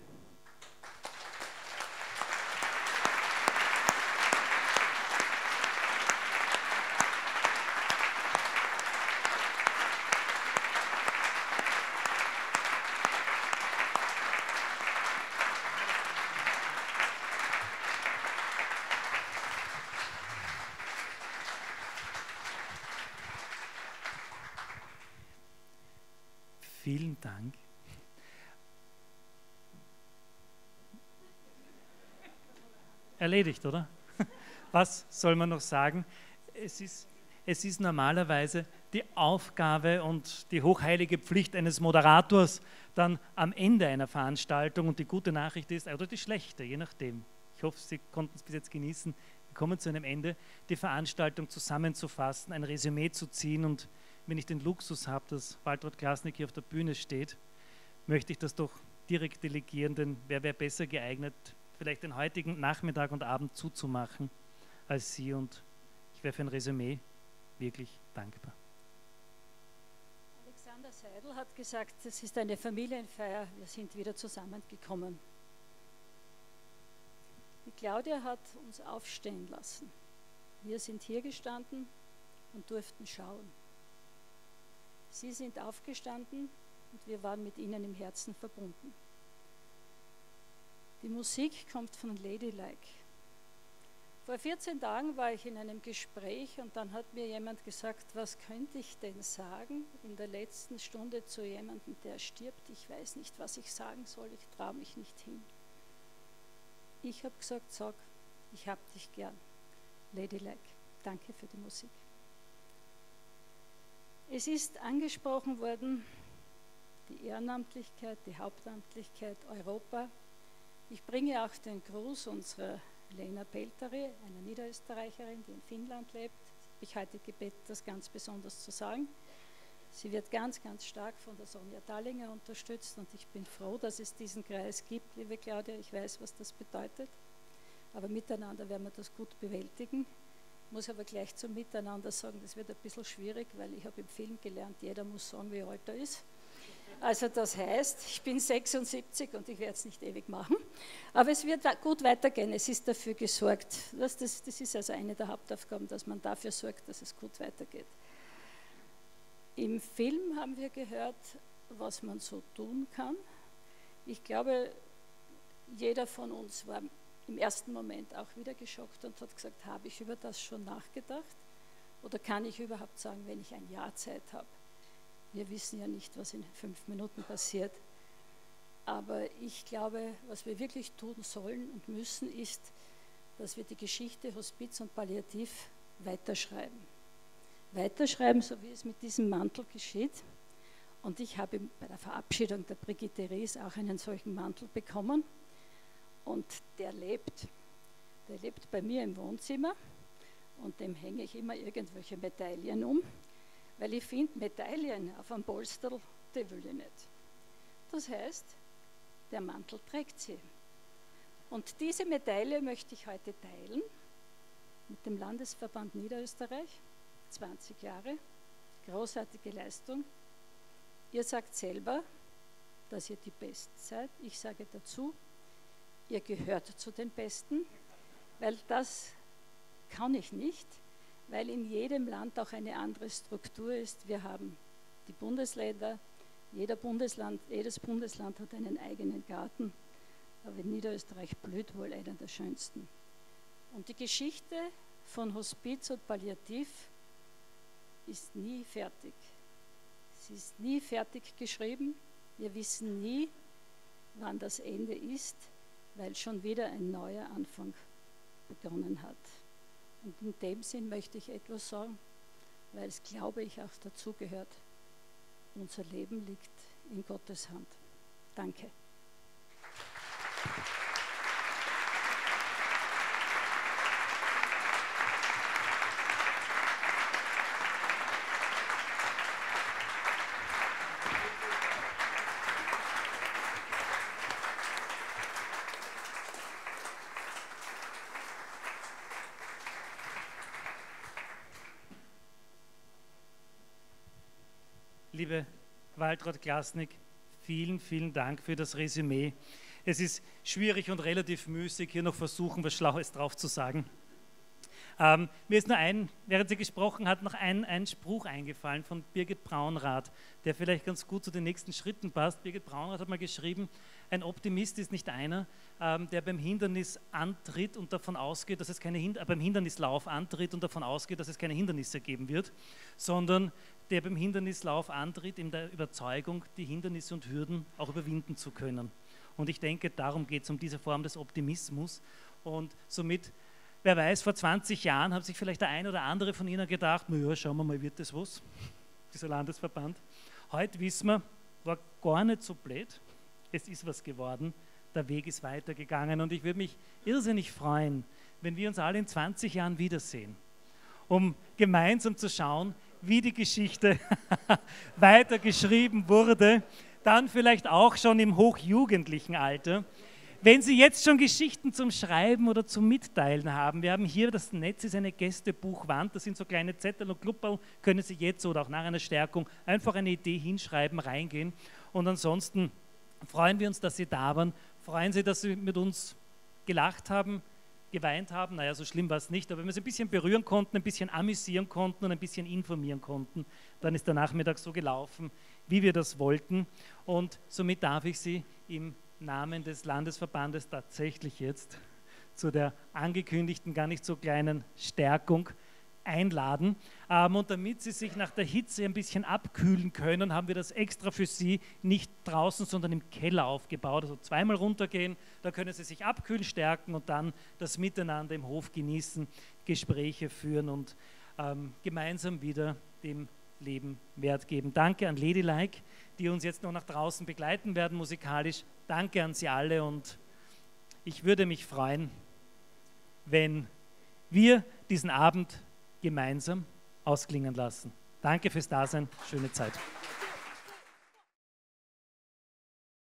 Vielen Dank. Erledigt, oder? Was soll man noch sagen? Es ist, es ist normalerweise die Aufgabe und die hochheilige Pflicht eines Moderators, dann am Ende einer Veranstaltung, und die gute Nachricht ist, oder die schlechte, je nachdem. Ich hoffe, Sie konnten es bis jetzt genießen. Wir kommen zu einem Ende, die Veranstaltung zusammenzufassen, ein Resümee zu ziehen und wenn ich den Luxus habe, dass Waltraud Klasnik hier auf der Bühne steht, möchte ich das doch direkt delegieren, denn wer wäre besser geeignet, vielleicht den heutigen Nachmittag und Abend zuzumachen als Sie und ich wäre für ein Resümee wirklich dankbar. Alexander Seidel hat gesagt, es ist eine Familienfeier, wir sind wieder zusammengekommen. Die Claudia hat uns aufstehen lassen. Wir sind hier gestanden und durften schauen. Sie sind aufgestanden und wir waren mit ihnen im Herzen verbunden. Die Musik kommt von Ladylike. Vor 14 Tagen war ich in einem Gespräch und dann hat mir jemand gesagt, was könnte ich denn sagen in der letzten Stunde zu jemandem, der stirbt. Ich weiß nicht, was ich sagen soll, ich traue mich nicht hin. Ich habe gesagt, sag, ich hab dich gern. Ladylike, danke für die Musik. Es ist angesprochen worden, die Ehrenamtlichkeit, die Hauptamtlichkeit Europa. Ich bringe auch den Gruß unserer Lena Pelteri, einer Niederösterreicherin, die in Finnland lebt. Ich heute gebeten, das ganz besonders zu sagen. Sie wird ganz, ganz stark von der Sonja Dallinger unterstützt und ich bin froh, dass es diesen Kreis gibt, liebe Claudia. Ich weiß, was das bedeutet. Aber miteinander werden wir das gut bewältigen muss aber gleich zum Miteinander sagen, das wird ein bisschen schwierig, weil ich habe im Film gelernt, jeder muss sagen, wie alt er ist. Also das heißt, ich bin 76 und ich werde es nicht ewig machen, aber es wird gut weitergehen. Es ist dafür gesorgt, dass das, das ist also eine der Hauptaufgaben, dass man dafür sorgt, dass es gut weitergeht. Im Film haben wir gehört, was man so tun kann. Ich glaube, jeder von uns war im ersten Moment auch wieder geschockt und hat gesagt, habe ich über das schon nachgedacht? Oder kann ich überhaupt sagen, wenn ich ein Jahr Zeit habe? Wir wissen ja nicht, was in fünf Minuten passiert. Aber ich glaube, was wir wirklich tun sollen und müssen, ist, dass wir die Geschichte Hospiz und Palliativ weiterschreiben. Weiterschreiben, so wie es mit diesem Mantel geschieht. Und ich habe bei der Verabschiedung der Brigitte Ries auch einen solchen Mantel bekommen und der lebt. Der lebt bei mir im Wohnzimmer und dem hänge ich immer irgendwelche Medaillen um, weil ich finde, Medaillen auf einem Polster die will ich nicht. Das heißt, der Mantel trägt sie. Und diese Medaille möchte ich heute teilen mit dem Landesverband Niederösterreich. 20 Jahre, großartige Leistung. Ihr sagt selber, dass ihr die Besten seid. Ich sage dazu, ihr gehört zu den Besten, weil das kann ich nicht, weil in jedem Land auch eine andere Struktur ist. Wir haben die Bundesländer, jeder Bundesland, jedes Bundesland hat einen eigenen Garten, aber in Niederösterreich blüht wohl einer der schönsten. Und die Geschichte von Hospiz und Palliativ ist nie fertig. Sie ist nie fertig geschrieben. Wir wissen nie, wann das Ende ist, weil schon wieder ein neuer Anfang begonnen hat. Und in dem Sinn möchte ich etwas sagen, weil es, glaube ich, auch dazu gehört. Unser Leben liegt in Gottes Hand. Danke. liebe Waltraud Klasnik, vielen, vielen Dank für das Resümee. Es ist schwierig und relativ müßig, hier noch versuchen, was Schlaues drauf zu sagen. Ähm, mir ist nur ein, während sie gesprochen hat, noch ein, ein Spruch eingefallen von Birgit Braunrath, der vielleicht ganz gut zu den nächsten Schritten passt. Birgit Braunrath hat mal geschrieben, ein Optimist ist nicht einer, ähm, der beim Hindernis antritt und davon ausgeht, dass es keine Hin äh, beim Hindernislauf antritt und davon ausgeht, dass es keine Hindernisse geben wird, sondern der beim Hindernislauf antritt in der Überzeugung, die Hindernisse und Hürden auch überwinden zu können. Und ich denke, darum geht es um diese Form des Optimismus. Und somit, wer weiß, vor 20 Jahren hat sich vielleicht der ein oder andere von Ihnen gedacht, naja, schauen wir mal, wird das was, dieser Landesverband. Heute wissen wir, war gar nicht so blöd, es ist was geworden, der Weg ist weitergegangen und ich würde mich irrsinnig freuen, wenn wir uns alle in 20 Jahren wiedersehen, um gemeinsam zu schauen, wie die Geschichte weitergeschrieben wurde, dann vielleicht auch schon im hochjugendlichen Alter. Wenn Sie jetzt schon Geschichten zum Schreiben oder zum Mitteilen haben, wir haben hier das Netz ist eine Gästebuchwand, das sind so kleine Zettel und Klubberl, können Sie jetzt oder auch nach einer Stärkung einfach eine Idee hinschreiben, reingehen. Und ansonsten freuen wir uns, dass Sie da waren, freuen Sie, dass Sie mit uns gelacht haben, geweint haben. Naja, so schlimm war es nicht, aber wenn wir es ein bisschen berühren konnten, ein bisschen amüsieren konnten und ein bisschen informieren konnten, dann ist der Nachmittag so gelaufen, wie wir das wollten. Und somit darf ich Sie im Namen des Landesverbandes tatsächlich jetzt zu der angekündigten, gar nicht so kleinen Stärkung einladen. Ähm, und damit Sie sich nach der Hitze ein bisschen abkühlen können, haben wir das extra für Sie nicht draußen, sondern im Keller aufgebaut. Also zweimal runtergehen, da können Sie sich abkühlen, stärken und dann das Miteinander im Hof genießen, Gespräche führen und ähm, gemeinsam wieder dem Leben Wert geben. Danke an Ladylike, die uns jetzt noch nach draußen begleiten werden musikalisch. Danke an Sie alle und ich würde mich freuen, wenn wir diesen Abend gemeinsam ausklingen lassen. Danke fürs Dasein, schöne Zeit.